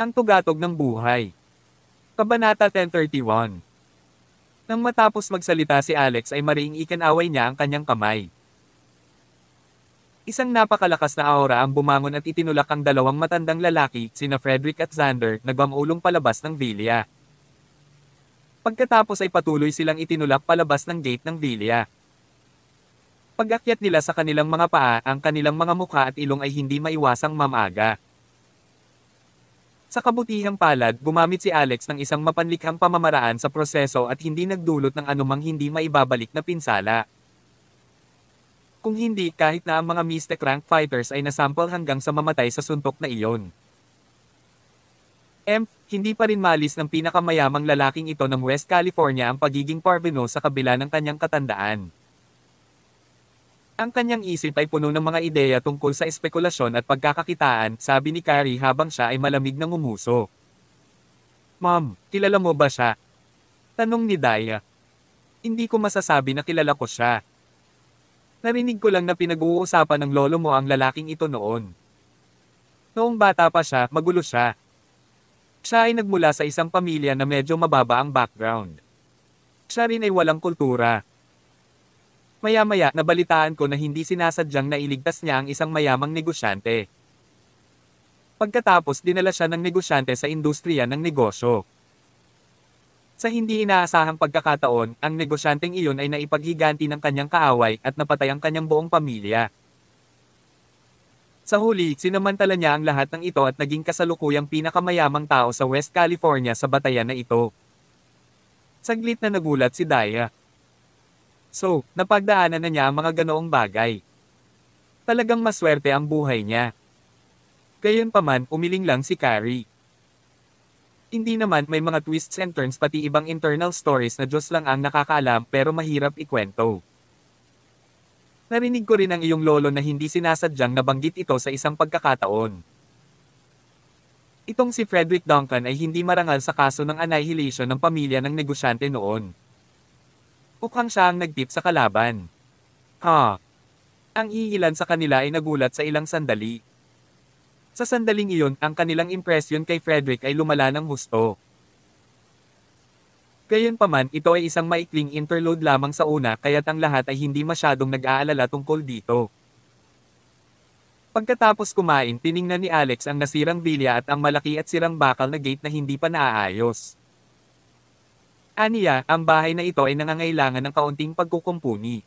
Ang tugatog ng buhay. Kabanata 1031 Nang matapos magsalita si Alex ay mariing ikanaway niya ang kanyang kamay. Isang napakalakas na aura ang bumangon at itinulak ang dalawang matandang lalaki, sina Frederick at Xander, nagwamulong palabas ng villa. Pagkatapos ay patuloy silang itinulak palabas ng gate ng villa. Pag-akyat nila sa kanilang mga paa, ang kanilang mga mukha at ilong ay hindi maiwasang mamaga. Sa kabutihang palad, gumamit si Alex ng isang mapanlikhang pamamaraan sa proseso at hindi nagdulot ng anumang hindi maibabalik na pinsala. Kung hindi, kahit na ang mga Mystic Rank Fighters ay nasample hanggang sa mamatay sa suntok na iyon. M, hindi pa rin malis ng pinakamayamang lalaking ito ng West California ang pagiging parveno sa kabila ng kanyang katandaan. Ang kanyang isip ay puno ng mga ideya tungkol sa espekulasyon at pagkakakitaan, sabi ni Carrie habang siya ay malamig ng umuso. Mom, kilala mo ba siya? Tanong ni Daya. Hindi ko masasabi na kilala ko siya. Narinig ko lang na pinag-uusapan ng lolo mo ang lalaking ito noon. Noong bata pa siya, magulo siya. Siya ay nagmula sa isang pamilya na medyo mababa ang background. Siya rin ay walang kultura. Maya-maya, nabalitaan ko na hindi sinasadyang nailigtas niya ang isang mayamang negosyante. Pagkatapos dinala siya ng negosyante sa industriya ng negosyo. Sa hindi inaasahang pagkakataon, ang negosyanteng iyon ay naipaghiganti ng kanyang kaaway at napatay ang kanyang buong pamilya. Sa huli, sinamantala niya ang lahat ng ito at naging kasalukuyang pinakamayamang tao sa West California sa batayan na ito. Saglit na nagulat si Daya. So, napagdaanan na niya ang mga ganoong bagay. Talagang maswerte ang buhay niya. Gayunpaman, umiling lang si Carrie. Hindi naman may mga twists and turns pati ibang internal stories na Diyos lang ang nakakaalam pero mahirap ikwento. Narinig ko rin ang iyong lolo na hindi sinasadyang nabanggit ito sa isang pagkakataon. Itong si Frederick Duncan ay hindi marangal sa kaso ng annihilation ng pamilya ng negosyante noon. Mukhang siya ang nagtip sa kalaban. Ha? Ang iilan sa kanila ay nagulat sa ilang sandali. Sa sandaling iyon, ang kanilang impresyon kay Frederick ay lumala ng husto. Gayunpaman, ito ay isang maikling interlude lamang sa una kaya't ang lahat ay hindi masyadong nag-aalala tungkol dito. Pagkatapos kumain, tiningnan ni Alex ang nasirang villa at ang malaki at sirang bakal na gate na hindi pa naaayos. Aniya, ang bahay na ito ay nangangailangan ng kaunting pagkukumpuni.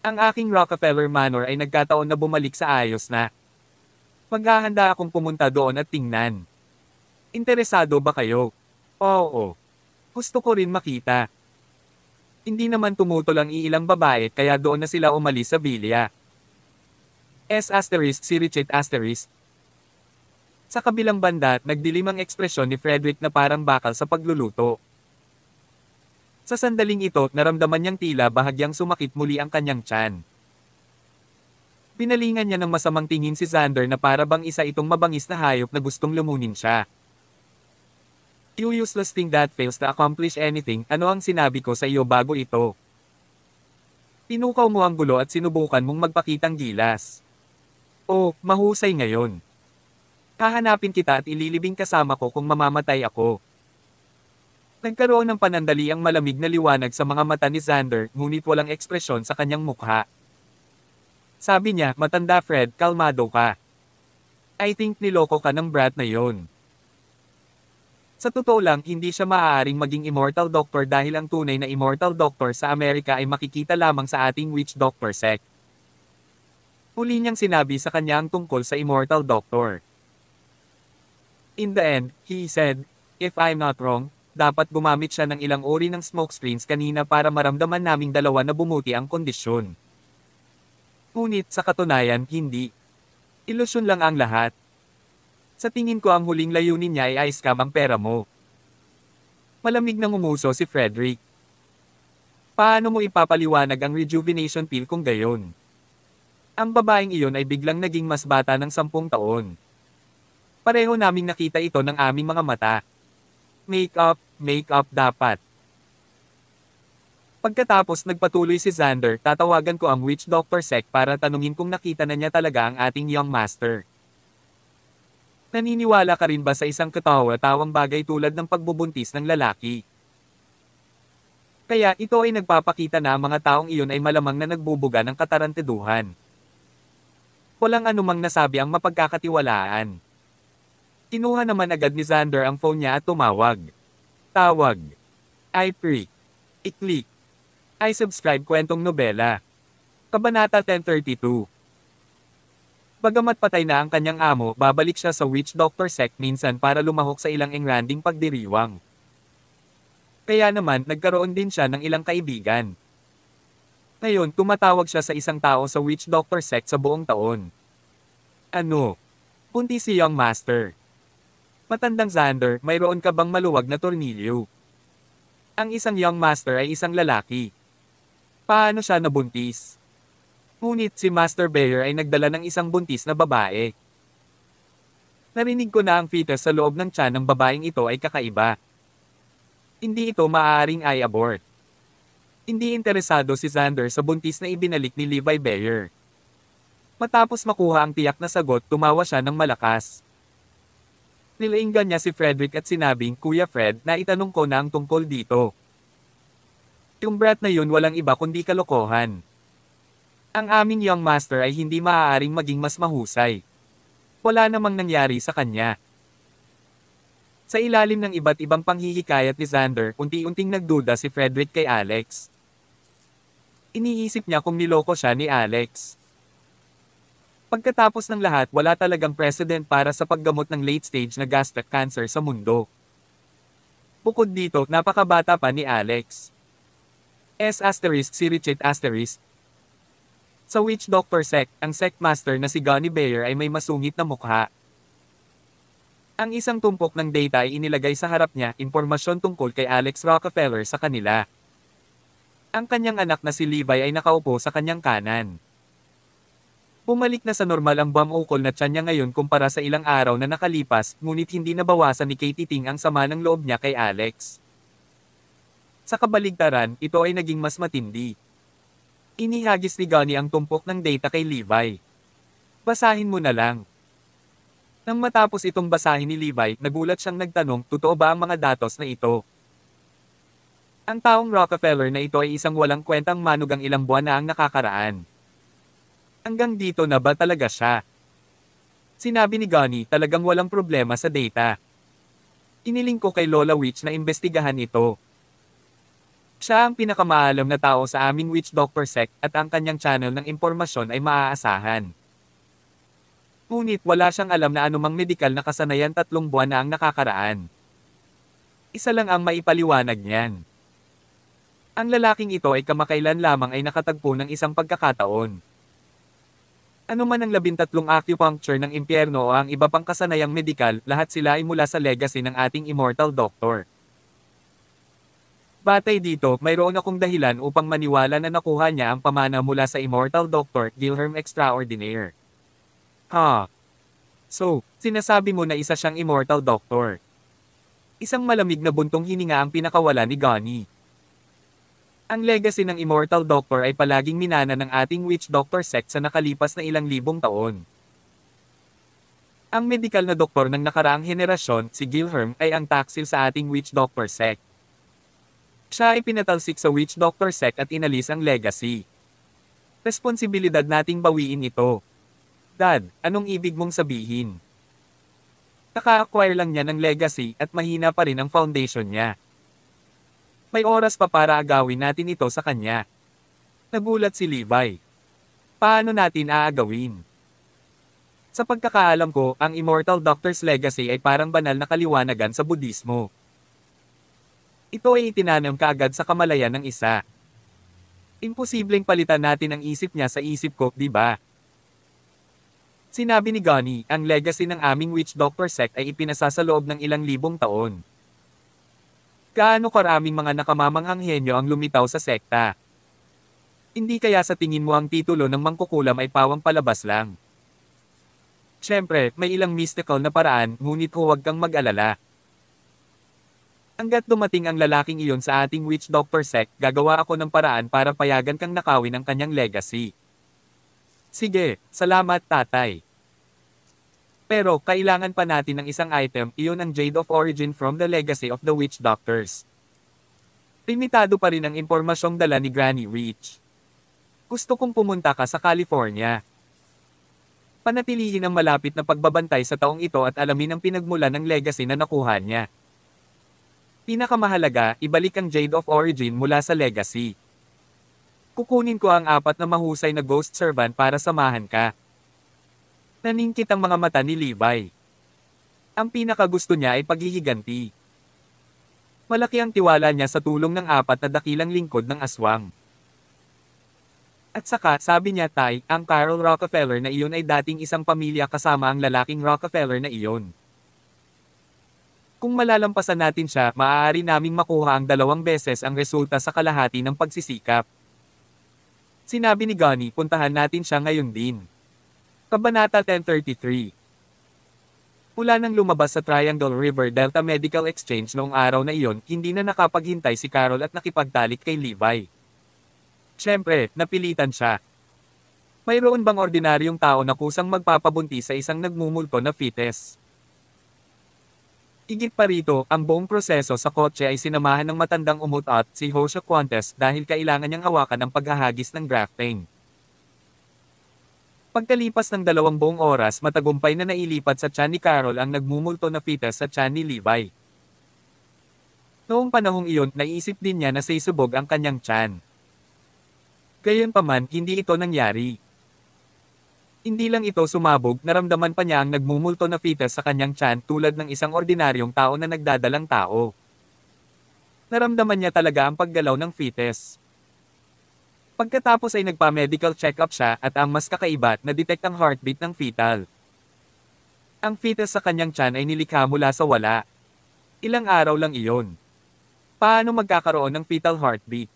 Ang aking Rockefeller Manor ay nagkataon na bumalik sa ayos na. Maghahanda akong pumunta doon at tingnan. Interesado ba kayo? Oo. Gusto ko rin makita. Hindi naman tumutol ang iilang babae kaya doon na sila umalis sa villa. S asterisk si Richard asterisk. Sa kabilang banda, nagdilim ang ekspresyon ni Frederick na parang bakal sa pagluluto. Sa sandaling ito, naramdaman niyang tila bahagyang sumakit muli ang kanyang tiyan. Pinalingan niya ng masamang tingin si Xander na para bang isa itong mabangis na hayop na gustong lumunin siya. You useless thing that fails to accomplish anything, ano ang sinabi ko sa iyo bago ito? Tinukaw mo ang gulo at sinubukan mong magpakitang gilas. Oh, mahusay ngayon. Hahanapin kita at ililibing kasama ko kung mamamatay ako. Nagkaroon ng panandali ang malamig na liwanag sa mga mata ni Xander, ngunit walang ekspresyon sa kanyang mukha. Sabi niya, matanda Fred, kalmado ka. I think niloko ka ng brat na yon. Sa totoo lang, hindi siya maaaring maging immortal doctor dahil ang tunay na immortal doctor sa Amerika ay makikita lamang sa ating witch doctor sect. Huli niyang sinabi sa kanya ang tungkol sa immortal doctor. In the end, he said, if I'm not wrong, dapat gumamit siya ng ilang uri ng smokescreens kanina para maramdaman naming dalawa na bumuti ang kondisyon. Ngunit sa katunayan, hindi. Ilusyon lang ang lahat. Sa tingin ko ang huling layunin niya ay ice ang pera mo. Malamig nang umuso si Frederick. Paano mo ipapaliwanag ang rejuvenation pill kung gayon? Ang babaeng iyon ay biglang naging mas bata ng sampung taon. Pareho naming nakita ito ng aming mga mata. Make-up, make-up dapat. Pagkatapos nagpatuloy si Xander, tatawagan ko ang Witch Doctor Sec para tanungin kung nakita na niya talaga ang ating young master. Naniniwala ka rin ba sa isang katawa-tawang bagay tulad ng pagbubuntis ng lalaki? Kaya ito ay nagpapakita na ang mga taong iyon ay malamang na nagbubuga ng katarantaduhan. Walang anumang nasabi ang mapagkakatiwalaan. Kinuha naman agad ni Xander ang phone niya at tumawag. Tawag. I pre. I-click. I subscribe kwentong nobela. Kabanata 1032 Bagamat patay na ang kanyang amo, babalik siya sa witch doctor sect minsan para lumahok sa ilang engranding pagdiriwang. Kaya naman, nagkaroon din siya ng ilang kaibigan. Ngayon, tumatawag siya sa isang tao sa witch doctor sect sa buong taon. Ano? Punti si Young Master. Matandang Xander, mayroon ka bang maluwag na tornilyo? Ang isang Young Master ay isang lalaki. Paano siya nabuntis? Ngunit si Master Bayer ay nagdala ng isang buntis na babae. Narinig ko na ang fetus sa loob ng tiyan ng babaeng ito ay kakaiba. Hindi ito maaaring i-abort. Hindi interesado si Xander sa buntis na ibinalik ni Levi Bayer. Matapos makuha ang tiyak na sagot, tumawa siya ng malakas. Nilainggan niya si Frederick at sinabing, Kuya Fred, na itanong ko na ang tungkol dito. Yung brat na yun walang iba kundi kalokohan. Ang aming young master ay hindi maaaring maging mas mahusay. Wala namang nangyari sa kanya. Sa ilalim ng iba't ibang panghihikayat ni Xander, unti-unting nagduda si Frederick kay Alex. Iniisip niya kung niloko siya ni Alex. Pagkatapos ng lahat, wala talagang precedent para sa paggamot ng late-stage na gastric cancer sa mundo. Bukod dito, napakabata pa ni Alex. S asterisk si Richard asterisk. Sa Witch Doctor Sect, ang sect master na si Gunny Bayer ay may masungit na mukha. Ang isang tumpok ng data ay inilagay sa harap niya, impormasyon tungkol kay Alex Rockefeller sa kanila. Ang kanyang anak na si Levi ay nakaupo sa kanyang kanan. Bumalik na sa normal ang bumukol na tiyan niya ngayon kumpara sa ilang araw na nakalipas, ngunit hindi nabawasan ni Katie Ting ang sama ng loob niya kay Alex. Sa kabaligtaran, ito ay naging mas matindi. Inihagis ni Gunny ang tumpok ng data kay Levi. Basahin mo na lang. Nang matapos itong basahin ni Levi, nagulat siyang nagtanong, totoo ba ang mga datos na ito? Ang taong Rockefeller na ito ay isang walang kwentang manugang ilang buwan na ang nakakaraan. Hanggang dito na ba talaga siya? Sinabi ni Gunny, talagang walang problema sa data. Iniling ko kay Lola Witch na imbestigahan ito. Siya ang pinakamaalam na tao sa aming Witch Doctor Sect at ang kanyang channel ng impormasyon ay maaasahan. Ngunit wala siyang alam na anumang medikal na kasanayan tatlong buwan na ang nakakaraan. Isa lang ang maipaliwanag niyan. Ang lalaking ito ay kamakailan lamang ay nakatagpo ng isang pagkakataon. Ano man ang labintatlong acupuncture ng impyerno o ang iba pang kasanayang medikal, lahat sila ay mula sa legacy ng ating immortal doctor. Batay dito, mayroon akong dahilan upang maniwala na nakuha niya ang pamana mula sa immortal doctor, Gilherm Extraordinaire. Ha? So, sinasabi mo na isa siyang immortal doctor. Isang malamig na buntong hininga ang pinakawala ni Gunny. Ang legacy ng Immortal Doctor ay palaging minana ng ating Witch Doctor sect sa nakalipas na ilang libong taon. Ang medikal na doktor ng nakaraang henerasyon, si Gilherm, ay ang taksil sa ating Witch Doctor sect. Siya ay pinatalsik sa Witch Doctor sect at inalis ang legacy. Responsibilidad nating bawiin ito. Dad, anong ibig mong sabihin? Naka-acquire lang niya ng legacy at mahina pa rin ang foundation niya. May oras pa para agawin natin ito sa kanya. Nagulat si Levi. Paano natin aagawin? Sa pagkakaalam ko, ang Immortal Doctor's Legacy ay parang banal na kaliwanagan sa Budismo. Ito ay itinanam kaagad sa kamalayan ng isa. Imposibleng palitan natin ang isip niya sa isip ko, di ba? Sinabi ni Gunny, ang legacy ng aming witch doctor sect ay ipinasa sa loob ng ilang libong taon. Gaano karaming mga nakamamanghang henyo ang lumitaw sa sekta? Hindi kaya sa tingin mo ang titulo ng mangkukulam ay pawang palabas lang? Siyempre, may ilang mystical na paraan, ngunit huwag kang mag-alala. Hanggat dumating ang lalaking iyon sa ating witch doctor sect, gagawa ako ng paraan para payagan kang nakawin ang kanyang legacy. Sige, salamat tatay. Pero, kailangan pa natin ng isang item, iyon ang Jade of Origin from the Legacy of the Witch Doctors. Limitado pa rin ang impormasyong dala ni Granny Rich. Gusto kong pumunta ka sa California. Panatilihin ang malapit na pagbabantay sa taong ito at alamin ang pinagmula ng legacy na nakuha niya. Pinakamahalaga, ibalik ang Jade of Origin mula sa legacy. Kukunin ko ang apat na mahusay na ghost servant para samahan ka. Naningkit ang mga mata ni Levi. Ang pinakagusto niya ay paghihiganti. Malaki ang tiwala niya sa tulong ng apat na dakilang lingkod ng aswang. At saka, sabi niya tay, ang Carol Rockefeller na iyon ay dating isang pamilya kasama ang lalaking Rockefeller na iyon. Kung malalampasan natin siya, maaari naming makuha ang dalawang beses ang resulta sa kalahati ng pagsisikap. Sinabi ni Gunny, puntahan natin siya ngayon din. Kabanata 1033 Mula nang lumabas sa Triangle River Delta Medical Exchange noong araw na iyon, hindi na nakapaghintay si Carol at nakipagtalik kay Levi. Siyempre, napilitan siya. Mayroon bang ordinaryong tao na kusang magpapabunti sa isang nagmumulto na fetus? Igit pa rito, ang buong proseso sa kotse ay sinamahan ng matandang umutot si Hosha Quantes dahil kailangan niyang hawakan ang paghahagis ng grafting. Pagkalipas ng dalawang buong oras matagumpay na nailipat sa tiyan ni Carol ang nagmumulto na fetus sa tiyan ni Levi. Noong panahong iyon, naisip din niya na sisubog ang kanyang tiyan. Gayunpaman, hindi ito nangyari. Hindi lang ito sumabog, naramdaman pa niya ang nagmumulto na fetus sa kanyang tiyan tulad ng isang ordinaryong tao na nagdadalang tao. Naramdaman niya talaga ang paggalaw ng fetus. Pagkatapos ay nagpa-medical check-up siya at ang mas kakaiba, na-detect ang heartbeat ng fetal. Ang fetus sa kanyang tiyan ay nilikha mula sa wala. Ilang araw lang iyon. Paano magkakaroon ng fetal heartbeat?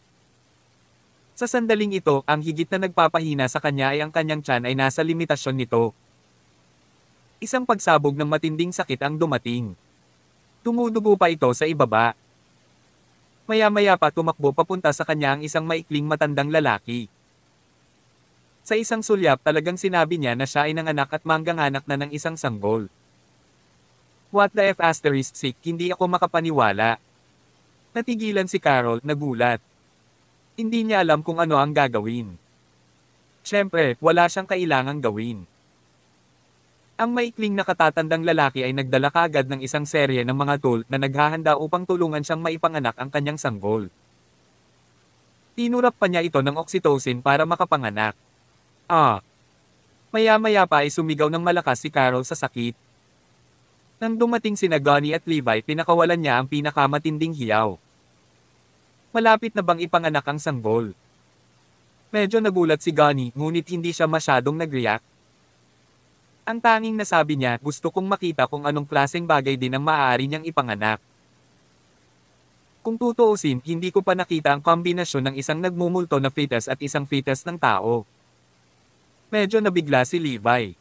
Sa sandaling ito, ang higit na nagpapahina sa kanya ay ang kanyang tiyan ay nasa limitasyon nito. Isang pagsabog ng matinding sakit ang dumating. Tumudugo pa ito sa ibaba. Maya-maya pa tumakbo papunta sa kanya ang isang maikling matandang lalaki. Sa isang sulyap talagang sinabi niya na siya ay nanganak at mangganganak na ng isang sanggol. What the F asterisk sick, hindi ako makapaniwala. Natigilan si Carol, nagulat. Hindi niya alam kung ano ang gagawin. Siyempre, wala siyang kailangang gawin. Ang maikling nakatatandang lalaki ay nagdala kagad ng isang serye ng mga tool na naghahanda upang tulungan siyang maipanganak ang kanyang sanggol. Tinurap pa niya ito ng oxytocin para makapanganak. Ah! Maya-maya pa ay sumigaw ng malakas si Carol sa sakit. Nang dumating si Nagani at Levi pinakawalan niya ang pinakamatinding hiyaw. Malapit na bang ipanganak ang sanggol? Medyo nagulat si Gani ngunit hindi siya masyadong nag-react. Ang tanging nasabi niya, gusto kong makita kung anong klaseng bagay din ang maaari niyang ipanganak. Kung tutuusin, hindi ko pa nakita ang kombinasyon ng isang nagmumulto na fetus at isang fetus ng tao. Medyo nabigla si Levi.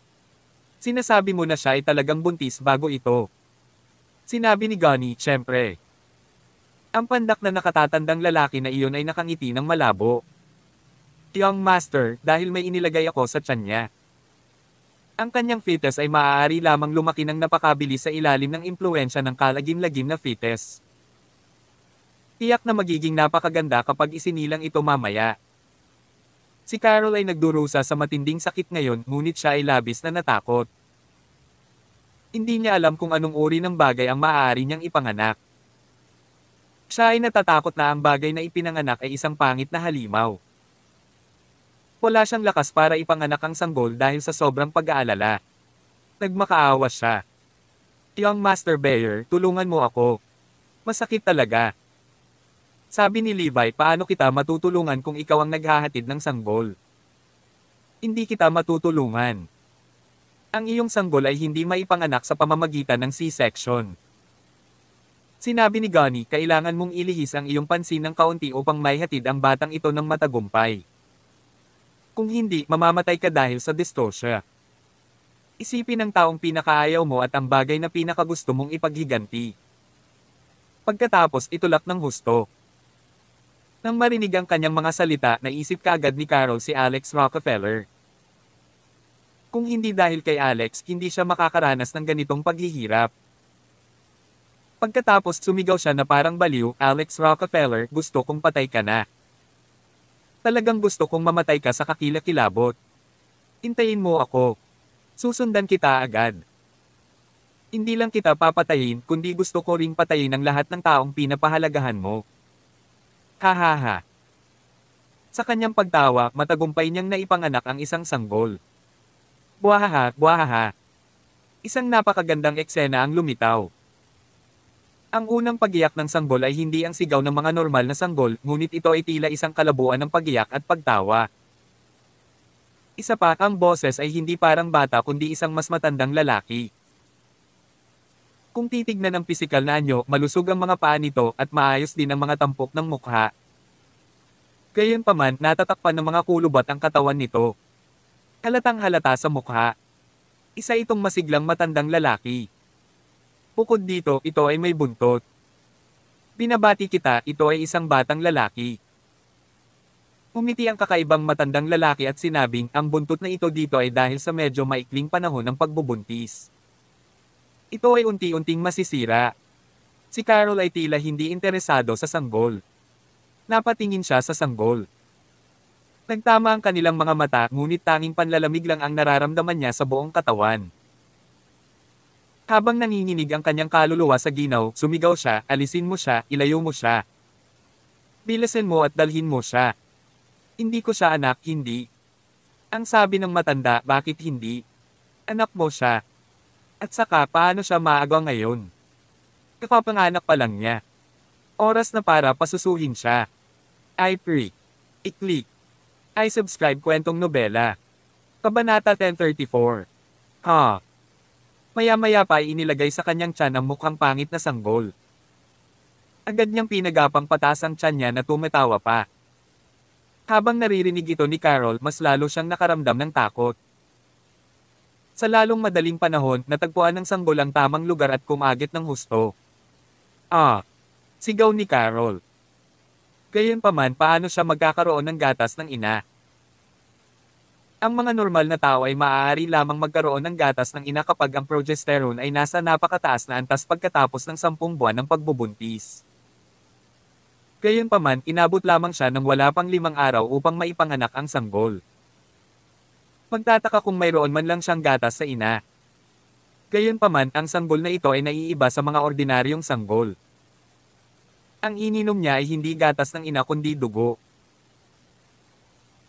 Sinasabi mo na siya ay talagang buntis bago ito. Sinabi ni Gunny, syempre. Ang pandak na nakatatandang lalaki na iyon ay nakangiti ng malabo. Young Master, dahil may inilagay ako sa tiyan niya. Ang kanyang fetus ay maaari lamang lumaki ng napakabilis sa ilalim ng impluensya ng kalagim-lagim na fetus. Tiyak na magiging napakaganda kapag isinilang ito mamaya. Si Carol ay nagdurusa sa matinding sakit ngayon ngunit siya ay labis na natakot. Hindi niya alam kung anong uri ng bagay ang maaari niyang ipanganak. Siya ay natatakot na ang bagay na ipinanganak ay isang pangit na halimaw. Wala siyang lakas para ipanganak ang sanggol dahil sa sobrang pag-aalala. Nagmakaawa siya. Young Master Bayer, tulungan mo ako. Masakit talaga. Sabi ni Levi, paano kita matutulungan kung ikaw ang naghahatid ng sanggol? Hindi kita matutulungan. Ang iyong sanggol ay hindi maipanganak sa pamamagitan ng C-section. Sinabi ni Gunny, kailangan mong ilihis ang iyong pansin ng kaunti upang maihatid ang batang ito ng matagumpay. Kung hindi, mamamatay ka dahil sa dystosya. Isipin ng taong pinakaayaw mo at ang bagay na pinakagusto mong ipaghiganti. Pagkatapos itulak ng husto. Nang marinig ang kanyang mga salita, naisip kaagad ni Carol si Alex Rockefeller. Kung hindi dahil kay Alex, hindi siya makakaranas ng ganitong paghihirap. Pagkatapos sumigaw siya na parang baliw, Alex Rockefeller, gusto kong patay ka na. Talagang gusto kong mamatay ka sa kakilakilabot. Intayin mo ako. Susundan kita agad. Hindi lang kita papatayin, kundi gusto ko ring patayin ang lahat ng taong pinapahalagahan mo. Hahaha. Sa kanyang pagtawa, matagumpay niyang naipanganak ang isang sanggol. Buhaha, buhaha. Isang napakagandang eksena ang lumitaw. Ang unang pagiyak ng sanggol ay hindi ang sigaw ng mga normal na sanggol, ngunit ito ay tila isang kalabuan ng pagiyak at pagtawa. Isa pa, ang boses ay hindi parang bata kundi isang mas matandang lalaki. Kung titignan ang pisikal na anyo, malusog ang mga paa nito at maayos din ang mga tampok ng mukha. Gayunpaman, natatakpan ng mga kulubat ang katawan nito. Halatang halata sa mukha. Isa itong masiglang matandang lalaki. Bukod dito, ito ay may buntot. Binabati kita, ito ay isang batang lalaki. Umiti ang kakaibang matandang lalaki at sinabing, ang buntot na ito dito ay dahil sa medyo maikling panahon ng pagbubuntis. Ito ay unti-unting masisira. Si Carol ay tila hindi interesado sa sanggol. Napatingin siya sa sanggol. Nagtama ang kanilang mga mata, ngunit tanging panlalamig lang ang nararamdaman niya sa buong katawan. Habang nanginginig ang kanyang kaluluwa sa ginaw, sumigaw siya, alisin mo siya, ilayo mo siya. Bilasin mo at dalhin mo siya. Hindi ko siya anak, hindi. Ang sabi ng matanda, bakit hindi? Anak mo siya. At saka, paano siya maaga ngayon? Kakapanganak pa lang niya. Oras na para pasusuhin siya. I pre. I-click. I subscribe kwentong nobela. Kabanata 1034. Ha. Maya-maya pa ay inilagay sa kanyang tiyan ang mukhang pangit na sanggol. Agad niyang pinagapang patas ang tiyan niya na tumatawa pa. Habang naririnig ito ni Carol, mas lalo siyang nakaramdam ng takot. Sa lalong madaling panahon, natagpuan ng sanggol ang tamang lugar at kumagit ng husto. Ah! Sigaw ni Carol. Gayunpaman paano siya magkakaroon ng gatas ng ina? Ang mga normal na tao ay maaari lamang magkaroon ng gatas ng ina kapag ang progesterone ay nasa napakataas na antas pagkatapos ng sampung buwan ng pagbubuntis. Gayunpaman, inabot lamang siya ng wala pang limang araw upang maipanganak ang sanggol. Magtataka kung mayroon man lang siyang gatas sa ina. Gayunpaman, ang sanggol na ito ay naiiba sa mga ordinaryong sanggol. Ang ininom niya ay hindi gatas ng ina kundi dugo.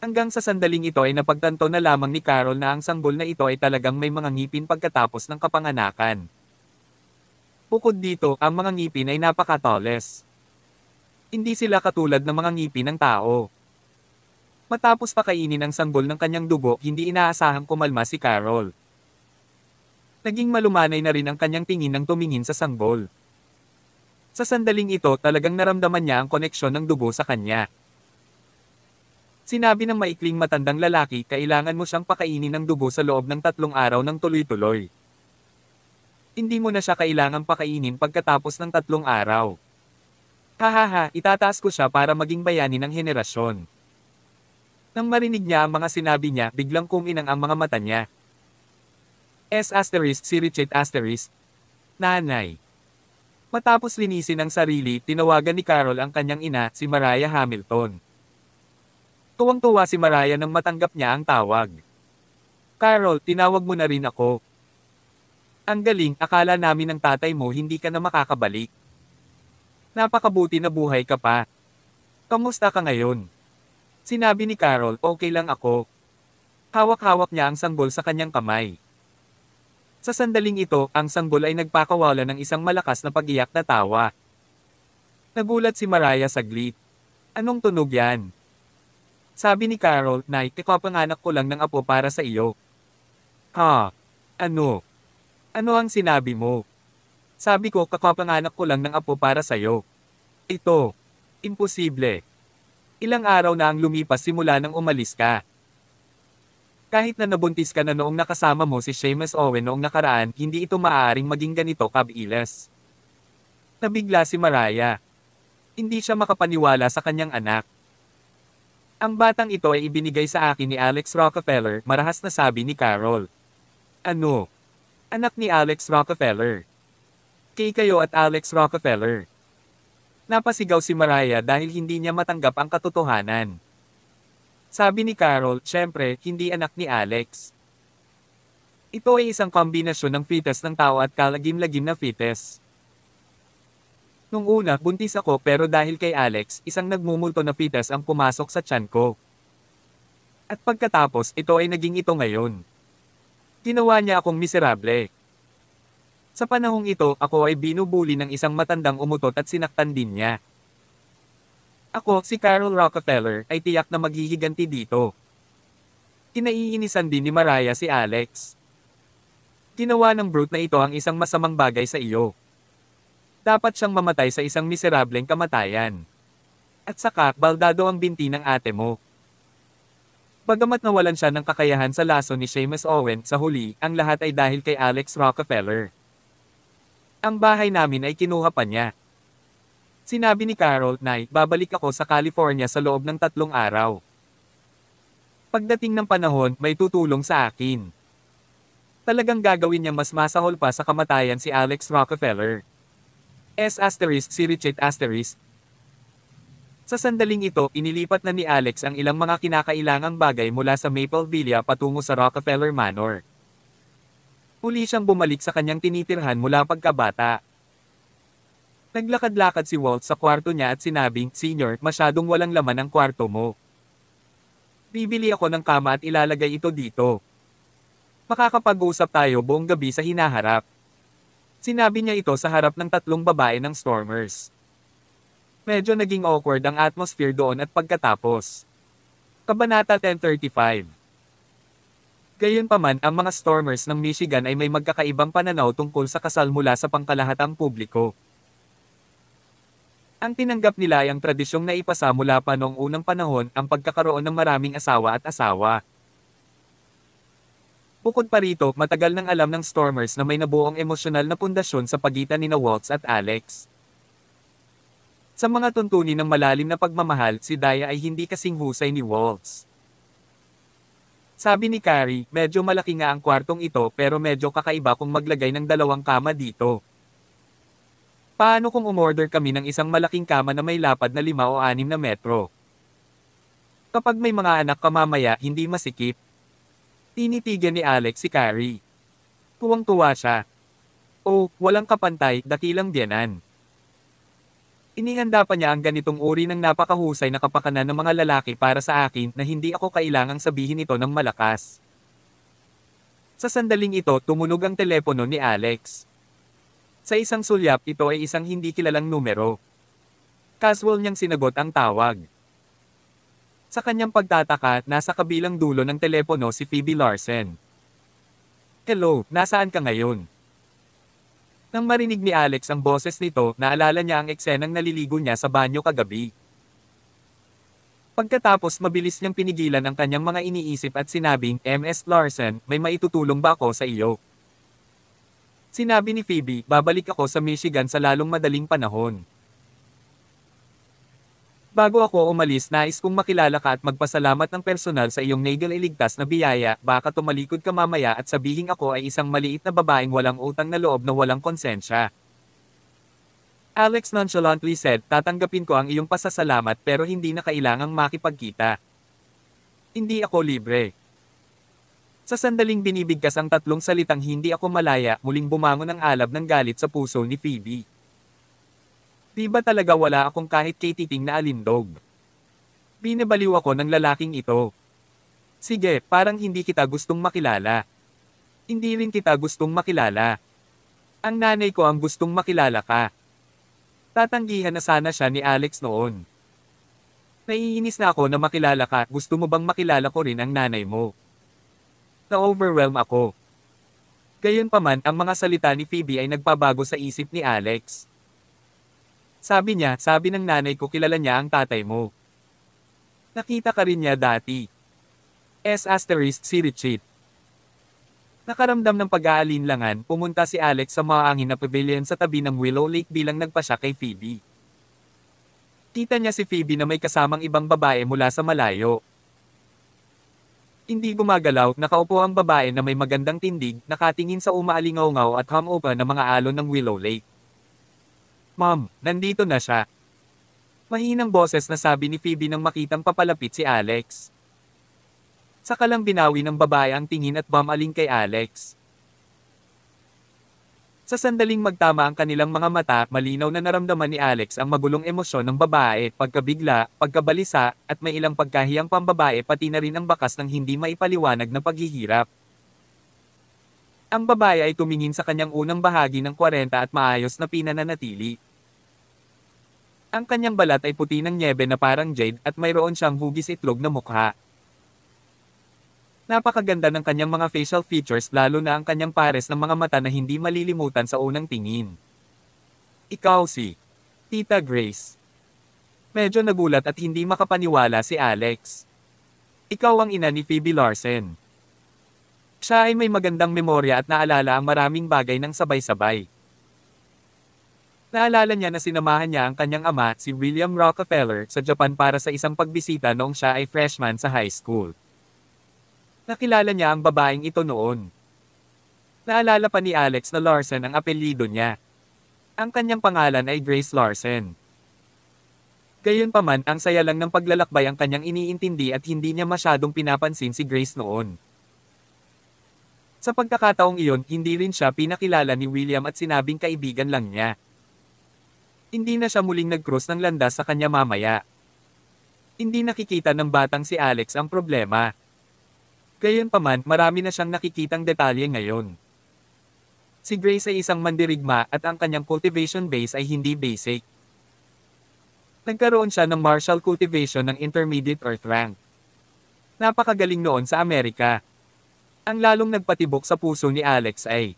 Hanggang sa sandaling ito ay napagtanto na lamang ni Carol na ang sanggol na ito ay talagang may mga ngipin pagkatapos ng kapanganakan. Bukod dito, ang mga ngipin ay napakatoles. Hindi sila katulad ng mga ngipin ng tao. Matapos pakainin ang sanggol ng kanyang dugo, hindi inaasahang kumalma si Carol. Naging malumanay na rin ang kanyang tingin nang tumingin sa sanggol. Sa sandaling ito talagang naramdaman niya ang koneksyon ng dugo sa kanya. Sinabi ng maikling matandang lalaki, kailangan mo siyang pakainin ng dugo sa loob ng tatlong araw ng tuloy-tuloy. Hindi mo na siya kailangang pakainin pagkatapos ng tatlong araw. Hahaha, itataas ko siya para maging bayani ng henerasyon. Nang marinig niya ang mga sinabi niya, biglang kuminang ang mga mata niya. S asterisk si Richard asterisk. Nanay. Matapos linisin ang sarili, tinawagan ni Carol ang kanyang ina, si Mariah Hamilton. Tuwang-tuwa si Mariah nang matanggap niya ang tawag. Carol, tinawag mo na rin ako. Ang galing, akala namin ng tatay mo hindi ka na makakabalik. Napakabuti na buhay ka pa. Kamusta ka ngayon? Sinabi ni Carol, okay lang ako. Hawak-hawak niya ang sanggol sa kanyang kamay. Sa sandaling ito, ang sanggol ay nagpakawala ng isang malakas na pagiyak na tawa. Nagulat si Mariah saglit. Anong tunog yan? Sabi ni Carol, Nay, kakapanganak ko lang ng apo para sa iyo. Ha? Ano? Ano ang sinabi mo? Sabi ko, kakapanganak ko lang ng apo para sa iyo. Ito. Imposible. Ilang araw na ang lumipas simula nang umalis ka. Kahit na nabuntis ka na noong nakasama mo si Seamus Owen noong nakaraan, hindi ito maaaring maging ganito kabilas. Nabigla si Mariah. Hindi siya makapaniwala sa kanyang anak. Ang batang ito ay ibinigay sa akin ni Alex Rockefeller, marahas na sabi ni Carol. Ano? Anak ni Alex Rockefeller. Kay kayo at Alex Rockefeller. Napasigaw si Mariah dahil hindi niya matanggap ang katotohanan. Sabi ni Carol, syempre, hindi anak ni Alex. Ito ay isang kombinasyon ng fetus ng tao at kalagim-lagim na fetus. Nung una, buntis ako pero dahil kay Alex, isang nagmumulto na fetus ang pumasok sa tiyan ko. At pagkatapos, ito ay naging ito ngayon. Ginawa niya akong miserable. Sa panahong ito, ako ay binubuli ng isang matandang umutot at sinaktan din niya. Ako, si Carol Rockefeller, ay tiyak na maghihiganti dito. Kinaiinisan din ni Mariah si Alex. Ginawa ng brute na ito ang isang masamang bagay sa iyo. Dapat siyang mamatay sa isang miserableng kamatayan. At saka, baldado ang binti ng ate mo. Bagamat nawalan siya ng kakayahan sa laso ni Seamus Owen sa huli, ang lahat ay dahil kay Alex Rockefeller. Ang bahay namin ay kinuha pa niya. Sinabi ni Carol, Nay, babalik ako sa California sa loob ng tatlong araw. Pagdating ng panahon, may tutulong sa akin. Talagang gagawin niya mas masahol pa sa kamatayan si Alex Rockefeller. S asterisk si Richard asterisk. Sa sandaling ito, inilipat na ni Alex ang ilang mga kinakailangang bagay mula sa Maple Villa patungo sa Rockefeller Manor. Muli siyang bumalik sa kanyang tinitirhan mula pagkabata. Naglakad-lakad si Walt sa kwarto niya at sinabing, Senior, masyadong walang laman ang kwarto mo. Bibili ako ng kama at ilalagay ito dito. Makakapag-usap tayo buong gabi sa hinaharap. Sinabi niya ito sa harap ng tatlong babae ng Stormers. Medyo naging awkward ang atmosphere doon at pagkatapos. Kabanata 1035 Gayunpaman, ang mga Stormers ng Michigan ay may magkakaibang pananaw tungkol sa kasal mula sa pangkalahatang publiko. Ang tinanggap nila ay ang tradisyong naipasa mula pa noong unang panahon ang pagkakaroon ng maraming asawa at asawa. Bukod pa rito, matagal nang alam ng Stormers na may nabuong emosyonal na pundasyon sa pagitan ni na Waltz at Alex. Sa mga tuntunin ng malalim na pagmamahal, si Daya ay hindi kasing husay ni Waltz. Sabi ni Carrie, medyo malaki nga ang kwartong ito pero medyo kakaiba kung maglagay ng dalawang kama dito. Paano kung umorder kami ng isang malaking kama na may lapad na lima o anim na metro? Kapag may mga anak ka mamaya, hindi masikip. Tinitigan ni Alex si Carrie. Tuwang-tuwa siya. Oh, walang kapantay, dakilang biyanan. Inihanda pa niya ang ganitong uri ng napakahusay na kapakanan ng mga lalaki para sa akin na hindi ako kailangang sabihin ito ng malakas. Sa sandaling ito, tumunog ang telepono ni Alex. Sa isang sulyap, ito ay isang hindi kilalang numero. Casual niyang sinagot ang tawag. Sa kanyang pagtataka, nasa kabilang dulo ng telepono si Phoebe Larsen. Hello, nasaan ka ngayon? Nang marinig ni Alex ang boses nito, naalala niya ang eksenang naliligo niya sa banyo kagabi. Pagkatapos mabilis niyang pinigilan ang kanyang mga iniisip at sinabing, MS Larson, may maitutulong ba ako sa iyo? Sinabi ni Phoebe, babalik ako sa Michigan sa lalong madaling panahon. Bago ako umalis nais kong makilala ka at magpasalamat ng personal sa iyong nagal iligtas na biyaya, baka tumalikod ka mamaya at sabihin ako ay isang maliit na babaeng walang utang na loob na walang konsensya. Alex nonchalantly said, tatanggapin ko ang iyong pasasalamat pero hindi na kailangang makipagkita. Hindi ako libre. Sa sandaling binibigkas ang tatlong salitang hindi ako malaya, muling bumangon ang alab ng galit sa puso ni Phoebe. Di ba talaga wala akong kahit kititing na alindog? Binabaliw ako ng lalaking ito. Sige, parang hindi kita gustong makilala. Hindi rin kita gustong makilala. Ang nanay ko ang gustong makilala ka. Tatanggihan na sana siya ni Alex noon. Naiinis na ako na makilala ka, gusto mo bang makilala ko rin ang nanay mo? Na-overwhelm ako. Gayunpaman, ang mga salita ni Phoebe ay nagpabago sa isip ni Alex. Sabi niya, sabi ng nanay ko kilala niya ang tatay mo. Nakita ka rin niya dati. S asterisk si Richie. Nakaramdam ng pag-aalinlangan, pumunta si Alex sa maangin na pavilion sa tabi ng Willow Lake bilang nagpasya kay Phoebe. Kita niya si Phoebe na may kasamang ibang babae mula sa malayo. Hindi gumagalaw, nakaupo ang babae na may magandang tindig, nakatingin sa umaalingaw at hum-open na mga alon ng Willow Lake. Mom, nandito na siya. Mahinang boses na sabi ni Phoebe nang makitang papalapit si Alex. Saka lang binawi ng babae ang tingin at bumaling kay Alex. Sa sandaling magtama ang kanilang mga mata, malinaw na naramdaman ni Alex ang magulong emosyon ng babae, pagkabigla, pagkabalisa, at may ilang pagkahiyang pambabae pati na rin ang bakas ng hindi maipaliwanag na paghihirap. Ang babae ay tumingin sa kanyang unang bahagi ng 40 at maayos na pinananatili. Ang kanyang balat ay puti ng nyebe na parang jade at mayroon siyang hugis itlog na mukha. Napakaganda ng kanyang mga facial features lalo na ang kanyang pares ng mga mata na hindi malilimutan sa unang tingin. Ikaw si Tita Grace. Medyo nagulat at hindi makapaniwala si Alex. Ikaw ang ina ni Phoebe Larsen. Siya ay may magandang memorya at naalala ang maraming bagay ng sabay-sabay. Naalala niya na sinamahan niya ang kanyang ama, si William Rockefeller, sa Japan para sa isang pagbisita noong siya ay freshman sa high school. Nakilala niya ang babaeng ito noon. Naalala pa ni Alex na Larsen ang apelyido niya. Ang kanyang pangalan ay Grace Larsen. Gayunpaman, ang saya lang ng paglalakbay ang kanyang iniintindi at hindi niya masyadong pinapansin si Grace noon. Sa pagkakataong iyon, hindi rin siya pinakilala ni William at sinabing kaibigan lang niya. Hindi na siya muling nag-cross ng landas sa kanya mamaya. Hindi nakikita ng batang si Alex ang problema. Gayunpaman, marami na siyang nakikitang detalye ngayon. Si Grace ay isang mandirigma at ang kanyang cultivation base ay hindi basic. Nagkaroon siya ng martial cultivation ng intermediate earth rank. Napakagaling noon sa Amerika. Ang lalong nagpatibok sa puso ni Alex ay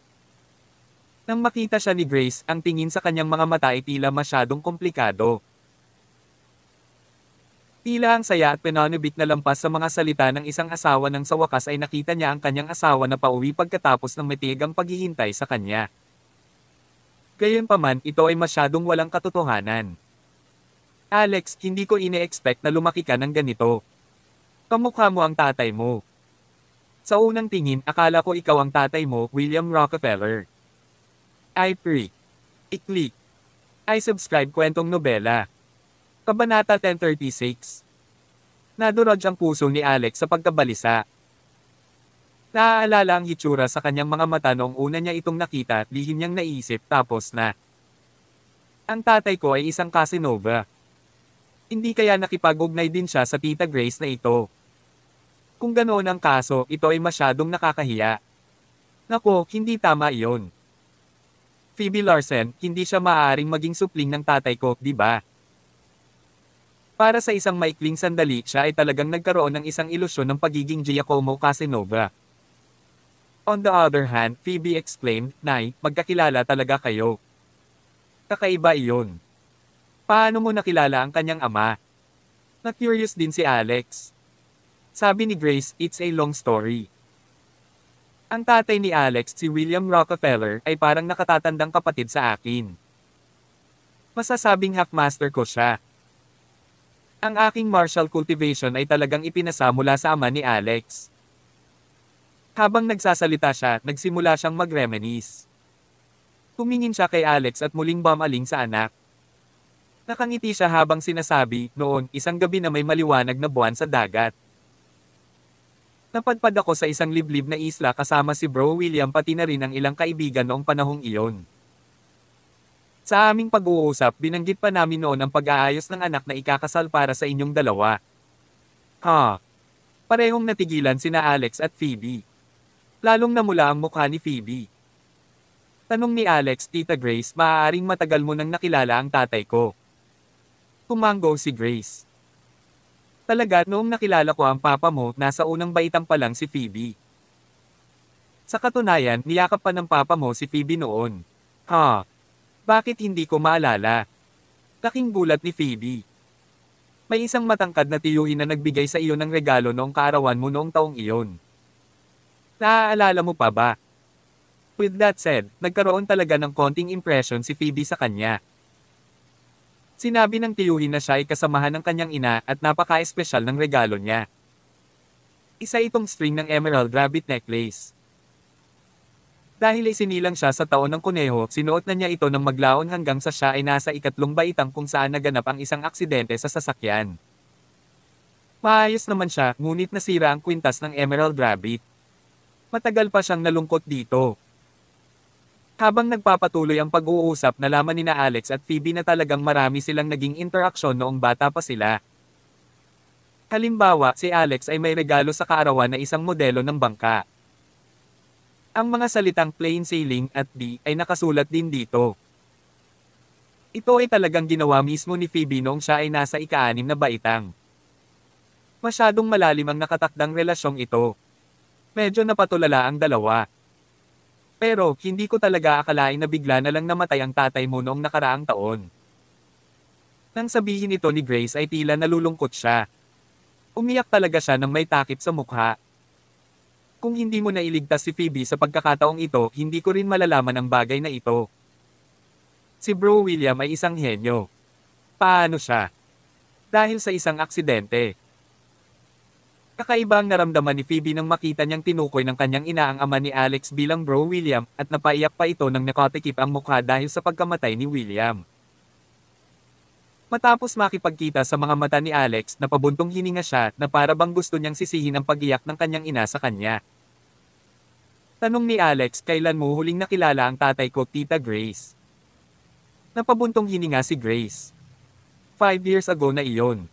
nang makita siya ni Grace, ang tingin sa kanyang mga mata ay tila masyadong komplikado. Tila ang saya at pinanubik na lampas sa mga salita ng isang asawa nang sa wakas ay nakita niya ang kanyang asawa na pauwi pagkatapos ng matigang paghihintay sa kanya. Gayunpaman, ito ay masyadong walang katotohanan. Alex, hindi ko ine-expect na lumaki ka ng ganito. Kamukha mo ang tatay mo. Sa unang tingin, akala ko ikaw ang tatay mo, William Rockefeller. I pre. I-click. I subscribe kwentong nobela. Kabanata 1036 Nadurog ang puso ni Alex sa pagkabalisa. Naaalala ang hitsura sa kanyang mga mata noong una niya itong nakita at lihim niyang naisip tapos na. Ang tatay ko ay isang Casanova. Hindi kaya nakipag-ugnay din siya sa tita Grace na ito. Kung ganoon ang kaso, ito ay masyadong nakakahiya. Nako, hindi tama iyon. Phoebe Larsen, hindi siya maaaring maging supling ng tatay ko, di ba? Para sa isang maikling sandali, siya ay talagang nagkaroon ng isang ilusyon ng pagiging Giacomo Casanova. On the other hand, Phoebe exclaimed, Nay, magkakilala talaga kayo. Kakaiba iyon. Paano mo nakilala ang kanyang ama? Na-curious din si Alex. Sabi ni Grace, it's a long story. Ang tatay ni Alex, si William Rockefeller, ay parang nakatatandang kapatid sa akin. Masasabing half-master ko siya. Ang aking martial cultivation ay talagang ipinasa mula sa ama ni Alex. Habang nagsasalita siya, nagsimula siyang mag-reminisce. Tumingin siya kay Alex at muling bumaling sa anak. Nakangiti siya habang sinasabi, noon, isang gabi na may maliwanag na buwan sa dagat. Napadpad ako sa isang liblib na isla kasama si Bro William pati na rin ang ilang kaibigan noong panahong iyon. Sa aming pag-uusap, binanggit pa namin noon ang pag-aayos ng anak na ikakasal para sa inyong dalawa. Ha? Parehong natigilan sina Alex at Phoebe. Lalong namula ang mukha ni Phoebe. Tanong ni Alex, Tita Grace, maaaring matagal mo nang nakilala ang tatay ko. Kumango si Grace. Talaga, noong nakilala ko ang papa mo, nasa unang baitan pa lang si Phoebe. Sa katunayan, niyakap pa ng papa mo si Phoebe noon. Ha? Bakit hindi ko maalala? Taking gulat ni Phoebe. May isang matangkad na tiyuhin na nagbigay sa iyo ng regalo noong kaarawan mo noong taong iyon. Naaalala mo pa ba? With that said, nagkaroon talaga ng konting impression si Phoebe sa kanya. Sinabi ng tiyuhin na siya ay kasamahan ng kanyang ina at napaka-espesyal ng regalo niya. Isa itong string ng emerald rabbit necklace. Dahil isinilang siya sa taon ng kuneho, sinuot na niya ito ng maglaon hanggang sa siya ay nasa ikatlong baitang kung saan naganap ang isang aksidente sa sasakyan. Maayos naman siya, ngunit nasira ang kwintas ng emerald rabbit. Matagal pa siyang nalungkot dito. Habang nagpapatuloy ang pag-uusap nalaman ni na Alex at Phoebe na talagang marami silang naging interaksyon noong bata pa sila. Halimbawa, si Alex ay may regalo sa kaarawan na isang modelo ng bangka. Ang mga salitang plain sailing at D ay nakasulat din dito. Ito ay talagang ginawa mismo ni Phoebe noong siya ay nasa ika-anim na baitang. Masyadong malalim ang nakatakdang relasyong ito. Medyo napatulala ang dalawa. Pero, hindi ko talaga akalain na bigla na lang namatay ang tatay mo noong nakaraang taon. Nang sabihin ito ni Grace ay tila nalulungkot siya. Umiyak talaga siya nang may takip sa mukha. Kung hindi mo nailigtas si Phoebe sa pagkakataong ito, hindi ko rin malalaman ang bagay na ito. Si Bro William ay isang henyo. Paano siya? Dahil sa isang aksidente. Kakaiba ang naramdaman ni Phoebe nang makita niyang tinukoy ng kanyang ina ang ama ni Alex bilang Bro William at napaiyak pa ito nang nakatikip ang mukha dahil sa pagkamatay ni William. Matapos makipagkita sa mga mata ni Alex, napabuntong hininga siya na para bang gusto niyang sisihin ang pagiyak ng kanyang ina sa kanya. Tanong ni Alex kailan mo huling nakilala ang tatay ko, Tita Grace. Napabuntong hininga si Grace. Five years ago na iyon.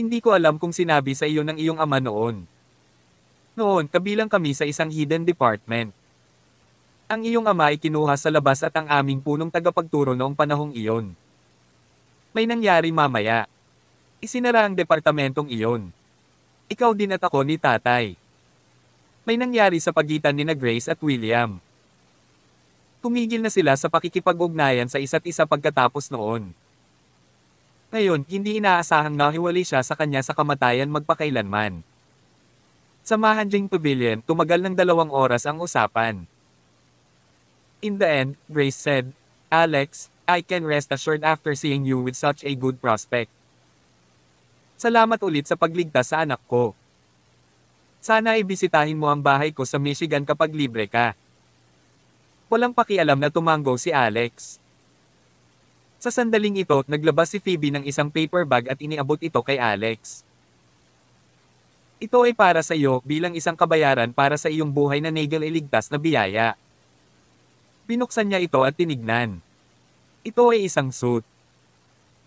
Hindi ko alam kung sinabi sa iyo ng iyong ama noon. Noon, kabilang kami sa isang hidden department. Ang iyong ama ay kinuha sa labas at ang aming punong tagapagturo noong panahong iyon. May nangyari mamaya. Isinara ang departamentong iyon. Ikaw din at ako ni tatay. May nangyari sa pagitan ni na Grace at William. Tumigil na sila sa pakikipag-ugnayan sa isa't isa pagkatapos noon. Ngayon, hindi inaasahang nahiwalay siya sa kanya sa kamatayan magpakailanman. Sa Mahanjing Pavilion, tumagal ng dalawang oras ang usapan. In the end, Grace said, Alex, I can rest assured after seeing you with such a good prospect. Salamat ulit sa pagligtas sa anak ko. Sana ay bisitahin mo ang bahay ko sa Michigan kapag libre ka. Walang pakialam na tumango si Alex. Sa sandaling ito, naglabas si Phoebe ng isang paper bag at iniabot ito kay Alex. Ito ay para sa iyo bilang isang kabayaran para sa iyong buhay na nagel iligtas na biyaya. Binuksan niya ito at tinignan. Ito ay isang suit.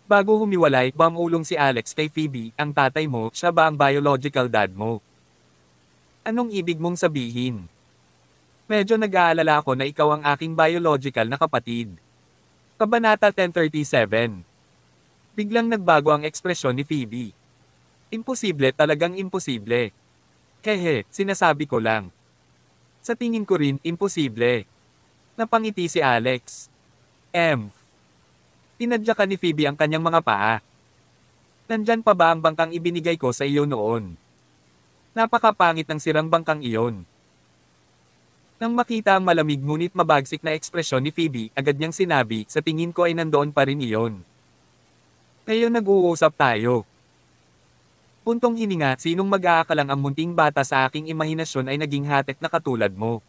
Bago humiwalay, bamulong si Alex kay Phoebe, ang tatay mo, siya ba ang biological dad mo? Anong ibig mong sabihin? Medyo nag-aalala ako na ikaw ang aking biological na kapatid. Kabanata 1037 Biglang nagbago ang ekspresyon ni Phoebe. Imposible talagang imposible. Hehe, sinasabi ko lang. Sa tingin ko rin, imposible. Napangiti si Alex. M. Tinadyakan ni Phoebe ang kanyang mga paa. Nandyan pa ba ang bangkang ibinigay ko sa iyo noon? Napakapangit ng sirang bangkang iyon. Nang makita ang malamig ngunit mabagsik na ekspresyon ni Phoebe, agad niyang sinabi, sa tingin ko ay nandoon pa rin iyon. Ngayon nag-uusap tayo. Puntong hininga, sinong mag-aakalang ang munting bata sa aking imahinasyon ay naging hatek na katulad mo.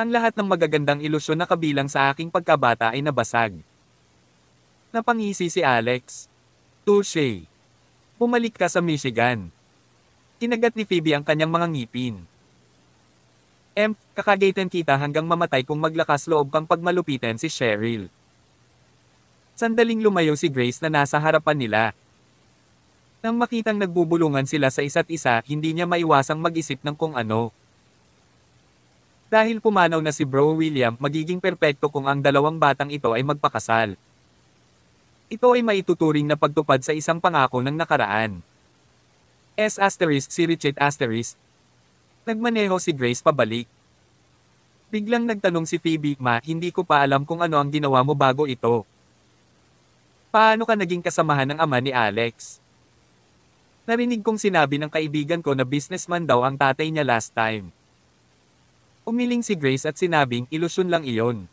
Ang lahat ng magagandang ilusyon na kabilang sa aking pagkabata ay nabasag. Napangisi si Alex. Touche. Bumalik ka sa Michigan. Kinagat ni Phoebe ang kanyang mga ngipin. M, kakagaitan kita hanggang mamatay kung maglakas loob kang pagmalupitan si Cheryl. Sandaling lumayo si Grace na nasa harapan nila. Nang makitang nagbubulungan sila sa isa't isa, hindi niya maiwasang mag-isip ng kung ano. Dahil pumanaw na si Bro William, magiging perpekto kung ang dalawang batang ito ay magpakasal. Ito ay maituturing na pagtupad sa isang pangako ng nakaraan. S asterisk si Richard asterisk. Nagmaneho si Grace pabalik. Biglang nagtanong si Phoebe, Ma, hindi ko pa alam kung ano ang ginawa mo bago ito. Paano ka naging kasamahan ng ama ni Alex? Narinig kong sinabi ng kaibigan ko na businessman daw ang tatay niya last time. Umiling si Grace at sinabing ilusyon lang iyon.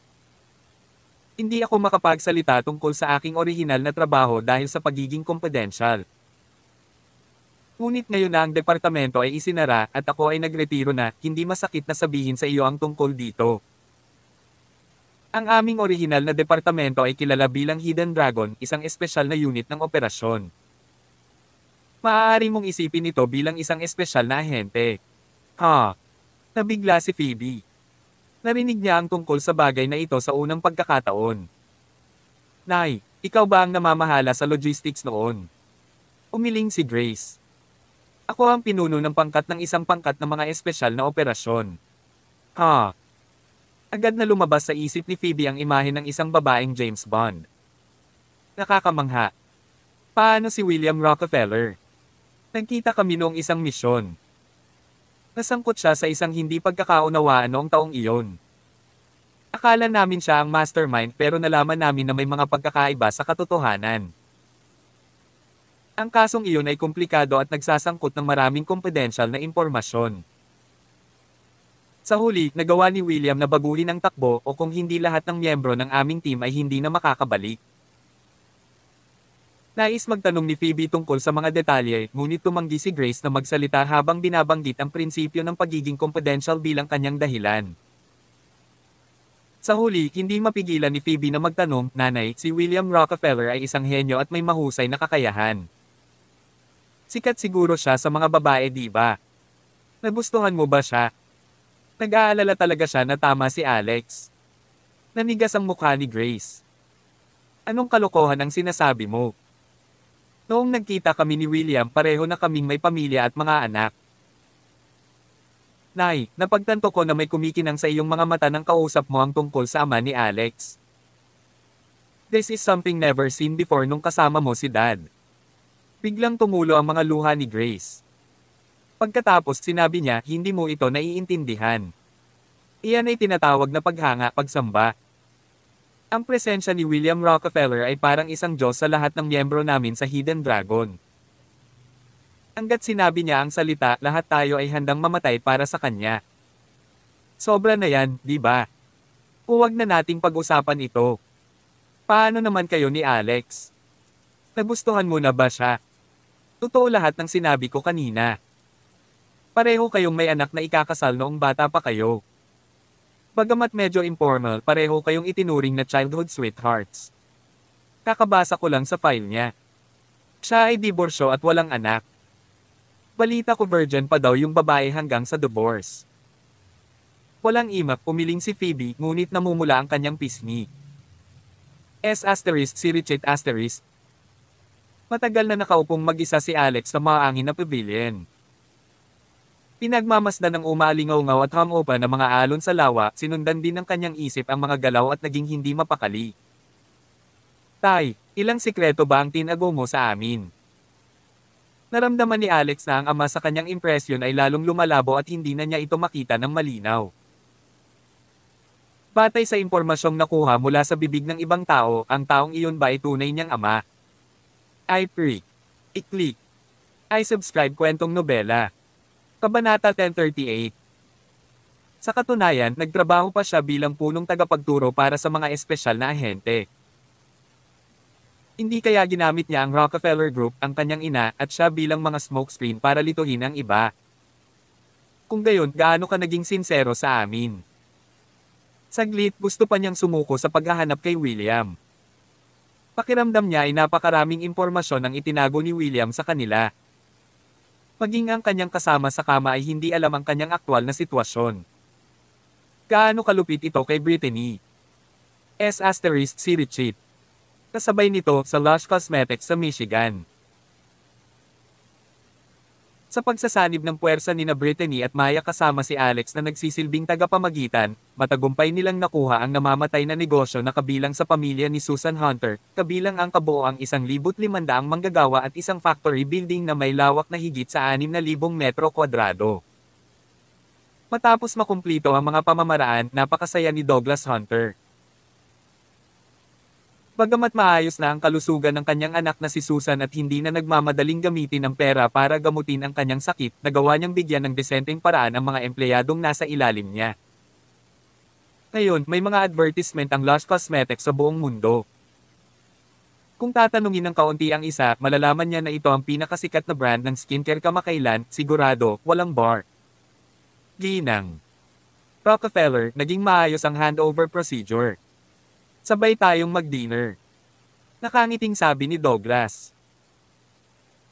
Hindi ako makapagsalita tungkol sa aking orihinal na trabaho dahil sa pagiging confidential. Ngunit ngayon na ang departamento ay isinara at ako ay nagretiro na, hindi masakit na sabihin sa iyo ang tungkol dito. Ang aming orihinal na departamento ay kilala bilang Hidden Dragon, isang espesyal na unit ng operasyon. Maaari mong isipin ito bilang isang espesyal na ahente. Ha? Nabigla si Phoebe. Narinig niya ang tungkol sa bagay na ito sa unang pagkakataon. Nay, ikaw ba ang namamahala sa logistics noon? Umiling si Grace. Ako ang pinuno ng pangkat ng isang pangkat ng mga espesyal na operasyon. Ha? Agad na lumabas sa isip ni Phoebe ang imahe ng isang babaeng James Bond. Nakakamangha. Paano si William Rockefeller? Nagkita kami noong isang misyon. Nasangkot siya sa isang hindi pagkakaunawaan noong taong iyon. Akala namin siya ang mastermind pero nalaman namin na may mga pagkakaiba sa katotohanan. Ang kasong iyon ay komplikado at nagsasangkot ng maraming confidential na impormasyon. Sa huli, nagawa ni William na baguhin ang takbo o kung hindi lahat ng miyembro ng aming team ay hindi na makakabalik. Nais magtanong ni Phoebe tungkol sa mga detalye, ngunit tumanggi si Grace na magsalita habang binabanggit ang prinsipyo ng pagiging confidential bilang kanyang dahilan. Sa huli, hindi mapigilan ni Phoebe na magtanong, Nanay, si William Rockefeller ay isang henyo at may mahusay na kakayahan. Sikat siguro siya sa mga babae di ba? Nagustuhan mo ba siya? Nag-aalala talaga siya na tama si Alex. Nanigas ang mukha ni Grace. Anong kalokohan ang sinasabi mo? Noong nagkita kami ni William pareho na kaming may pamilya at mga anak. Nay, napagtanto ko na may kumikinang sa iyong mga mata ng kausap mo ang tungkol sa ama ni Alex. This is something never seen before nung kasama mo si Dad. Biglang tumulo ang mga luha ni Grace. Pagkatapos sinabi niya hindi mo ito naiintindihan. Iyan ay tinatawag na paghanga pagsamba. Ang presensya ni William Rockefeller ay parang isang Diyos sa lahat ng miyembro namin sa Hidden Dragon. Hanggat sinabi niya ang salita, lahat tayo ay handang mamatay para sa kanya. Sobra na yan, di ba? Huwag na nating pag-usapan ito. Paano naman kayo ni Alex? Nagustuhan mo na ba siya? Totoo lahat ng sinabi ko kanina. Pareho kayong may anak na ikakasal noong bata pa kayo. Bagamat medyo informal, pareho kayong itinuring na childhood sweethearts. Kakabasa ko lang sa file niya. Siya ay diborsyo at walang anak. Balita ko virgin pa daw yung babae hanggang sa divorce. Walang imak, umiling si Phoebe, ngunit namumula ang kanyang pisngi. S asterisk si Richard asterisk, Matagal na nakaupong mag-isa si Alex sa maangin na pavilion. Pinagmamasdan ng umalingaw-ngaw at hamopa ng mga alon sa lawa, sinundan din ng kanyang isip ang mga galaw at naging hindi mapakali. Tay, ilang sikreto ba ang tinago mo sa amin? Naramdaman ni Alex na ang ama sa kanyang impresyon ay lalong lumalabo at hindi na niya ito makita ng malinaw. Batay sa impormasyong nakuha mula sa bibig ng ibang tao, ang taong iyon ba ay tunay niyang ama? I pre. I-click. I subscribe kwentong nobela. Kabanata 1038. Sa katunayan, nagtrabaho pa siya bilang punong tagapagturo para sa mga espesyal na ahente. Hindi kaya ginamit niya ang Rockefeller Group, ang kanyang ina, at siya bilang mga smokescreen para lituhin ang iba. Kung gayon, gaano ka naging sinsero sa amin? Saglit, gusto pa niyang sumuko sa paghahanap kay William. Pakiramdam niya ay napakaraming impormasyon ang itinago ni William sa kanila. Maging ang kanyang kasama sa kama ay hindi alam ang kanyang aktwal na sitwasyon. Gaano kalupit ito kay Brittany? S asterisk si Richie. Kasabay nito sa Lush Cosmetics sa Michigan. Sa pagsasanib ng puwersa ni na Brittany at Maya kasama si Alex na nagsisilbing tagapamagitan, matagumpay nilang nakuha ang namamatay na negosyo na kabilang sa pamilya ni Susan Hunter, kabilang ang kabuoang 1,500 manggagawa at isang factory building na may lawak na higit sa 6,000 metro kwadrado. Matapos makumplito ang mga pamamaraan, napakasaya ni Douglas Hunter. Bagamat maayos na ang kalusugan ng kanyang anak na si Susan at hindi na nagmamadaling gamitin ang pera para gamutin ang kanyang sakit, nagawa niyang bigyan ng desenteng paraan ang mga empleyadong nasa ilalim niya. Ngayon, may mga advertisement ang Lush Cosmetics sa buong mundo. Kung tatanungin ng kaunti ang isa, malalaman niya na ito ang pinakasikat na brand ng skincare kamakailan, sigurado, walang bar. Ginang. Rockefeller, naging maayos ang handover procedure. Sabay tayong mag-dinner. Nakangiting sabi ni Douglas.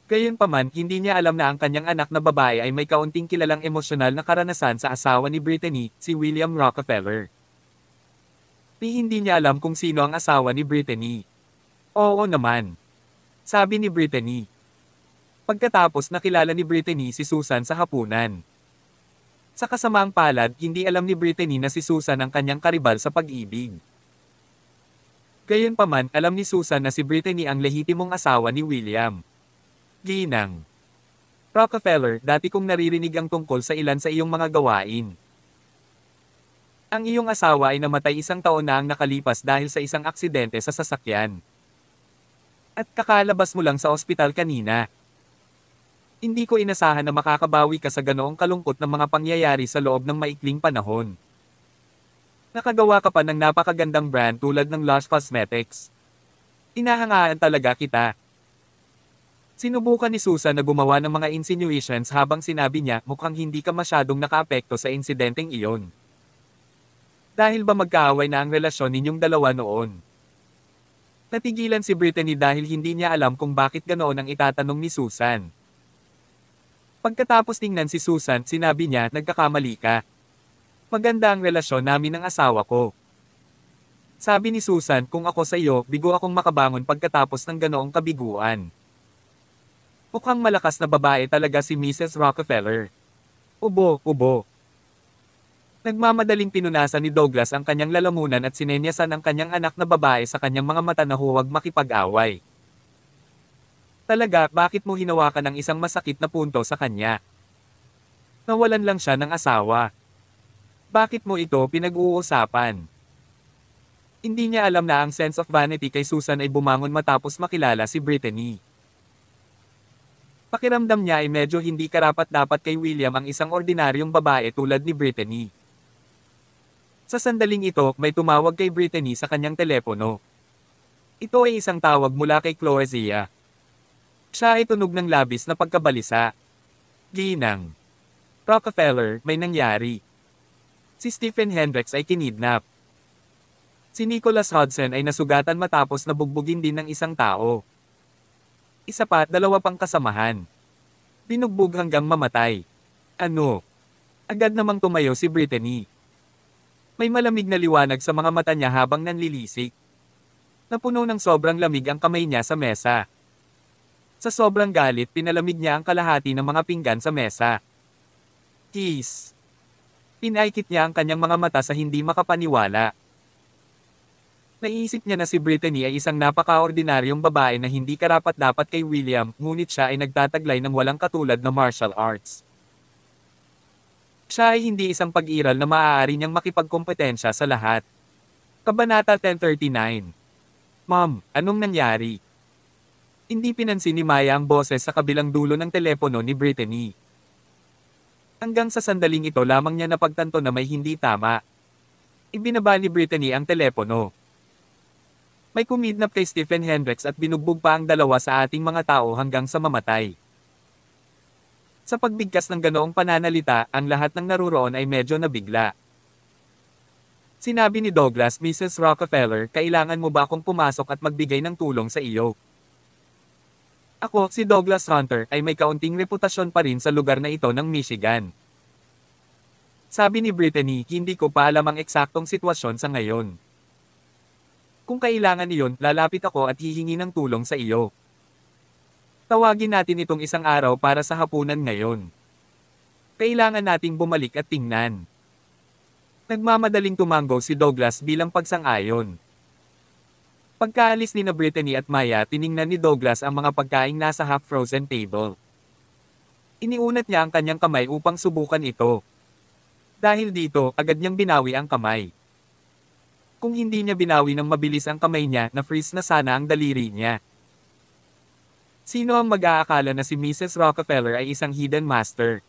Gayunpaman, hindi niya alam na ang kanyang anak na babae ay may kaunting kilalang emosyonal na karanasan sa asawa ni Brittany, si William Rockefeller. Ni hindi niya alam kung sino ang asawa ni Brittany. Oo naman. Sabi ni Brittany. Pagkatapos nakilala ni Brittany si Susan sa hapunan. Sa kasamaang palad, hindi alam ni Brittany na si Susan ang kanyang karibal sa pag-ibig. Gayunpaman, alam ni Susan na si Brittany ang lehitimong asawa ni William. Ginang. Rockefeller, dati kong naririnig ang tungkol sa ilan sa iyong mga gawain. Ang iyong asawa ay namatay isang taon na ang nakalipas dahil sa isang aksidente sa sasakyan. At kakalabas mo lang sa ospital kanina. Hindi ko inasahan na makakabawi ka sa ganoong kalungkot ng mga pangyayari sa loob ng maikling panahon. Nakagawa ka pa ng napakagandang brand tulad ng Lush Cosmetics. Inahangaan talaga kita. Sinubukan ni Susan na gumawa ng mga insinuations habang sinabi niya mukhang hindi ka masyadong nakaapekto sa insidenteng iyon. Dahil ba magkaaway na ang relasyon ninyong dalawa noon? Natigilan si Brittany dahil hindi niya alam kung bakit ganoon ang itatanong ni Susan. Pagkatapos tingnan si Susan, sinabi niya, nagkakamali ka. Maganda ang relasyon namin ng asawa ko. Sabi ni Susan, kung ako sa iyo, bigo akong makabangon pagkatapos ng ganoong kabiguan. Mukhang malakas na babae talaga si Mrs. Rockefeller. Ubo, ubo. Nagmamadaling pinunasan ni Douglas ang kanyang lalamunan at sinenyasan ang kanyang anak na babae sa kanyang mga mata na huwag makipag-away. Talaga, bakit mo hinawakan ang isang masakit na punto sa kanya? Nawalan lang siya ng asawa. Bakit mo ito pinag-uusapan? Hindi niya alam na ang sense of vanity kay Susan ay bumangon matapos makilala si Brittany. Pakiramdam niya ay medyo hindi karapat-dapat kay William ang isang ordinaryong babae tulad ni Brittany. Sa sandaling ito, may tumawag kay Brittany sa kanyang telepono. Ito ay isang tawag mula kay Cloezia. Siya ay tunog ng labis na pagkabalisa. Ginang. Rockefeller, may nangyari. Si Stephen Hendricks ay kinidnap. Si Nicholas Hudson ay nasugatan matapos na bugbugin din ng isang tao. Isa pa, dalawa pang kasamahan. Binugbog hanggang mamatay. Ano? Agad namang tumayo si Brittany. May malamig na liwanag sa mga mata niya habang nanlilisik. Napuno ng sobrang lamig ang kamay niya sa mesa. Sa sobrang galit, pinalamig niya ang kalahati ng mga pinggan sa mesa. Kiss. Pinaikit niya ang kanyang mga mata sa hindi makapaniwala. Naisip niya na si Brittany ay isang napaka-ordinaryong babae na hindi karapat-dapat kay William, ngunit siya ay nagtataglay ng walang katulad na martial arts. Siya ay hindi isang pag-iral na maaari niyang makipagkompetensya sa lahat. Kabanata 1039 Mom, anong nangyari? Hindi pinansin ni Maya ang boses sa kabilang dulo ng telepono ni Brittany. Hanggang sa sandaling ito lamang niya napagtanto na may hindi tama. Ibinaba ni Brittany ang telepono. May kumidnap kay Stephen Hendricks at binugbog pa ang dalawa sa ating mga tao hanggang sa mamatay. Sa pagbigkas ng ganoong pananalita, ang lahat ng naruroon ay medyo nabigla. Sinabi ni Douglas, Mrs. Rockefeller, kailangan mo ba akong pumasok at magbigay ng tulong sa iyo? Ako, si Douglas Hunter, ay may kaunting reputasyon pa rin sa lugar na ito ng Michigan. Sabi ni Brittany, hindi ko pa alam ang eksaktong sitwasyon sa ngayon. Kung kailangan iyon, lalapit ako at hihingi ng tulong sa iyo. Tawagin natin itong isang araw para sa hapunan ngayon. Kailangan nating bumalik at tingnan. Nagmamadaling tumango si Douglas bilang pagsang-ayon. Pagkaalis ni na Brittany at Maya, tiningnan ni Douglas ang mga pagkaing nasa half-frozen table. Iniunat niya ang kanyang kamay upang subukan ito. Dahil dito, agad niyang binawi ang kamay. Kung hindi niya binawi ng mabilis ang kamay niya, na-freeze na sana ang daliri niya. Sino ang mag-aakala na si Mrs. Rockefeller ay isang hidden master?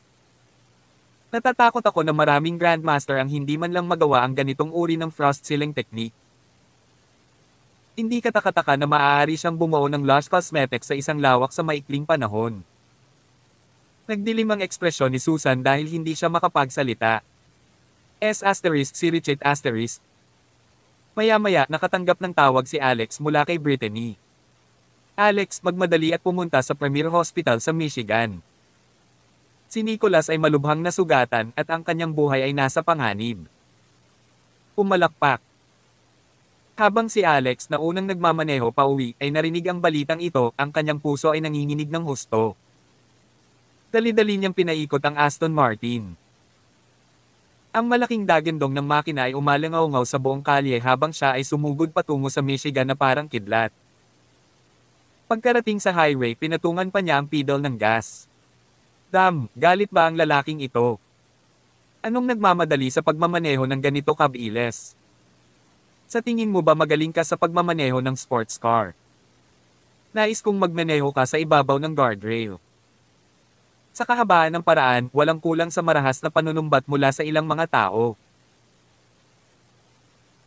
Natatakot ako na maraming Grandmaster ang hindi man lang magawa ang ganitong uri ng frost sealing technique. Hindi katakataka na maaari siyang bumuo ng Lush Cosmetics sa isang lawak sa maikling panahon. Nagdilim ang ekspresyon ni Susan dahil hindi siya makapagsalita. S asterisk si Richard asterisk. Maya-maya nakatanggap ng tawag si Alex mula kay Brittany. Alex magmadali at pumunta sa Premier Hospital sa Michigan. Si Nicholas ay malubhang nasugatan at ang kanyang buhay ay nasa panganib. Pumalakpak. Habang si Alex na unang nagmamaneho pa uwi ay narinig ang balitang ito, ang kanyang puso ay nanginginig ng husto. Dali-dali niyang pinaikot ang Aston Martin. Ang malaking dagandong ng makina ay umalangaw sa buong kalye habang siya ay sumugod patungo sa Michigan na parang kidlat. Pagkarating sa highway pinatungan pa niya ang pedal ng gas. Dam, galit ba ang lalaking ito? Anong nagmamadali sa pagmamaneho ng ganito kabilis? Sa tingin mo ba magaling ka sa pagmamaneho ng sports car? Nais kong magmaneho ka sa ibabaw ng guardrail. Sa kahabaan ng paraan, walang kulang sa marahas na panunumbat mula sa ilang mga tao.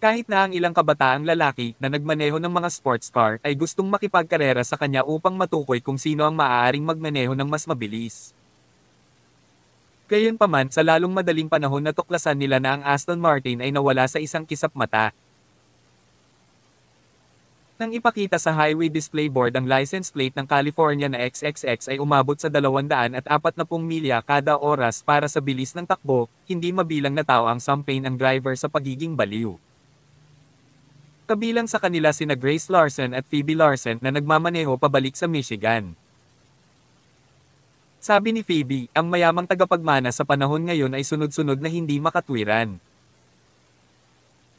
Kahit na ang ilang kabataang lalaki na nagmaneho ng mga sports car ay gustong makipagkarera sa kanya upang matukoy kung sino ang maaaring magmaneho ng mas mabilis. Gayunpaman, sa lalong madaling panahon na tuklasan nila na ang Aston Martin ay nawala sa isang kisap mata, nang ipakita sa highway display board ang license plate ng California na XXX ay umabot sa 240 milya kada oras para sa bilis ng takbo, hindi mabilang na tao ang sampain ang driver sa pagiging baliw. Kabilang sa kanila sina Grace Larson at Phoebe Larson na nagmamaneho pabalik sa Michigan. Sabi ni Phoebe, ang mayamang tagapagmana sa panahon ngayon ay sunod-sunod na hindi makatwiran.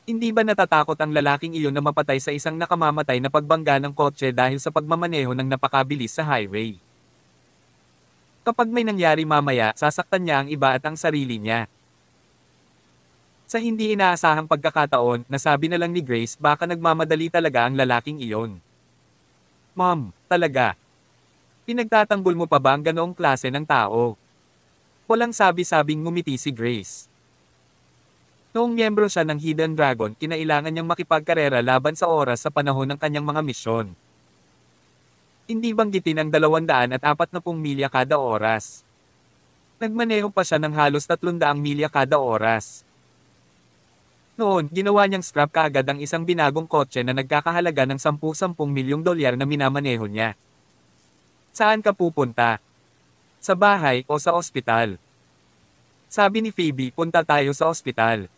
Hindi ba natatakot ang lalaking iyon na mapatay sa isang nakamamatay na pagbangga ng kotse dahil sa pagmamaneho ng napakabilis sa highway? Kapag may nangyari mamaya, sasaktan niya ang iba at ang sarili niya. Sa hindi inaasahang pagkakataon, nasabi na lang ni Grace baka nagmamadali talaga ang lalaking iyon. Mom, talaga. Pinagtatanggol mo pa ba ang ganoong klase ng tao? Walang sabi-sabing ngumiti si Grace. Noong miyembro siya ng Hidden Dragon, kinailangan niyang makipagkarera laban sa oras sa panahon ng kanyang mga misyon. Hindi banggitin ang 240 milya kada oras. Nagmaneho pa siya ng halos 300 milya kada oras. Noon, ginawa niyang scrap kaagad ang isang binagong kotse na nagkakahalaga ng 10-10 milyong dolyar na minamaneho niya. Saan ka pupunta? Sa bahay o sa ospital? Sabi ni Phoebe, punta tayo sa ospital.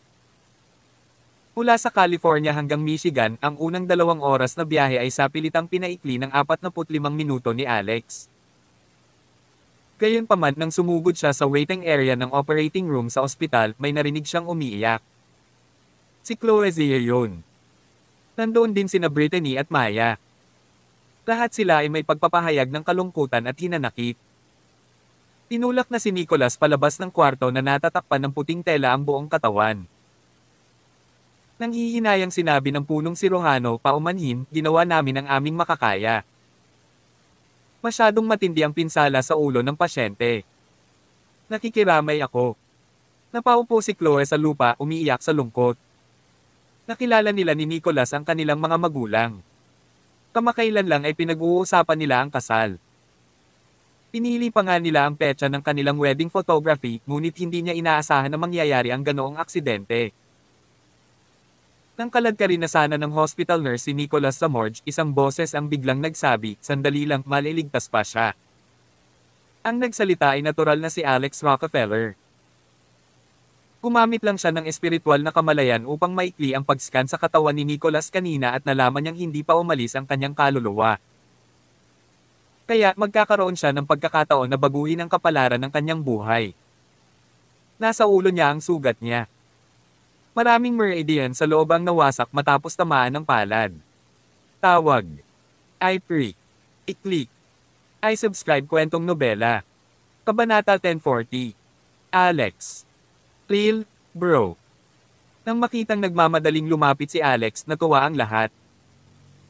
Mula sa California hanggang Michigan, ang unang dalawang oras na biyahe ay sapilitang pinaikli ng 45 minuto ni Alex. Gayunpaman nang sumugod siya sa waiting area ng operating room sa ospital, may narinig siyang umiiyak. Si Chloe Zia yun. Nandoon din sina Brittany at Maya. Lahat sila ay may pagpapahayag ng kalungkutan at hinanakit. Tinulak na si Nicholas palabas ng kwarto na natatakpan ng puting tela ang buong katawan. Nang hihinayang sinabi ng punong si Rohano paumanhin, ginawa namin ang aming makakaya. Masyadong matindi ang pinsala sa ulo ng pasyente. Nakikiramay ako. Napaupo si Chloe sa lupa, umiiyak sa lungkot. Nakilala nila ni Nicholas ang kanilang mga magulang. Kamakailan lang ay pinag-uusapan nila ang kasal. Pinili pa nga nila ang petsa ng kanilang wedding photography, ngunit hindi niya inaasahan na mangyayari ang ganoong aksidente. Nang kalad ka rin na sana ng hospital nurse si Nicholas Zamorge, isang boses ang biglang nagsabi, sandali lang, maliligtas pa siya. Ang nagsalita ay natural na si Alex Rockefeller. Gumamit lang siya ng espiritual na kamalayan upang maikli ang pag-scan sa katawan ni Nicholas kanina at nalaman niyang hindi pa umalis ang kanyang kaluluwa. Kaya magkakaroon siya ng pagkakataon na baguhin ang kapalaran ng kanyang buhay. Nasa ulo niya ang sugat niya. Maraming meridian sa loob ang nawasak matapos tamaan ng palad. Tawag. I pre. I-click. I subscribe kwentong nobela. Kabanata 1040. Alex. Real, bro. Nang makitang nagmamadaling lumapit si Alex, natuwa ang lahat.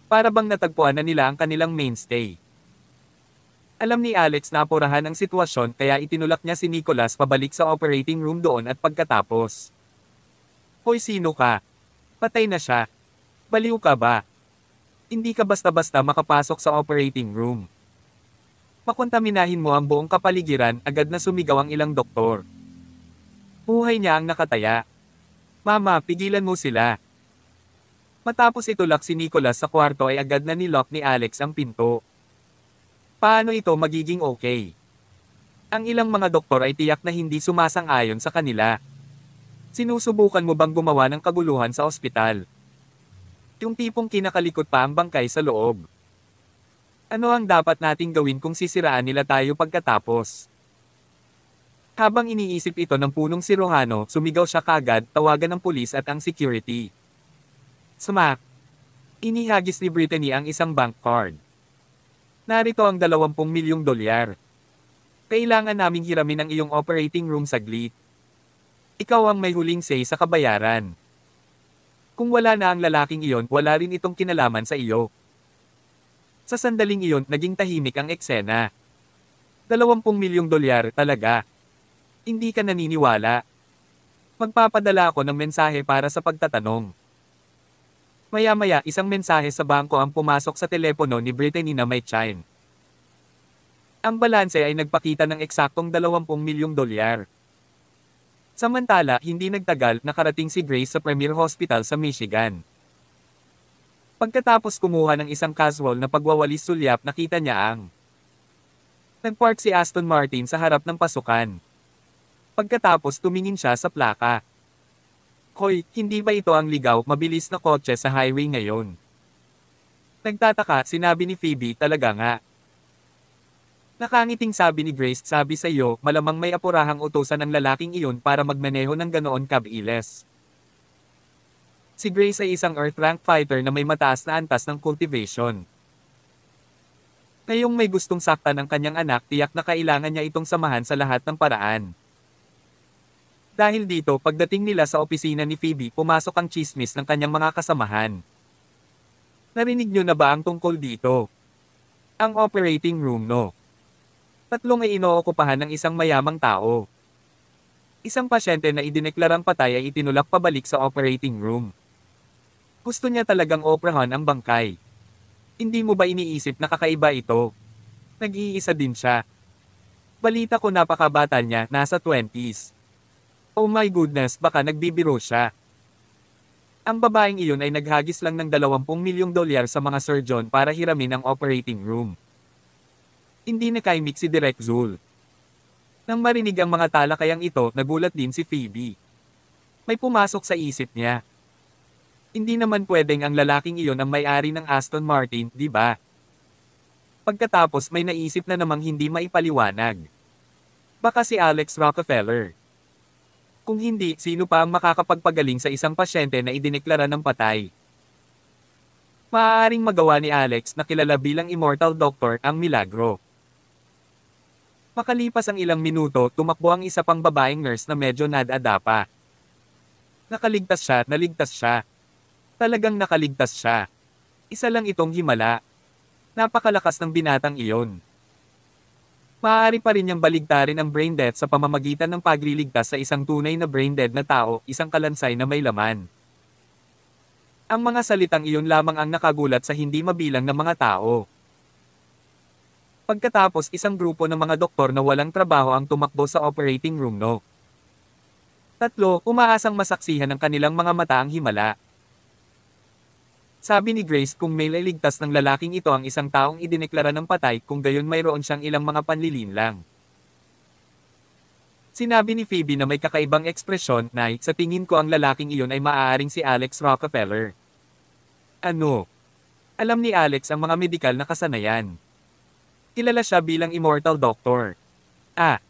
Para bang natagpuan na nila ang kanilang mainstay. Alam ni Alex na apurahan ang sitwasyon kaya itinulak niya si Nicholas pabalik sa operating room doon at pagkatapos. Hoy sino ka? Patay na siya. Baliw ka ba? Hindi ka basta-basta makapasok sa operating room. Makontaminahin mo ang buong kapaligiran, agad na sumigaw ang ilang doktor. Buhay niya ang nakataya. Mama, pigilan mo sila. Matapos itulak si Nicholas sa kwarto ay agad na nilock ni Alex ang pinto. Paano ito magiging okay? Ang ilang mga doktor ay tiyak na hindi sumasang-ayon sa kanila. Sinusubukan mo bang gumawa ng kaguluhan sa ospital? Yung tipong kinakalikot pa ang bangkay sa loob. Ano ang dapat nating gawin kung sisiraan nila tayo pagkatapos? Habang iniisip ito ng punong si Rohano, sumigaw siya kagad, tawagan ng pulis at ang security. Smack! Inihagis ni Brittany ang isang bank card. Narito ang 20 milyong dolyar. Kailangan naming hiramin ang iyong operating room saglit. Ikaw ang may huling say sa kabayaran. Kung wala na ang lalaking iyon, wala rin itong kinalaman sa iyo. Sa sandaling iyon, naging tahimik ang eksena. 20 milyong dolyar talaga. Hindi ka naniniwala. Magpapadala ako ng mensahe para sa pagtatanong. Maya-maya, isang mensahe sa bangko ang pumasok sa telepono ni Brittany na may chime. Ang balanse ay nagpakita ng eksaktong 20 milyong dolyar. Samantala, hindi nagtagal, nakarating si Grace sa Premier Hospital sa Michigan. Pagkatapos kumuha ng isang casual na pagwawalis sulyap nakita niya ang Nagpark si Aston Martin sa harap ng pasukan. Pagkatapos tumingin siya sa plaka. Hoy, hindi ba ito ang ligaw, mabilis na kotse sa highway ngayon? Nagtataka, sinabi ni Phoebe, talaga nga. Nakangiting sabi ni Grace, sabi sa iyo, malamang may apurahang utosan ng lalaking iyon para magmaneho ng ganoon kabilis. Si Grace ay isang Earth rank fighter na may mataas na antas ng cultivation. Ngayong may gustong sakta ng kanyang anak, tiyak na kailangan niya itong samahan sa lahat ng paraan. Dahil dito, pagdating nila sa opisina ni Phoebe, pumasok ang chismis ng kanyang mga kasamahan. Narinig niyo na ba ang tungkol dito? Ang operating room no. Tatlong ay inookupahan ng isang mayamang tao. Isang pasyente na idineklarang patay ay itinulak pabalik sa operating room. Gusto niya talagang oprahan ang bangkay. Hindi mo ba iniisip na kakaiba ito? Nag-iisa din siya. Balita ko napakabata niya, nasa 20s. Oh my goodness, baka nagbibiro siya. Ang babaeng iyon ay naghagis lang ng 20 milyong dolyar sa mga surgeon para hiramin ang operating room. Hindi nakaimik si Direk Zul. Nang marinig ang mga talakayang ito, nagulat din si Phoebe. May pumasok sa isip niya. Hindi naman pwedeng ang lalaking iyon ang may-ari ng Aston Martin, di ba? Pagkatapos may naisip na namang hindi maipaliwanag. Baka si Alex Rockefeller. Kung hindi, sino pa ang makakapagpagaling sa isang pasyente na idineklara ng patay? Maaaring magawa ni Alex na kilala bilang Immortal Doctor ang milagro. Makalipas ang ilang minuto, tumakbo ang isa pang babaeng nurse na medyo nadada pa. Nakaligtas siya, naligtas siya. Talagang nakaligtas siya. Isa lang itong himala. Napakalakas ng binatang iyon. Maaari pa rin niyang baligtarin ang brain death sa pamamagitan ng pagliligtas sa isang tunay na brain dead na tao, isang kalansay na may laman. Ang mga salitang iyon lamang ang nakagulat sa hindi mabilang na mga tao. Pagkatapos isang grupo ng mga doktor na walang trabaho ang tumakbo sa operating room no. Tatlo, umaasang masaksihan ng kanilang mga mata ang himala. Sabi ni Grace kung may liligtas ng lalaking ito ang isang taong idineklara ng patay kung gayon mayroon siyang ilang mga panlilin lang. Sinabi ni Phoebe na may kakaibang ekspresyon na sa tingin ko ang lalaking iyon ay maaaring si Alex Rockefeller. Ano? Alam ni Alex ang mga medikal na kasanayan. Kilala siya bilang immortal doctor. Ah,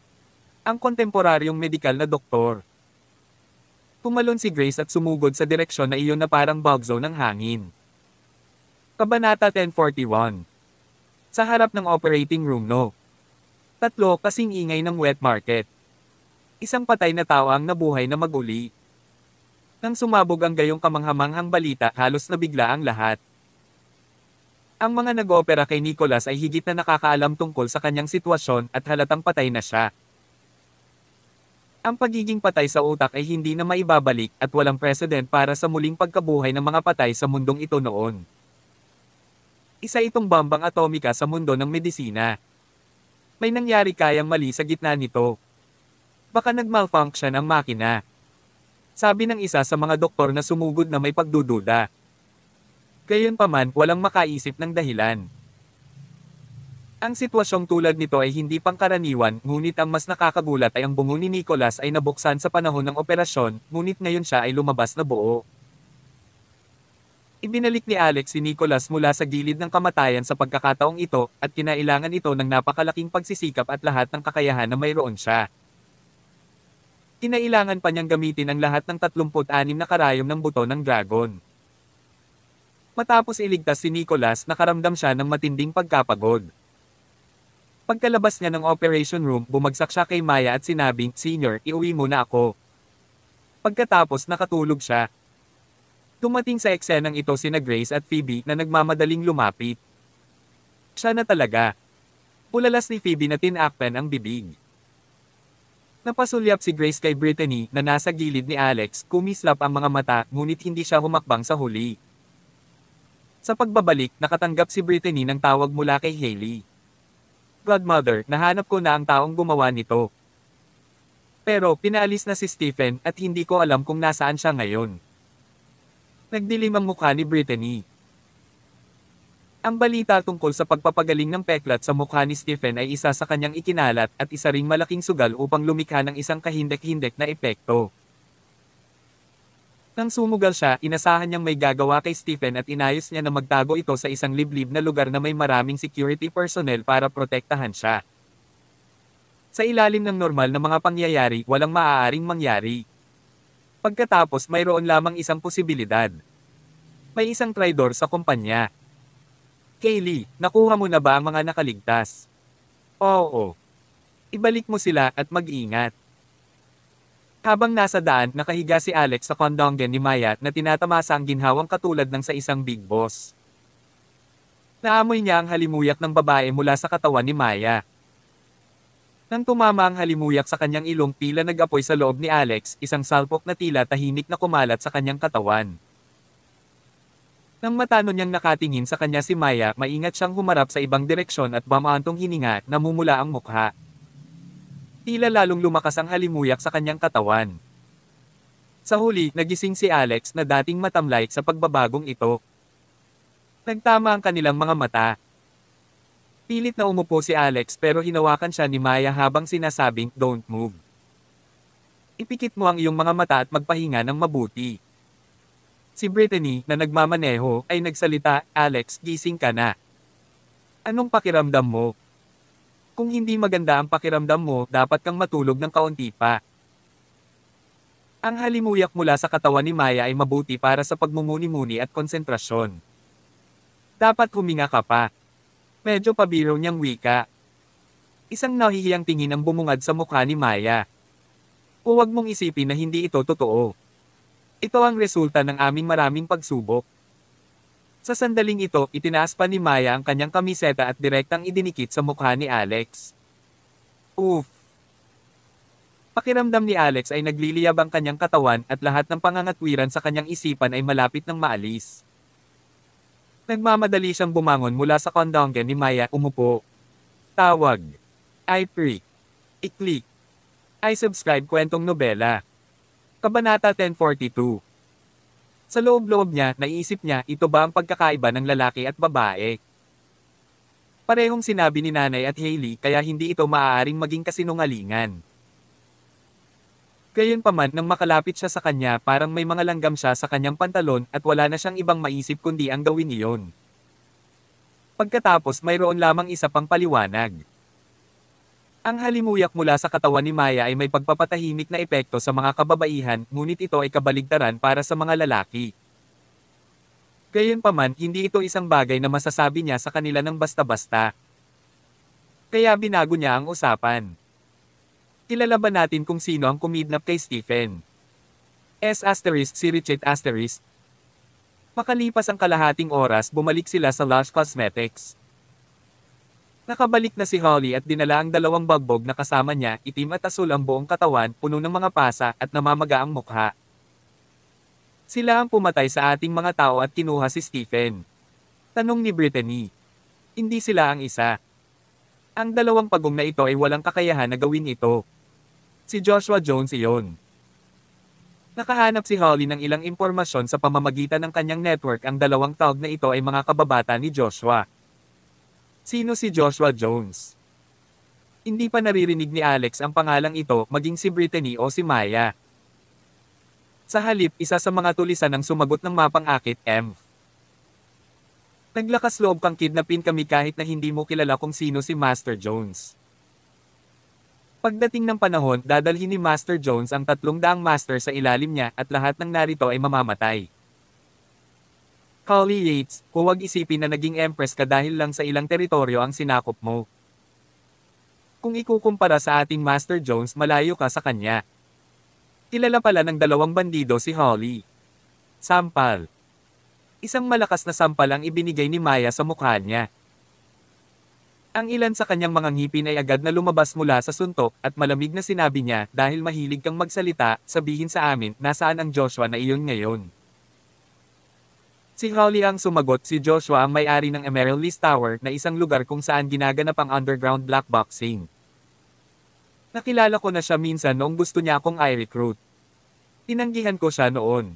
ang kontemporaryong medikal na doktor. Pumalon si Grace at sumugod sa direksyon na iyon na parang bug zone ng hangin. Kabanata 1041 Sa harap ng operating room no. Tatlo kasing ingay ng wet market. Isang patay na tao ang nabuhay na maguli. Nang sumabog ang gayong kamanghamanghang balita, halos nabigla ang lahat. Ang mga nag-opera kay Nicholas ay higit na nakakaalam tungkol sa kanyang sitwasyon at halatang patay na siya. Ang pagiging patay sa utak ay hindi na maibabalik at walang precedent para sa muling pagkabuhay ng mga patay sa mundong ito noon. Isa itong bambang atomika sa mundo ng medisina. May nangyari kayang mali sa gitna nito. Baka nag-malfunction ang makina. Sabi ng isa sa mga doktor na sumugod na may pagdududa. Gayunpaman, walang makaisip ng dahilan. Ang sitwasyong tulad nito ay hindi pangkaraniwan, ngunit ang mas nakakagulat ay ang bungo ni Nicholas ay nabuksan sa panahon ng operasyon, ngunit ngayon siya ay lumabas na buo. Ibinalik ni Alex si Nicholas mula sa gilid ng kamatayan sa pagkakataong ito, at kinailangan ito ng napakalaking pagsisikap at lahat ng kakayahan na mayroon siya. Kinailangan pa niyang gamitin ang lahat ng 36 na karayom ng buto ng dragon. Matapos iligtas si Nicholas nakaramdam siya ng matinding pagkapagod. Pagkalabas niya ng operation room, bumagsak siya kay Maya at sinabing, Senior, iuwi mo na ako. Pagkatapos nakatulog siya. Dumating sa eksenang ito sina Grace at Phoebe na nagmamadaling lumapit. Siya na talaga. Pulalas ni Phoebe na tinakpan ang bibig. Napasulyap si Grace kay Brittany na nasa gilid ni Alex, kumislap ang mga mata ngunit hindi siya humakbang sa huli. Sa pagbabalik, nakatanggap si Brittany ng tawag mula kay Hailey. Godmother, nahanap ko na ang taong gumawa nito. Pero, pinaalis na si Stephen at hindi ko alam kung nasaan siya ngayon. Nagdilim ang mukha ni Brittany. Ang balita tungkol sa pagpapagaling ng peklat sa mukha ni Stephen ay isa sa kanyang ikinalat at isa ring malaking sugal upang lumikha ng isang kahindek-hindek na epekto. Nang sumugal siya, inasahan niyang may gagawa kay Stephen at inayos niya na magtago ito sa isang liblib na lugar na may maraming security personnel para protektahan siya. Sa ilalim ng normal na mga pangyayari, walang maaaring mangyari. Pagkatapos mayroon lamang isang posibilidad. May isang traidor sa kumpanya. Kaylee, nakuha mo na ba ang mga nakaligtas? Oo. Ibalik mo sila at mag-ingat. Habang nasa daan, nakahiga si Alex sa kondonggen ni Maya na tinatamasa ang ginhawang katulad ng sa isang big boss. Naamoy niya ang halimuyak ng babae mula sa katawan ni Maya. Nang tumama ang halimuyak sa kanyang ilong tila nag-apoy sa loob ni Alex, isang salpok na tila tahimik na kumalat sa kanyang katawan. Nang matano niyang nakatingin sa kanya si Maya, maingat siyang humarap sa ibang direksyon at bamaantong hininga, namumula ang mukha. Tila lalong lumakas ang halimuyak sa kanyang katawan. Sa huli, nagising si Alex na dating matamlay sa pagbabagong ito. Nagtama ang kanilang mga mata. Pilit na umupo si Alex pero hinawakan siya ni Maya habang sinasabing, don't move. Ipikit mo ang iyong mga mata at magpahinga ng mabuti. Si Brittany, na nagmamaneho, ay nagsalita, Alex, gising ka na. Anong pakiramdam mo? Kung hindi maganda ang pakiramdam mo, dapat kang matulog ng kaunti pa. Ang halimuyak mula sa katawan ni Maya ay mabuti para sa pagmumuni-muni at konsentrasyon. Dapat huminga ka pa. Medyo pabiro niyang wika. Isang nahihiyang tingin ang bumungad sa mukha ni Maya. Huwag mong isipin na hindi ito totoo. Ito ang resulta ng aming maraming pagsubok. Sa sandaling ito, itinaas pa ni Maya ang kanyang kamiseta at direktang idinikit sa mukha ni Alex. Oof! Pakiramdam ni Alex ay nagliliyab ang kanyang katawan at lahat ng pangangatwiran sa kanyang isipan ay malapit ng maalis. Nagmamadali siyang bumangon mula sa kondonggen ni Maya umupo. Tawag. I freak. I-click. I subscribe kwentong nobela. Kabanata 1042 sa loob-loob niya, naiisip niya, ito ba ang pagkakaiba ng lalaki at babae? Parehong sinabi ni nanay at Hailey kaya hindi ito maaaring maging kasinungalingan. Gayunpaman nang makalapit siya sa kanya parang may mga langgam siya sa kanyang pantalon at wala na siyang ibang maisip kundi ang gawin iyon. Pagkatapos mayroon lamang isa pang paliwanag. Ang halimuyak mula sa katawan ni Maya ay may pagpapatahimik na epekto sa mga kababaihan, ngunit ito ay kabaligtaran para sa mga lalaki. Gayunpaman, hindi ito isang bagay na masasabi niya sa kanila ng basta-basta. Kaya binago niya ang usapan. Kilala ba natin kung sino ang kumidnap kay Stephen? S asterisk si Richard asterisk. Makalipas ang kalahating oras bumalik sila sa Lush Cosmetics. Nakabalik na si Holly at dinala ang dalawang bagbog na kasama niya, itim at asul ang buong katawan, puno ng mga pasa at namamaga ang mukha. Sila ang pumatay sa ating mga tao at kinuha si Stephen. Tanong ni Brittany. Hindi sila ang isa. Ang dalawang pagong na ito ay walang kakayahan na gawin ito. Si Joshua Jones iyon. Nakahanap si Holly ng ilang impormasyon sa pamamagitan ng kanyang network ang dalawang tawag na ito ay mga kababata ni Joshua. Sino si Joshua Jones? Hindi pa naririnig ni Alex ang pangalang ito maging si Brittany o si Maya. Sa halip, isa sa mga tulisan ang sumagot ng mapang akit, M. Naglakas loob kang kidnapin kami kahit na hindi mo kilala kung sino si Master Jones. Pagdating ng panahon, dadalhin ni Master Jones ang tatlong daang master sa ilalim niya at lahat ng narito ay mamamatay. Holly Yates, huwag isipin na naging empress ka dahil lang sa ilang teritoryo ang sinakop mo. Kung ikukumpara sa ating Master Jones malayo ka sa kanya. Kilala pala ng dalawang bandido si Holly. Sampal. Isang malakas na sampal ang ibinigay ni Maya sa mukha niya. Ang ilan sa kanyang mga ngipin ay agad na lumabas mula sa suntok at malamig na sinabi niya dahil mahilig kang magsalita, sabihin sa amin nasaan ang Joshua na iyon ngayon. Si Holly ang sumagot si Joshua ang may-ari ng Emerald Tower na isang lugar kung saan ginaganap ang underground black boxing. Nakilala ko na siya minsan noong gusto niya akong i-recruit. Tinanggihan ko siya noon.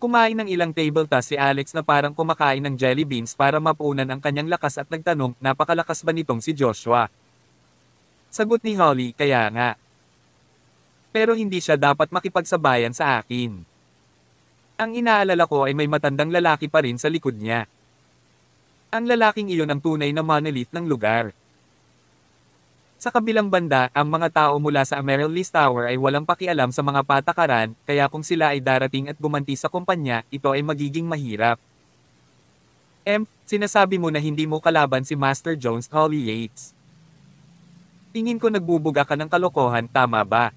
Kumain ng ilang table tas si Alex na parang kumakain ng jelly beans para mapunan ang kanyang lakas at nagtanong, napakalakas ba nitong si Joshua? Sagot ni Holly, kaya nga. Pero hindi siya dapat makipagsabayan sa akin. Ang inaalala ko ay may matandang lalaki pa rin sa likod niya. Ang lalaking iyon ang tunay na monolith ng lugar. Sa kabilang banda, ang mga tao mula sa Amaryllis Tower ay walang pakialam sa mga patakaran, kaya kung sila ay darating at gumanti sa kumpanya, ito ay magiging mahirap. M, sinasabi mo na hindi mo kalaban si Master Jones Holly Yates. Tingin ko nagbubuga ka ng kalokohan, tama ba?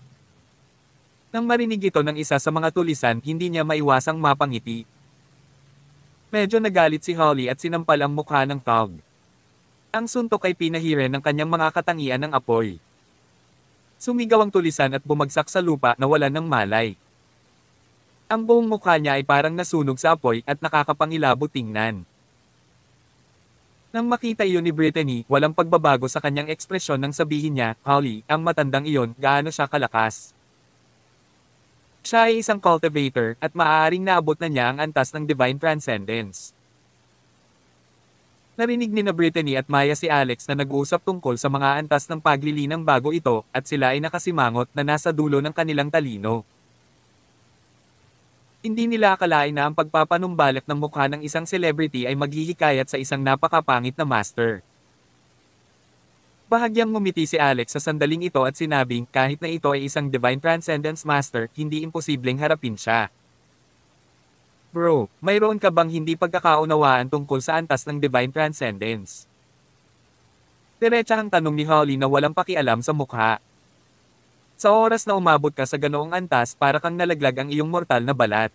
Nang marinig ito ng isa sa mga tulisan, hindi niya maiwasang mapangiti. Medyo nagalit si Holly at sinampal ang mukha ng Tog. Ang suntok ay pinahiren ng kanyang mga katangian ng apoy. Sumigaw ang tulisan at bumagsak sa lupa na wala ng malay. Ang buong mukha niya ay parang nasunog sa apoy at nakakapangilabo tingnan. Nang makita iyon ni Brittany, walang pagbabago sa kanyang ekspresyon nang sabihin niya, Holly, ang matandang iyon, gaano siya kalakas. Siya ay isang cultivator, at maaaring naabot na niya ang antas ng divine transcendence. Narinig ni na Brittany at Maya si Alex na nag-uusap tungkol sa mga antas ng paglilinang bago ito, at sila ay nakasimangot na nasa dulo ng kanilang talino. Hindi nila akalain na ang pagpapanumbalak ng mukha ng isang celebrity ay maghihikayat sa isang napakapangit na master. Bahagyang ngumiti si Alex sa sandaling ito at sinabing kahit na ito ay isang Divine Transcendence Master, hindi imposibleng harapin siya. Bro, mayroon ka bang hindi pagkakaunawaan tungkol sa antas ng Divine Transcendence? Diretsahang tanong ni Holly na walang pakialam sa mukha. Sa oras na umabot ka sa ganoong antas para kang nalaglag ang iyong mortal na balat.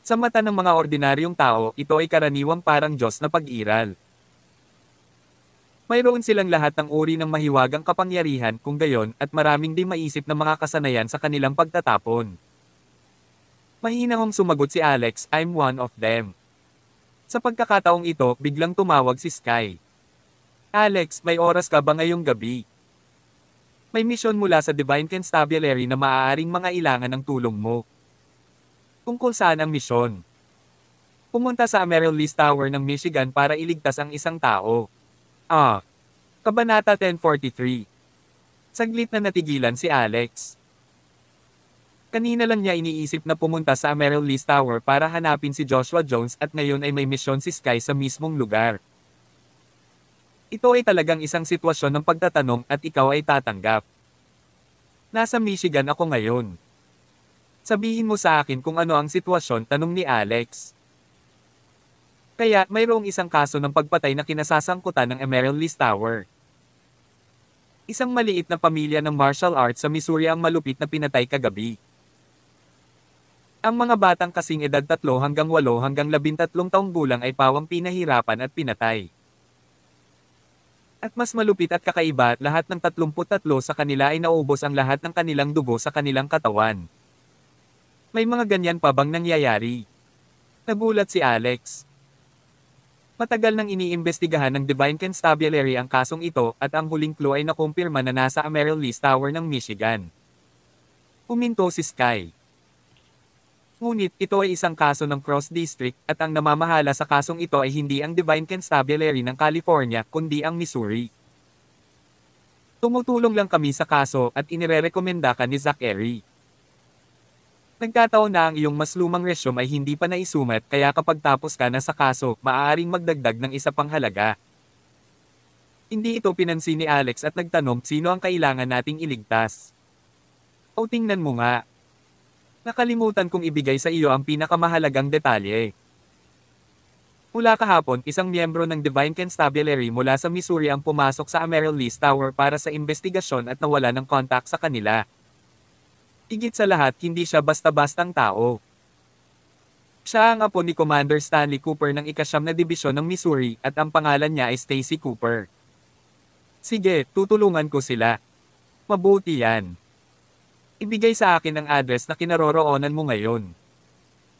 Sa mata ng mga ordinaryong tao, ito ay karaniwang parang Diyos na pag-iral. Mayroon silang lahat ng uri ng mahiwagang kapangyarihan kung gayon at maraming di maisip na mga kasanayan sa kanilang pagtatapon. Mahinahong sumagot si Alex, I'm one of them. Sa pagkakataong ito, biglang tumawag si Sky. Alex, may oras ka ba ngayong gabi? May misyon mula sa Divine Constabulary na maaaring mga ilangan ng tulong mo. Tungkol saan ang misyon? Pumunta sa Amaryllis Tower ng Michigan para iligtas ang isang tao. Ah. Kabanata 1043. Saglit na natigilan si Alex. Kanina lang niya iniisip na pumunta sa Amaryllis Tower para hanapin si Joshua Jones at ngayon ay may misyon si Sky sa mismong lugar. Ito ay talagang isang sitwasyon ng pagtatanong at ikaw ay tatanggap. Nasa Michigan ako ngayon. Sabihin mo sa akin kung ano ang sitwasyon, tanong ni Alex. Kaya, mayroong isang kaso ng pagpatay na kinasasangkutan ng Amaryllis Tower. Isang maliit na pamilya ng martial arts sa Missouri ang malupit na pinatay kagabi. Ang mga batang kasing edad 3 hanggang 8 hanggang 13 taong gulang ay pawang pinahirapan at pinatay. At mas malupit at kakaiba, lahat ng 33 sa kanila ay naubos ang lahat ng kanilang dugo sa kanilang katawan. May mga ganyan pa bang nangyayari? Nagulat si Alex. Matagal nang iniimbestigahan ng Divine Constabulary ang kasong ito at ang huling clue ay nakumpirma na nasa Amaryllis Tower ng Michigan. Huminto si Sky. Ngunit ito ay isang kaso ng Cross District at ang namamahala sa kasong ito ay hindi ang Divine Constabulary ng California kundi ang Missouri. Tumutulong lang kami sa kaso at inirerekomenda ka ni Zachary. Nagkataon na ang iyong mas lumang resume ay hindi pa naisumat kaya kapag tapos ka na sa kaso, maaaring magdagdag ng isa pang halaga. Hindi ito pinansin ni Alex at nagtanong sino ang kailangan nating iligtas. O tingnan mo nga. Nakalimutan kong ibigay sa iyo ang pinakamahalagang detalye. Mula kahapon, isang miyembro ng Divine Constabulary mula sa Missouri ang pumasok sa Amaryllis Tower para sa investigasyon at nawala ng kontak sa kanila. Higit sa lahat, hindi siya basta-bastang tao. Siya ang apo ni Commander Stanley Cooper ng ikasyam na dibisyon ng Missouri at ang pangalan niya ay Stacy Cooper. Sige, tutulungan ko sila. Mabuti yan. Ibigay sa akin ang address na kinaroroonan mo ngayon.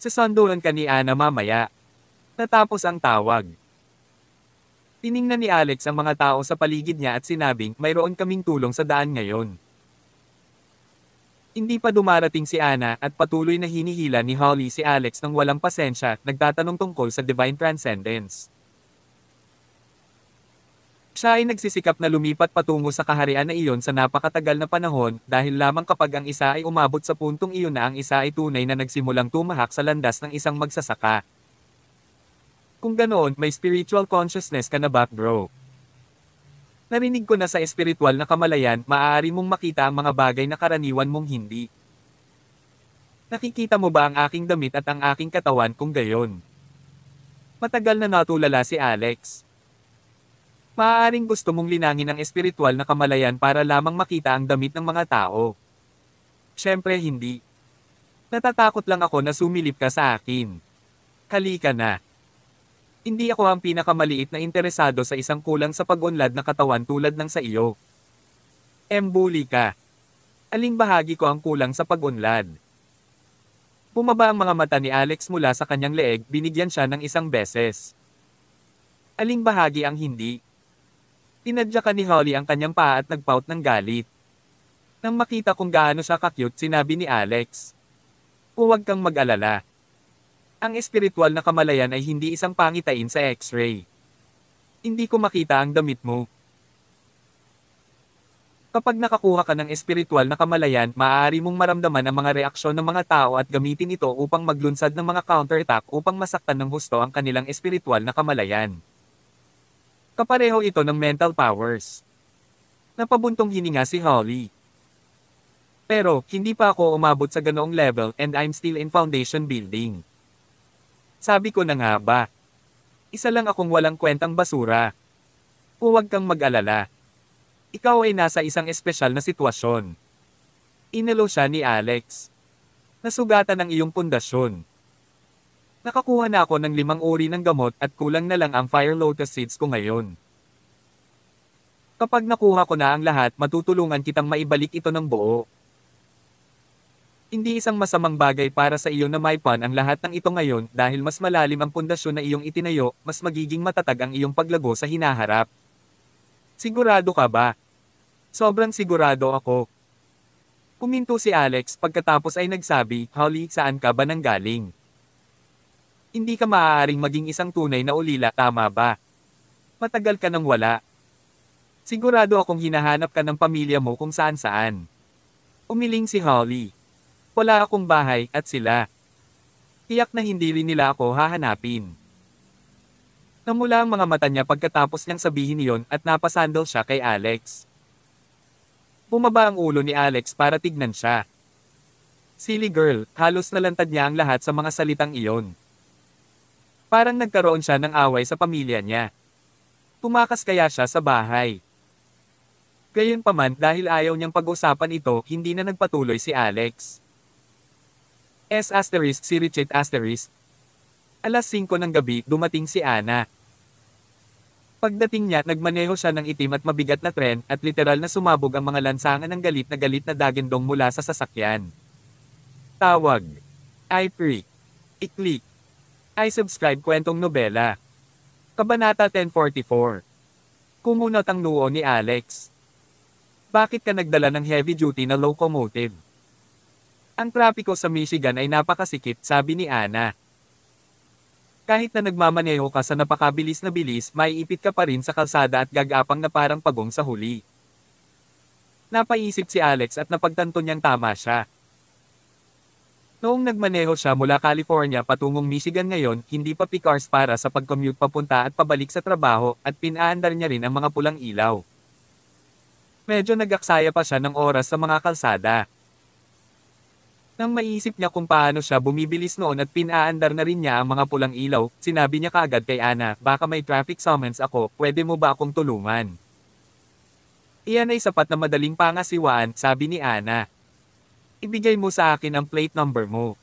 Sasandulan ka ni Ana mamaya. Natapos ang tawag. Tiningnan ni Alex ang mga tao sa paligid niya at sinabing, mayroon kaming tulong sa daan ngayon. Hindi pa dumarating si Ana at patuloy na hinihila ni Holly si Alex ng walang pasensya, nagtatanong tungkol sa Divine Transcendence. Siya ay nagsisikap na lumipat patungo sa kaharian na iyon sa napakatagal na panahon dahil lamang kapag ang isa ay umabot sa puntong iyon na ang isa ay tunay na nagsimulang tumahak sa landas ng isang magsasaka. Kung ganoon, may spiritual consciousness ka na ba, bro? Narinig ko na sa espiritual na kamalayan, maaari mong makita ang mga bagay na karaniwan mong hindi. Nakikita mo ba ang aking damit at ang aking katawan kung gayon? Matagal na natulala si Alex. Maaaring gusto mong linangin ang espiritual na kamalayan para lamang makita ang damit ng mga tao. Siyempre hindi. Natatakot lang ako na sumilip ka sa akin. Kali ka na. Hindi ako ang pinakamaliit na interesado sa isang kulang sa pag-unlad na katawan tulad ng sa iyo. Embuli ka. Aling bahagi ko ang kulang sa pag-unlad? Bumaba ang mga mata ni Alex mula sa kanyang leeg, binigyan siya ng isang beses. Aling bahagi ang hindi? Tinadya ka ni Holly ang kanyang paa at nagpout ng galit. Nang makita kung gaano siya kakyut, sinabi ni Alex. Huwag kang mag-alala. Ang espiritual na kamalayan ay hindi isang pangitain sa x-ray. Hindi ko makita ang damit mo. Kapag nakakuha ka ng espiritual na kamalayan, maaari mong maramdaman ang mga reaksyon ng mga tao at gamitin ito upang maglunsad ng mga counterattack upang masaktan ng husto ang kanilang espiritual na kamalayan. Kapareho ito ng mental powers. Napabuntong hininga si Holly. Pero, hindi pa ako umabot sa ganoong level and I'm still in foundation building. Sabi ko na nga ba? Isa lang akong walang kwentang basura. Huwag kang mag-alala. Ikaw ay nasa isang espesyal na sitwasyon. Inalo siya ni Alex. Nasugatan ang iyong pundasyon. Nakakuha na ako ng limang uri ng gamot at kulang na lang ang fire lotus seeds ko ngayon. Kapag nakuha ko na ang lahat, matutulungan kitang maibalik ito ng buo. Hindi isang masamang bagay para sa iyo na may pan ang lahat ng ito ngayon dahil mas malalim ang pundasyon na iyong itinayo, mas magiging matatag ang iyong paglago sa hinaharap. Sigurado ka ba? Sobrang sigurado ako. Puminto si Alex pagkatapos ay nagsabi, Holly, saan ka ba nang galing? Hindi ka maaaring maging isang tunay na ulila, tama ba? Matagal ka nang wala. Sigurado akong hinahanap ka ng pamilya mo kung saan saan. Umiling si Holly. Wala akong bahay at sila. Tiyak na hindi rin nila ako hahanapin. Namula ang mga mata niya pagkatapos niyang sabihin iyon at napasandal siya kay Alex. Bumaba ang ulo ni Alex para tignan siya. Silly girl, halos nalantad niya ang lahat sa mga salitang iyon. Parang nagkaroon siya ng away sa pamilya niya. Tumakas kaya siya sa bahay. Gayunpaman dahil ayaw niyang pag-usapan ito, hindi na nagpatuloy si Alex. S asterisk si Richard asterisk. Alas 5 ng gabi, dumating si Ana. Pagdating niya, nagmaneho siya ng itim at mabigat na tren at literal na sumabog ang mga lansangan ng galit na galit na dagendong mula sa sasakyan. Tawag. I freak. I-click. I subscribe kwentong nobela. Kabanata 1044. Kumunot ang noo ni Alex. Bakit ka nagdala ng heavy duty na locomotive? Ang trapiko sa Michigan ay napakasikip, sabi ni Ana. Kahit na nagmamaneho ka sa napakabilis na bilis, maiipit ka pa rin sa kalsada at gagapang na parang pagong sa huli. Napaisip si Alex at napagtanto niyang tama siya. Noong nagmaneho siya mula California patungong Michigan ngayon, hindi pa pikars para sa pag-commute papunta at pabalik sa trabaho at pinaandar niya rin ang mga pulang ilaw. Medyo nagaksaya pa siya ng oras sa mga kalsada. Nang maisip niya kung paano siya bumibilis noon at pinaandar na rin niya ang mga pulang ilaw, sinabi niya kaagad kay Ana, baka may traffic summons ako, pwede mo ba akong tulungan? Iyan ay sapat na madaling pangasiwaan, sabi ni Ana. Ibigay mo sa akin ang plate number mo.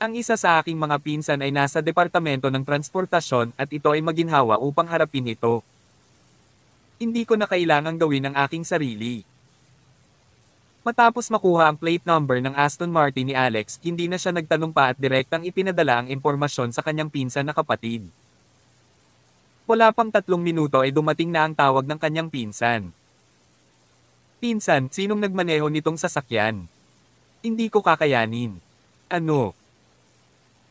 Ang isa sa aking mga pinsan ay nasa departamento ng transportasyon at ito ay maginhawa upang harapin ito. Hindi ko na kailangang gawin ang aking sarili. Matapos makuha ang plate number ng Aston Martin ni Alex, hindi na siya nagtanong pa at direktang ipinadala ang impormasyon sa kanyang pinsan na kapatid. Wala pang tatlong minuto ay dumating na ang tawag ng kanyang pinsan. Pinsan, sinong nagmaneho nitong sasakyan? Hindi ko kakayanin. Ano?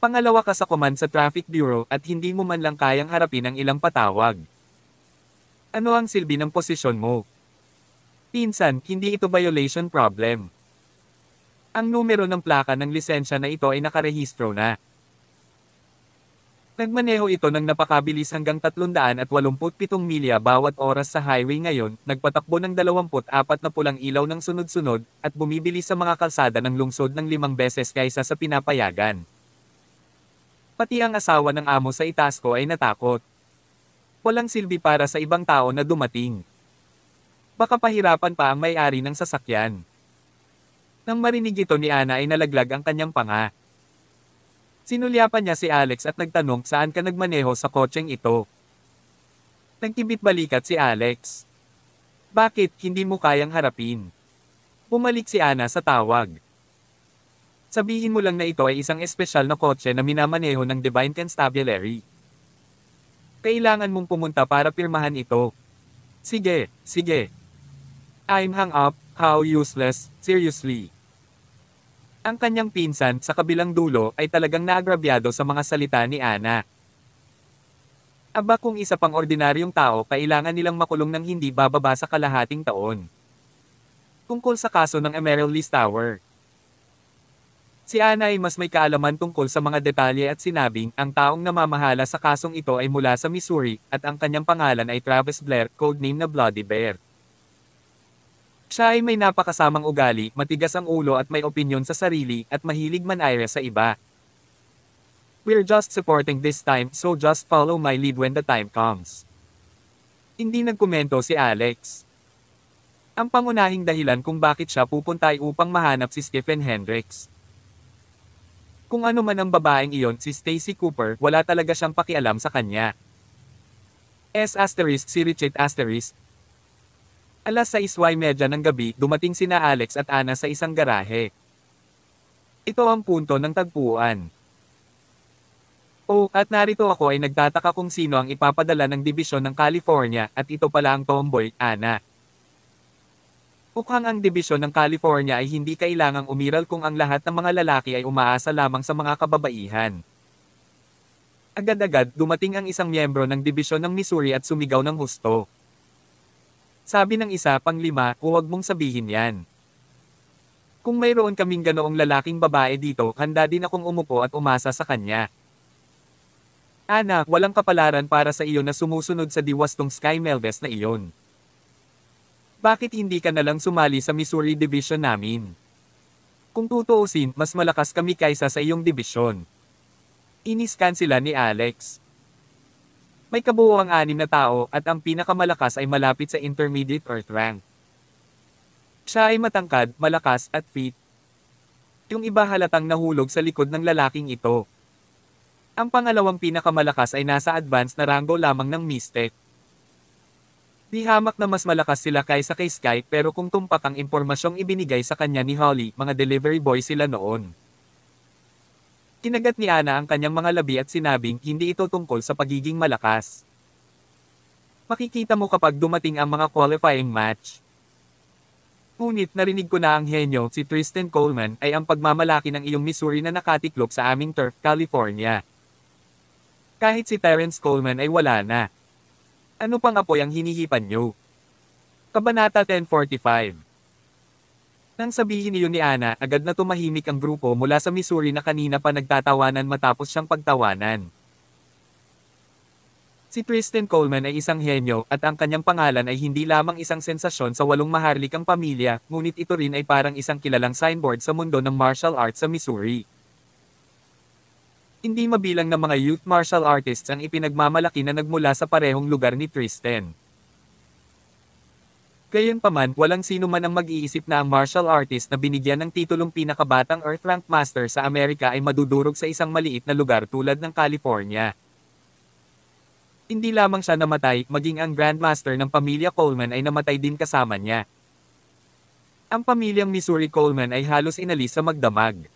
Pangalawa ka sa command sa Traffic Bureau at hindi mo man lang kayang harapin ang ilang patawag. Ano ang silbi ng posisyon mo? Pinsan, hindi ito violation problem. Ang numero ng plaka ng lisensya na ito ay nakarehistro na. Nagmaneho ito ng napakabilis hanggang 387 milya bawat oras sa highway ngayon, nagpatakbo ng 24 na pulang ilaw ng sunod-sunod, at bumibili sa mga kalsada ng lungsod ng limang beses kaysa sa pinapayagan. Pati ang asawa ng amo sa Itasco ay natakot. Walang silbi para sa ibang tao na dumating. Baka pahirapan pa ang may-ari ng sasakyan. Nang marinig ito ni Ana ay nalaglag ang kanyang panga. Sinulyapan niya si Alex at nagtanong saan ka nagmaneho sa kotseng ito. Nagkibit balikat si Alex. Bakit hindi mo kayang harapin? Bumalik si Ana sa tawag. Sabihin mo lang na ito ay isang espesyal na kotse na minamaneho ng Divine Constabulary. Kailangan mong pumunta para pirmahan ito. Sige, sige. I'm hung up, how useless, seriously. Ang kanyang pinsan sa kabilang dulo ay talagang naagrabyado sa mga salita ni Ana. Aba kung isa pang ordinaryong tao kailangan nilang makulong ng hindi bababa sa kalahating taon. Tungkol sa kaso ng Amaryllis Tower. Si Ana ay mas may kaalaman tungkol sa mga detalye at sinabing ang taong namamahala sa kasong ito ay mula sa Missouri at ang kanyang pangalan ay Travis Blair, codename na Bloody Bear. Siya ay may napakasamang ugali, matigas ang ulo at may opinyon sa sarili at mahilig manayra sa iba. We're just supporting this time so just follow my lead when the time comes. Hindi nagkomento si Alex. Ang pangunahing dahilan kung bakit siya pupunta ay upang mahanap si Stephen Hendricks. Kung ano man ang babaeng iyon si Stacy Cooper, wala talaga siyang pakialam sa kanya. S asterisk si Richard asterisk, Alas 6.30 ng gabi, dumating sina Alex at Ana sa isang garahe. Ito ang punto ng tagpuan. Oh, at narito ako ay nagtataka kung sino ang ipapadala ng dibisyon ng California at ito pala ang tomboy, Ana. Mukhang ang dibisyon ng California ay hindi kailangang umiral kung ang lahat ng mga lalaki ay umaasa lamang sa mga kababaihan. Agad-agad dumating ang isang miyembro ng dibisyon ng Missouri at sumigaw ng husto. Sabi ng isa pang lima, huwag mong sabihin yan. Kung mayroon kaming ganoong lalaking babae dito, handa din akong umupo at umasa sa kanya. Ana, walang kapalaran para sa iyo na sumusunod sa diwastong Sky Melves na iyon. Bakit hindi ka nalang sumali sa Missouri Division namin? Kung tutuusin, mas malakas kami kaysa sa iyong dibisyon. Iniskan sila ni Alex. May kabuuang anim na tao at ang pinakamalakas ay malapit sa intermediate earth rank. Siya ay matangkad, malakas at fit. Yung iba halatang nahulog sa likod ng lalaking ito. Ang pangalawang pinakamalakas ay nasa advanced na rango lamang ng Mystic. Di hamak na mas malakas sila kaysa kay Sky pero kung tumpak ang impormasyong ibinigay sa kanya ni Holly, mga delivery boy sila noon. Kinagat ni Ana ang kanyang mga labi at sinabing hindi ito tungkol sa pagiging malakas. Makikita mo kapag dumating ang mga qualifying match. Ngunit narinig ko na ang henyo si Tristan Coleman ay ang pagmamalaki ng iyong Missouri na nakatiklop sa aming turf, California. Kahit si Terence Coleman ay wala na. Ano pang apoy ang hinihipan nyo? Kabanata 1045 Nang sabihin niyo ni Ana, agad na tumahimik ang grupo mula sa Missouri na kanina pa nagtatawanan matapos siyang pagtawanan. Si Tristan Coleman ay isang henyo at ang kanyang pangalan ay hindi lamang isang sensasyon sa walong maharlikang pamilya, ngunit ito rin ay parang isang kilalang signboard sa mundo ng martial arts sa Missouri. Hindi mabilang na mga youth martial artists ang ipinagmamalaki na nagmula sa parehong lugar ni Tristan. Gayunpaman, walang sino man ang mag-iisip na ang martial artist na binigyan ng titulong pinakabatang Earth Rank Master sa Amerika ay madudurog sa isang maliit na lugar tulad ng California. Hindi lamang siya namatay, maging ang Grandmaster ng pamilya Coleman ay namatay din kasama niya. Ang pamilyang Missouri Coleman ay halos inalis sa magdamag.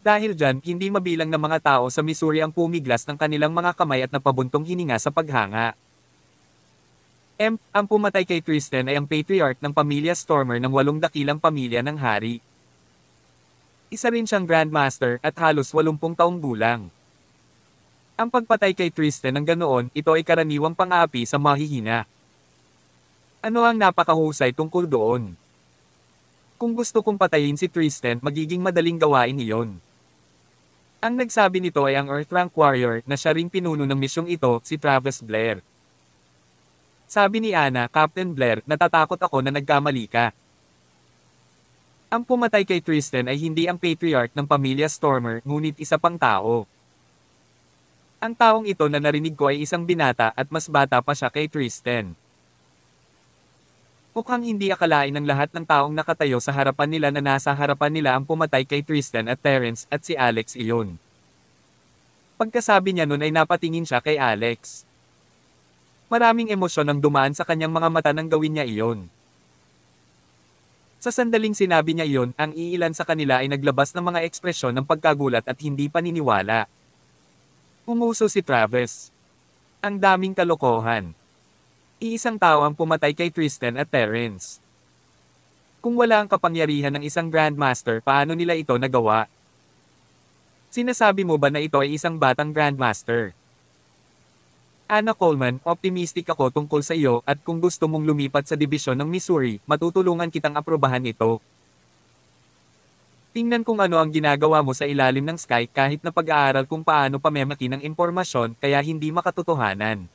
Dahil dyan, hindi mabilang na mga tao sa Missouri ang pumiglas ng kanilang mga kamay at napabuntong hininga sa paghanga. M. Ang pumatay kay Tristan ay ang patriarch ng pamilya Stormer ng walong dakilang pamilya ng hari. Isa rin siyang Grandmaster at halos 80 taong gulang. Ang pagpatay kay Tristan ng ganoon, ito ay karaniwang pang-aapi sa mahihina. Ano ang napakahusay tungkol doon? Kung gusto kong patayin si Tristan, magiging madaling gawain iyon. Ang nagsabi nito ay ang Earthrank Warrior na siya ring pinuno ng misyong ito, si Travis Blair. Sabi ni Ana, Captain Blair, natatakot ako na nagkamali ka. Ang pumatay kay Tristan ay hindi ang patriarch ng pamilya Stormer, ngunit isa pang tao. Ang taong ito na narinig ko ay isang binata at mas bata pa siya kay Tristan. Mukhang hindi akalain ng lahat ng taong nakatayo sa harapan nila na nasa harapan nila ang pumatay kay Tristan at Terence at si Alex iyon. Pagkasabi niya nun ay napatingin siya kay Alex. Maraming emosyon ang dumaan sa kanyang mga mata nang gawin niya iyon. Sa sandaling sinabi niya iyon, ang iilan sa kanila ay naglabas ng mga ekspresyon ng pagkagulat at hindi paniniwala. Umuso si Travis. Ang daming kalokohan. Iisang tao ang pumatay kay Tristan at Terence. Kung wala ang kapangyarihan ng isang Grandmaster, paano nila ito nagawa? Sinasabi mo ba na ito ay isang batang Grandmaster? Anna Coleman, optimistic ako tungkol sa iyo at kung gusto mong lumipat sa dibisyon ng Missouri, matutulungan kitang aprobahan ito. Tingnan kung ano ang ginagawa mo sa ilalim ng sky kahit na pag-aaral kung paano pamemaki ng impormasyon kaya hindi makatotohanan.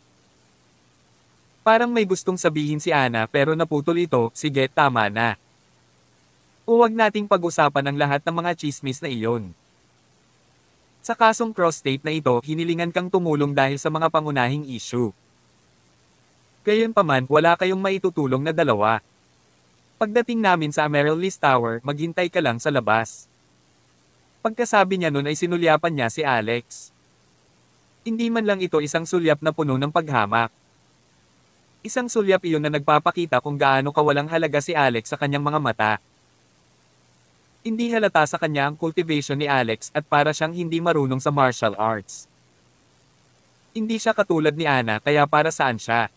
Parang may gustong sabihin si Ana pero naputol ito, sige tama na. Huwag nating pag-usapan ang lahat ng mga chismis na iyon. Sa kasong cross-state na ito, hinilingan kang tumulong dahil sa mga pangunahing issue. Gayunpaman, wala kayong maitutulong na dalawa. Pagdating namin sa Amaryllis Tower, maghintay ka lang sa labas. Pagkasabi niya nun ay sinulyapan niya si Alex. Hindi man lang ito isang sulyap na puno ng paghamak. Isang sulyap iyon na nagpapakita kung gaano kawalang halaga si Alex sa kanyang mga mata. Hindi halata sa kanya ang cultivation ni Alex at para siyang hindi marunong sa martial arts. Hindi siya katulad ni Ana kaya para saan siya.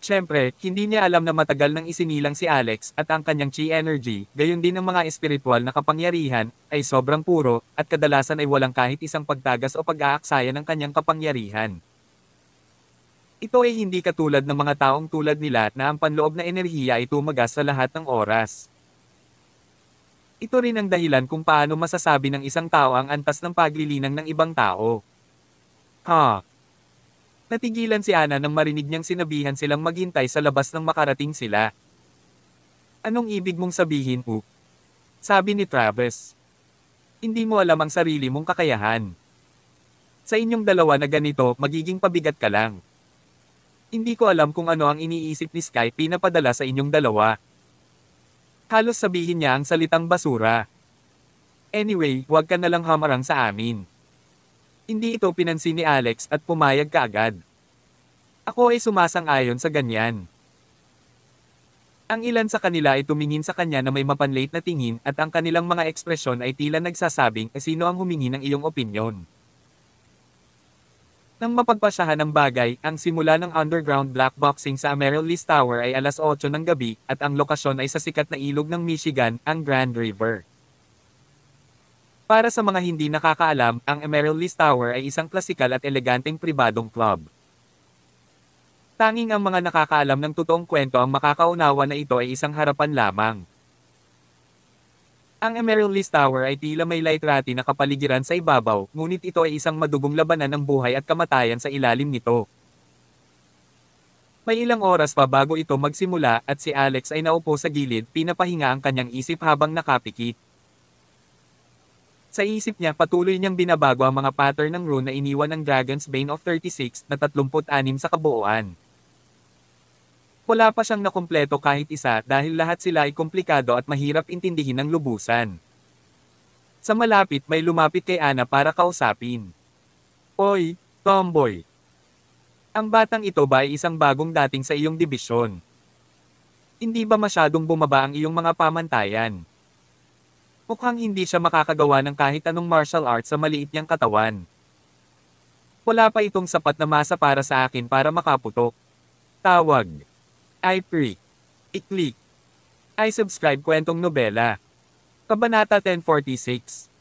Siyempre, hindi niya alam na matagal nang isinilang si Alex at ang kanyang chi energy, gayon din ang mga espiritual na kapangyarihan, ay sobrang puro, at kadalasan ay walang kahit isang pagtagas o pag-aaksaya ng kanyang kapangyarihan. Ito ay hindi katulad ng mga taong tulad nila na ang panloob na enerhiya ay tumagas sa lahat ng oras. Ito rin ang dahilan kung paano masasabi ng isang tao ang antas ng paglilinang ng ibang tao. Ha? Natigilan si Ana nang marinig niyang sinabihan silang maghintay sa labas nang makarating sila. Anong ibig mong sabihin, U? Sabi ni Travis. Hindi mo alam ang sarili mong kakayahan. Sa inyong dalawa na ganito, magiging pabigat ka lang. Hindi ko alam kung ano ang iniisip ni Sky pinapadala sa inyong dalawa. Halos sabihin niya ang salitang basura. Anyway, huwag ka nalang hamarang sa amin. Hindi ito pinansin ni Alex at pumayag kaagad. Ako ay sumasang-ayon sa ganyan. Ang ilan sa kanila ay tumingin sa kanya na may mapanlate na tingin at ang kanilang mga ekspresyon ay tila nagsasabing "Eh, sino ang humingi ng iyong opinyon. Nang mapagpasyahan ng bagay, ang simula ng underground black boxing sa Amaryllis Tower ay alas 8 ng gabi at ang lokasyon ay sa sikat na ilog ng Michigan, ang Grand River. Para sa mga hindi nakakaalam, ang Amaryllis Tower ay isang klasikal at eleganteng pribadong club. Tanging ang mga nakakaalam ng totoong kwento ang makakaunawa na ito ay isang harapan lamang. Ang Amaryllis Tower ay tila may lightrati na kapaligiran sa ibabaw, ngunit ito ay isang madugong labanan ng buhay at kamatayan sa ilalim nito. May ilang oras pa bago ito magsimula at si Alex ay naupo sa gilid pinapahinga ang kanyang isip habang nakapikit. Sa isip niya patuloy niyang binabago ang mga pattern ng rune na iniwan ng Dragon's Bane of 36 na 36 sa kabuuan. Wala pa siyang nakumpleto kahit isa dahil lahat sila ay komplikado at mahirap intindihin ng lubusan. Sa malapit may lumapit kay Ana para kausapin. Oy, tomboy. Ang batang ito ba ay isang bagong dating sa iyong dibisyon? Hindi ba masyadong bumaba ang iyong mga pamantayan? Mukhang hindi siya makakagawa ng kahit anong martial arts sa maliit niyang katawan. Wala pa itong sapat na masa para sa akin para makaputok. Tawag. I pre. I-click. I subscribe kwentong nobela. Kabanata 1046.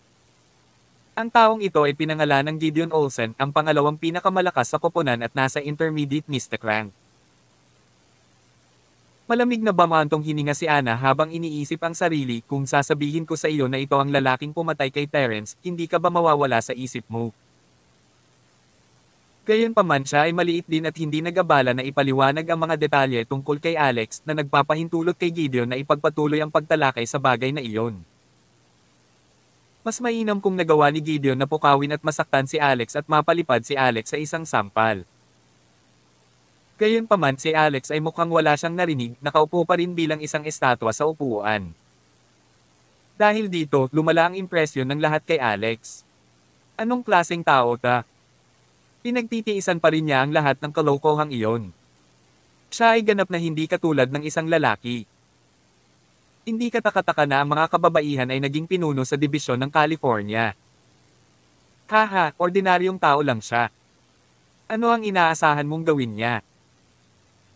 Ang taong ito ay pinangalan ng Gideon Olsen, ang pangalawang pinakamalakas sa koponan at nasa intermediate mystic rank. Malamig na bamantong hininga si Ana habang iniisip ang sarili kung sasabihin ko sa iyo na ito ang lalaking pumatay kay Terence, hindi ka ba mawawala sa isip mo? Gayunpaman siya ay maliit din at hindi nagabala na ipaliwanag ang mga detalye tungkol kay Alex na nagpapahintulot kay Gideon na ipagpatuloy ang pagtalakay sa bagay na iyon. Mas mainam kung nagawa ni Gideon na pukawin at masaktan si Alex at mapalipad si Alex sa isang sampal. Gayunpaman si Alex ay mukhang wala siyang narinig, nakaupo pa rin bilang isang estatwa sa upuan. Dahil dito, lumala ang impresyon ng lahat kay Alex. Anong klaseng tao ta? Pinagtitiisan pa rin niya ang lahat ng kalokohang iyon. Siya ay ganap na hindi katulad ng isang lalaki. Hindi katakataka na ang mga kababaihan ay naging pinuno sa dibisyon ng California. Haha, ordinaryong tao lang siya. Ano ang inaasahan mong gawin niya?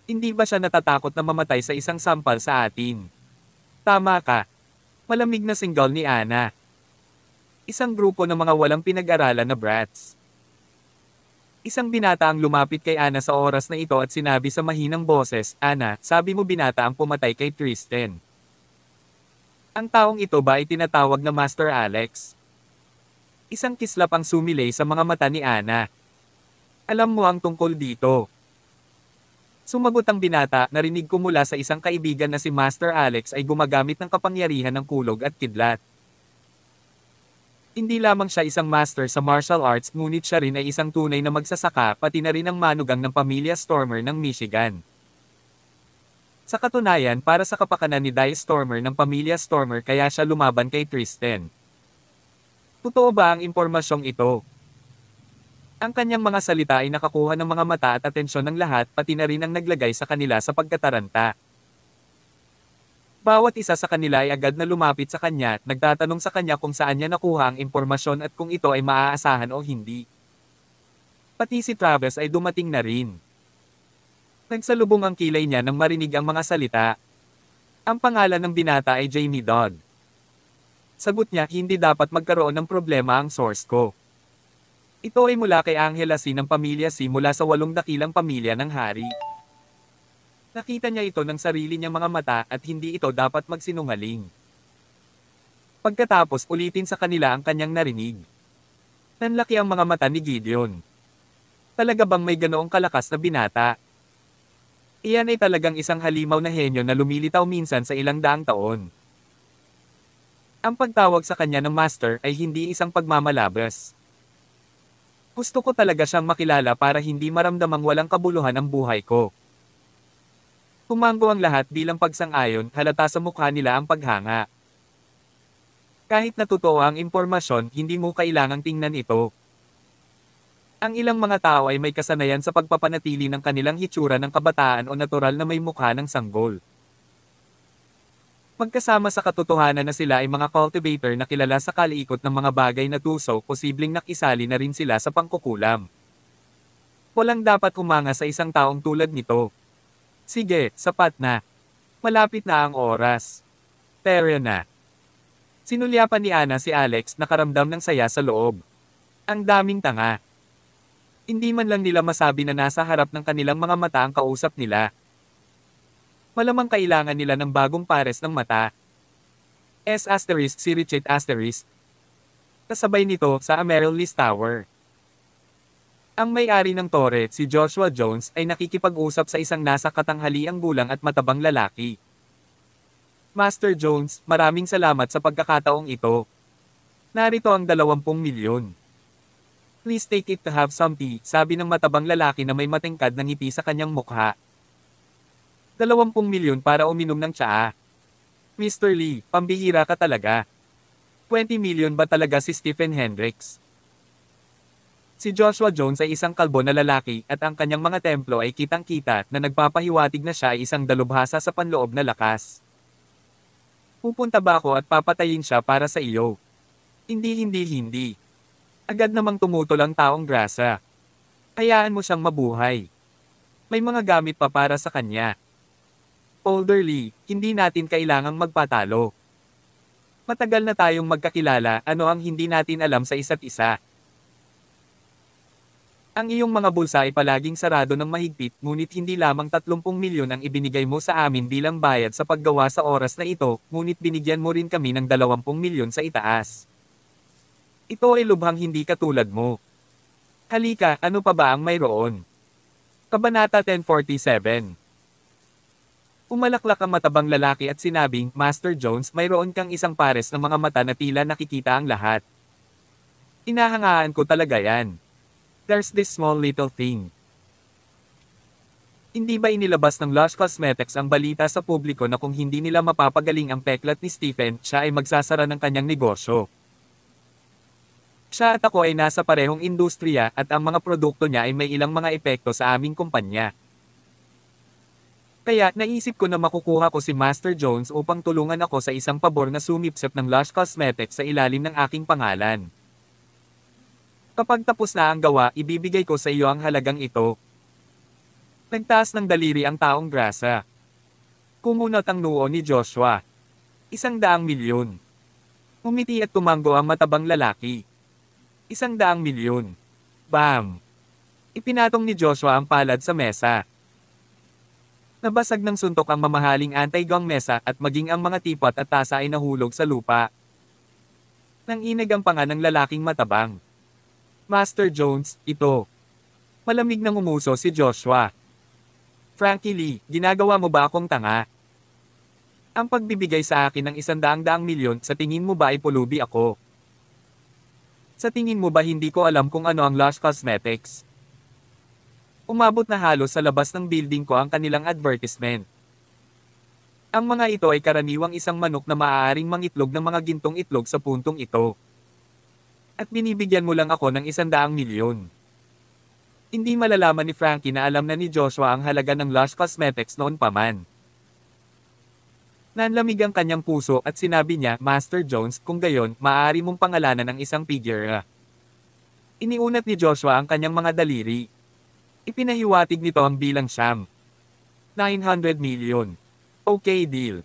Hindi ba siya natatakot na mamatay sa isang sampal sa atin? Tama ka. Malamig na single ni Ana. Isang grupo ng mga walang pinag-aralan na brats. Isang binata ang lumapit kay Ana sa oras na ito at sinabi sa mahinang boses, Ana, sabi mo binata ang pumatay kay Tristan. Ang taong ito ba ay tinatawag na Master Alex? Isang kislap ang sumilay sa mga mata ni Ana. Alam mo ang tungkol dito. Sumagot ang binata, narinig ko mula sa isang kaibigan na si Master Alex ay gumagamit ng kapangyarihan ng kulog at kidlat. Hindi lamang siya isang master sa martial arts ngunit siya rin ay isang tunay na magsasaka pati na rin ang manugang ng pamilya Stormer ng Michigan. Sa katunayan para sa kapakanan ni Die Stormer ng pamilya Stormer kaya siya lumaban kay Tristan. Totoo ba ang impormasyong ito? Ang kanyang mga salita ay nakakuha ng mga mata at atensyon ng lahat pati na rin ang naglagay sa kanila sa pagkataranta. Bawat isa sa kanila ay agad na lumapit sa kanya at nagtatanong sa kanya kung saan niya nakuha ang impormasyon at kung ito ay maaasahan o hindi. Pati si Travis ay dumating na rin. Nagsalubong ang kilay niya nang marinig ang mga salita. Ang pangalan ng binata ay Jamie Dodd. Sagot niya, hindi dapat magkaroon ng problema ang source ko. Ito ay mula kay Angela C ng pamilya C mula sa walong dakilang pamilya ng hari. Nakita niya ito ng sarili niyang mga mata at hindi ito dapat magsinungaling. Pagkatapos ulitin sa kanila ang kanyang narinig. Nanlaki ang mga mata ni Gideon. Talaga bang may ganoong kalakas na binata? Iyan ay talagang isang halimaw na henyo na lumilitaw minsan sa ilang daang taon. Ang pagtawag sa kanya ng master ay hindi isang pagmamalabas. Gusto ko talaga siyang makilala para hindi maramdamang walang kabuluhan ang buhay ko. Humanggo ang lahat bilang pagsang-ayon, halata sa mukha nila ang paghanga. Kahit na totoo ang impormasyon, hindi mo kailangang tingnan ito. Ang ilang mga tao ay may kasanayan sa pagpapanatili ng kanilang hitsura ng kabataan o natural na may mukha ng sanggol. Magkasama sa katotohanan na sila ay mga cultivator na kilala sa kaliikot ng mga bagay na tuso, posibleng nakisali na rin sila sa pangkukulam. Walang dapat kumanga sa isang taong tulad nito. Sige, sapat na. Malapit na ang oras. Pero na. Sinulyapan ni Ana si Alex nakaramdam ng saya sa loob. Ang daming tanga. Hindi man lang nila masabi na nasa harap ng kanilang mga mata ang kausap nila. Malamang kailangan nila ng bagong pares ng mata. S asterisk si Richard asterisk. Kasabay nito sa Amaryllis Tower. Ang may-ari ng tore, si Joshua Jones, ay nakikipag-usap sa isang nasa katanghaliang gulang at matabang lalaki. Master Jones, maraming salamat sa pagkakataong ito. Narito ang 20 milyon. Please take it to have some tea, sabi ng matabang lalaki na may matingkad na ngiti sa kanyang mukha. 20 milyon para uminom ng tsaa. Mr. Lee, pambihira ka talaga. 20 milyon ba talaga si Stephen Hendricks? Si Joshua Jones ay isang kalbo na lalaki at ang kanyang mga templo ay kitang-kita na nagpapahiwatig na siya ay isang dalubhasa sa panloob na lakas. Pupunta ba ako at papatayin siya para sa iyo? Hindi hindi hindi. Agad namang tumutol ang taong grasa. Hayaan mo siyang mabuhay. May mga gamit pa para sa kanya. Olderly, hindi natin kailangang magpatalo. Matagal na tayong magkakilala, ano ang hindi natin alam sa isa't isa. Ang iyong mga bulsa ay palaging sarado ng mahigpit, ngunit hindi lamang 30 milyon ang ibinigay mo sa amin bilang bayad sa paggawa sa oras na ito, ngunit binigyan mo rin kami ng 20 milyon sa itaas. Ito ay lubhang hindi katulad mo. Halika, ano pa ba ang mayroon? Kabanata 1047 Umalaklak ang matabang lalaki at sinabing, Master Jones, mayroon kang isang pares ng mga mata na tila nakikita ang lahat. Inahangaan ko talaga yan. There's this small little thing. Hindi ba inilabas ng Lush Cosmetics ang balita sa publiko na kung hindi nila mapapagaling ang peklat ni Stephen, siya ay magsasara ng kanyang negosyo? Siya at ako ay nasa parehong industriya at ang mga produkto niya ay may ilang mga epekto sa aming kumpanya. Kaya naisip ko na makukuha ko si Master Jones upang tulungan ako sa isang pabor na sumipsip ng Lush Cosmetics sa ilalim ng aking pangalan. Kapag tapos na ang gawa, ibibigay ko sa iyo ang halagang ito. Nagtaas ng daliri ang taong grasa. Kumunat ang noo ni Joshua. Isang daang milyon. Umiti at tumanggo ang matabang lalaki. Isang daang milyon. Bam! Ipinatong ni Joshua ang palad sa mesa. Nabasag ng suntok ang mamahaling anti-gong mesa at maging ang mga tipot at tasa ay nahulog sa lupa. Nang inagampanga ng lalaking matabang. Master Jones, ito. Malamig nang umuso si Joshua. Frankie Lee, ginagawa mo ba akong tanga? Ang pagbibigay sa akin ng isandaang-daang milyon, sa tingin mo ba ay pulubi ako? Sa tingin mo ba hindi ko alam kung ano ang Lush Cosmetics? Umabot na halos sa labas ng building ko ang kanilang advertisement. Ang mga ito ay karaniwang isang manok na maaaring mangitlog ng mga gintong itlog sa puntong ito. At binibigyan mo lang ako ng isandaang milyon. Hindi malalaman ni Frankie na alam na ni Joshua ang halaga ng Lush Cosmetics noon pa man. Nanlamig ang kanyang puso at sinabi niya, Master Jones, kung gayon, maaari mong pangalanan ang isang figure. Iniunat ni Joshua ang kanyang mga daliri, Ipinahiwatig nito ang bilang siyam. 900 million. Okay deal.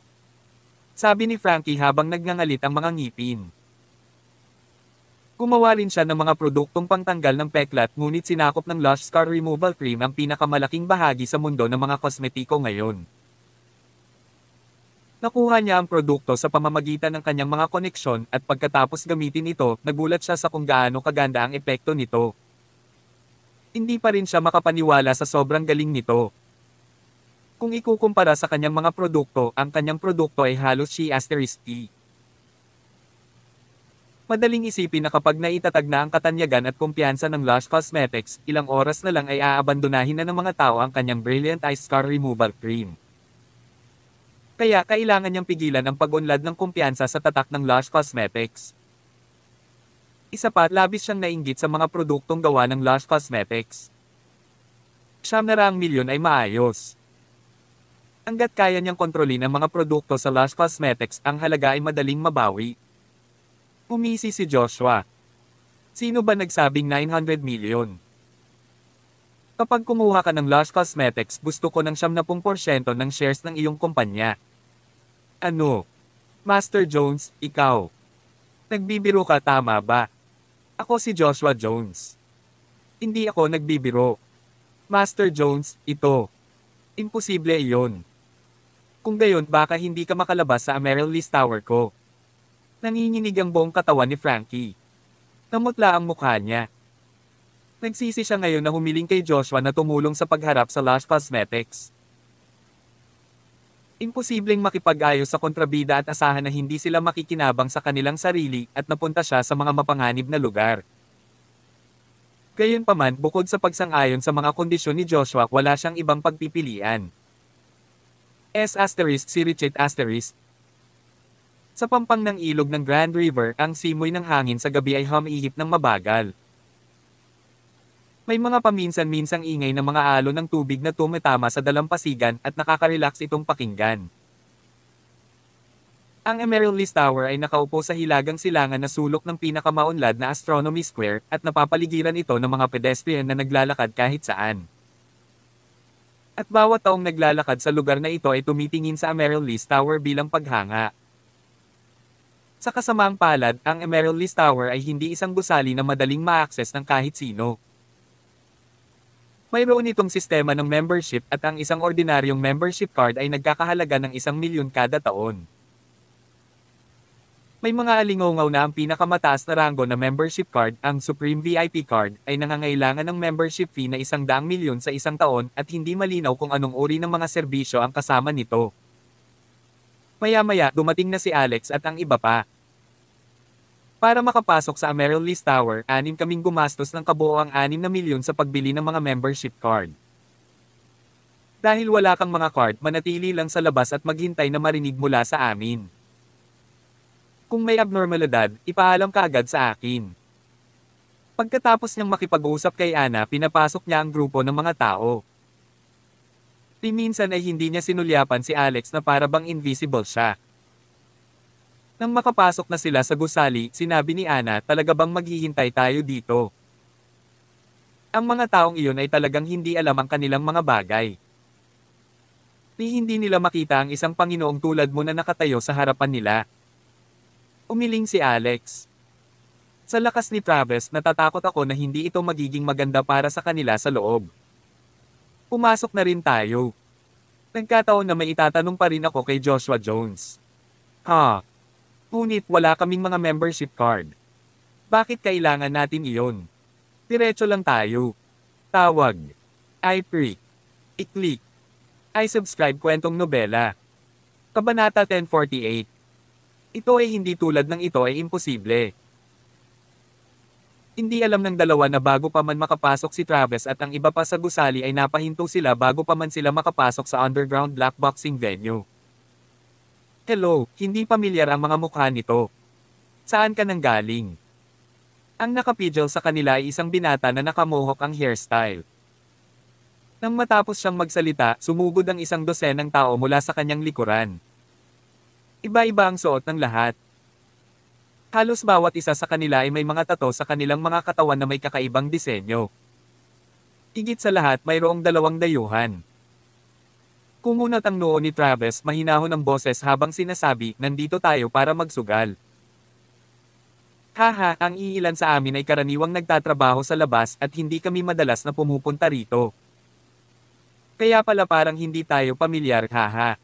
Sabi ni Frankie habang nagngangalit ang mga ngipin. Gumawa rin siya ng mga produktong pangtanggal ng peklat ngunit sinakop ng Lush Scar Removal Cream ang pinakamalaking bahagi sa mundo ng mga kosmetiko ngayon. Nakuha niya ang produkto sa pamamagitan ng kanyang mga koneksyon at pagkatapos gamitin ito, nagulat siya sa kung gaano kaganda ang epekto nito. Hindi pa rin siya makapaniwala sa sobrang galing nito. Kung ikukumpara sa kanyang mga produkto, ang kanyang produkto ay halos she asterisk T. Madaling isipin na kapag naitatag na ang katanyagan at kumpiyansa ng Lush Cosmetics, ilang oras na lang ay aabandonahin na ng mga tao ang kanyang Brilliant Eye Scar Removal Cream. Kaya kailangan niyang pigilan ang pag-unlad ng kumpiyansa sa tatak ng Lush Cosmetics. Isa pa, labis siyang nainggit sa mga produktong gawa ng Lush Cosmetics. Siyam na raang milyon ay maayos. Hanggat kaya niyang kontrolin ang mga produkto sa Lush Cosmetics, ang halaga ay madaling mabawi. Umisi si Joshua. Sino ba nagsabing 900 million? Kapag kumuha ka ng Lush Cosmetics, gusto ko ng 70% ng shares ng iyong kumpanya. Ano? Master Jones, ikaw. Nagbibiro ka tama ba? Ako si Joshua Jones. Hindi ako nagbibiro. Master Jones, ito. Imposible iyon. Kung gayon baka hindi ka makalabas sa Amaryllis Tower ko. Nanginginig ang buong katawan ni Frankie. Namutla ang mukha niya. Nagsisi siya ngayon na humiling kay Joshua na tumulong sa pagharap sa Lush Cosmetics. Imposibleng makipag-ayos sa kontrabida at asahan na hindi sila makikinabang sa kanilang sarili at napunta siya sa mga mapanganib na lugar. Gayunpaman, bukod sa pagsang-ayon sa mga kondisyon ni Joshua, wala siyang ibang pagpipilian. S asterisk si Richard asterisk. Sa pampang ng ilog ng Grand River, ang simoy ng hangin sa gabi ay humihip ng mabagal. May mga paminsan-minsang ingay ng mga alon ng tubig na tumatama sa dalampasigan at nakaka-relax itong pakinggan. Ang Amaryllis Tower ay nakaupo sa hilagang silangan na sulok ng pinakamaunlad na Astronomy Square at napapaligiran ito ng mga pedestrian na naglalakad kahit saan. At bawat taong naglalakad sa lugar na ito ay tumitingin sa Amaryllis Tower bilang paghanga. Sa kasamaang palad, ang Amaryllis Tower ay hindi isang gusali na madaling ma-access ng kahit sino. Mayroon itong sistema ng membership at ang isang ordinaryong membership card ay nagkakahalaga ng isang milyon kada taon. May mga alingongaw na ang pinakamataas na ranggo na membership card, ang Supreme VIP card, ay nangangailangan ng membership fee na isang daang milyon sa isang taon at hindi malinaw kung anong uri ng mga serbisyo ang kasama nito. Maya-maya, dumating na si Alex at ang iba pa. Para makapasok sa Amaryllis Tower, anim kaming gumastos ng kabuoang 6 na milyon sa pagbili ng mga membership card. Dahil wala kang mga card, manatili lang sa labas at maghintay na marinig mula sa amin. Kung may abnormalidad, ipaalam ka agad sa akin. Pagkatapos niyang makipag-usap kay Ana, pinapasok niya ang grupo ng mga tao. Di minsan ay hindi niya sinulyapan si Alex na para bang invisible siya. Nang makapasok na sila sa gusali, sinabi ni Ana, talaga bang maghihintay tayo dito? Ang mga taong iyon ay talagang hindi alam ang kanilang mga bagay. Ni hindi nila makita ang isang Panginoong tulad mo na nakatayo sa harapan nila. Umiling si Alex. Sa lakas ni Travis, natatakot ako na hindi ito magiging maganda para sa kanila sa loob. Pumasok na rin tayo. Nagkataon na may itatanong pa rin ako kay Joshua Jones. Ha? Ngunit wala kaming mga membership card. Bakit kailangan natin iyon? Diretso lang tayo. Tawag. I-pre. I-click. I-subscribe kwentong nobela. Kabanata 1048. Ito ay hindi tulad ng ito ay imposible. Hindi alam ng dalawa na bago pa man makapasok si Travis at ang iba pa sa gusali ay napahinto sila bago pa man sila makapasok sa underground black boxing venue. Hello, hindi pamilyar ang mga mukha nito. Saan ka nang galing? Ang nakapidyo sa kanila ay isang binata na nakamohok ang hairstyle. Nang matapos siyang magsalita, sumugod ang isang dosenang tao mula sa kanyang likuran. Iba-iba ang suot ng lahat. Halos bawat isa sa kanila ay may mga tato sa kanilang mga katawan na may kakaibang disenyo. Higit sa lahat mayroong dalawang dayuhan. Kumunat ang noo ni Travis mahinahon ang boses habang sinasabi, nandito tayo para magsugal. Haha, ang iilan sa amin ay karaniwang nagtatrabaho sa labas at hindi kami madalas na pumupunta rito. Kaya pala parang hindi tayo pamilyar, haha.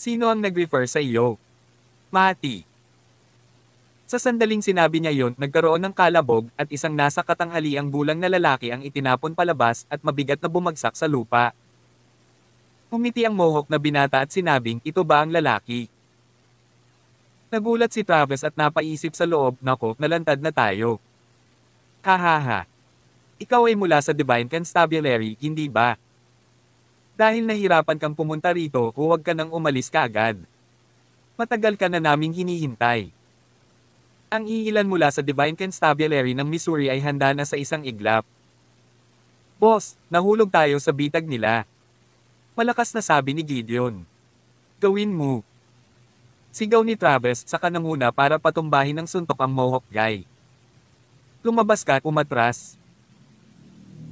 Sino ang nag-refer sa iyo? Mati. Sa sandaling sinabi niya yon, nagkaroon ng kalabog at isang nasa katanghaliang bulang na lalaki ang itinapon palabas at mabigat na bumagsak sa lupa. Umiti ang mohok na binata at sinabing, ito ba ang lalaki? Nagulat si Travis at napaisip sa loob, nako, nalantad na tayo. Hahaha. Ikaw ay mula sa Divine Constabulary, hindi ba? Dahil nahirapan kang pumunta rito, huwag ka nang umalis kaagad. Matagal ka na naming hinihintay. Ang iilan mula sa Divine Constabulary ng Missouri ay handa na sa isang iglap. Boss, nahulog tayo sa bitag nila. Malakas na sabi ni Gideon. Gawin mo. Sigaw ni Travis sa kananguna para patumbahin ng suntok ang Mohawk guy. Lumabas ka, umatras.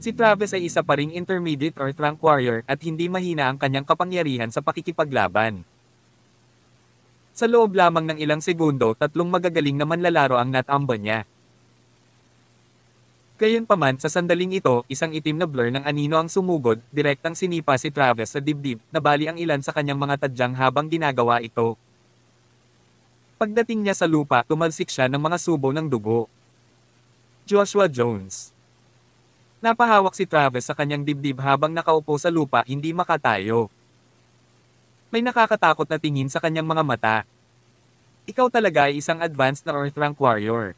Si Travis ay isa pa ring intermediate or trunk warrior at hindi mahina ang kanyang kapangyarihan sa pakikipaglaban. Sa loob lamang ng ilang segundo, tatlong magagaling na manlalaro ang natamba niya. Gayunpaman sa sandaling ito, isang itim na blur ng anino ang sumugod, direktang sinipa si Travis sa dibdib, nabali ang ilan sa kanyang mga tadyang habang ginagawa ito. Pagdating niya sa lupa, tumalsik siya ng mga subo ng dugo. Joshua Jones Napahawak si Travis sa kanyang dibdib habang nakaupo sa lupa hindi makatayo. May nakakatakot na tingin sa kanyang mga mata. Ikaw talaga ay isang advanced na Earth Rank Warrior.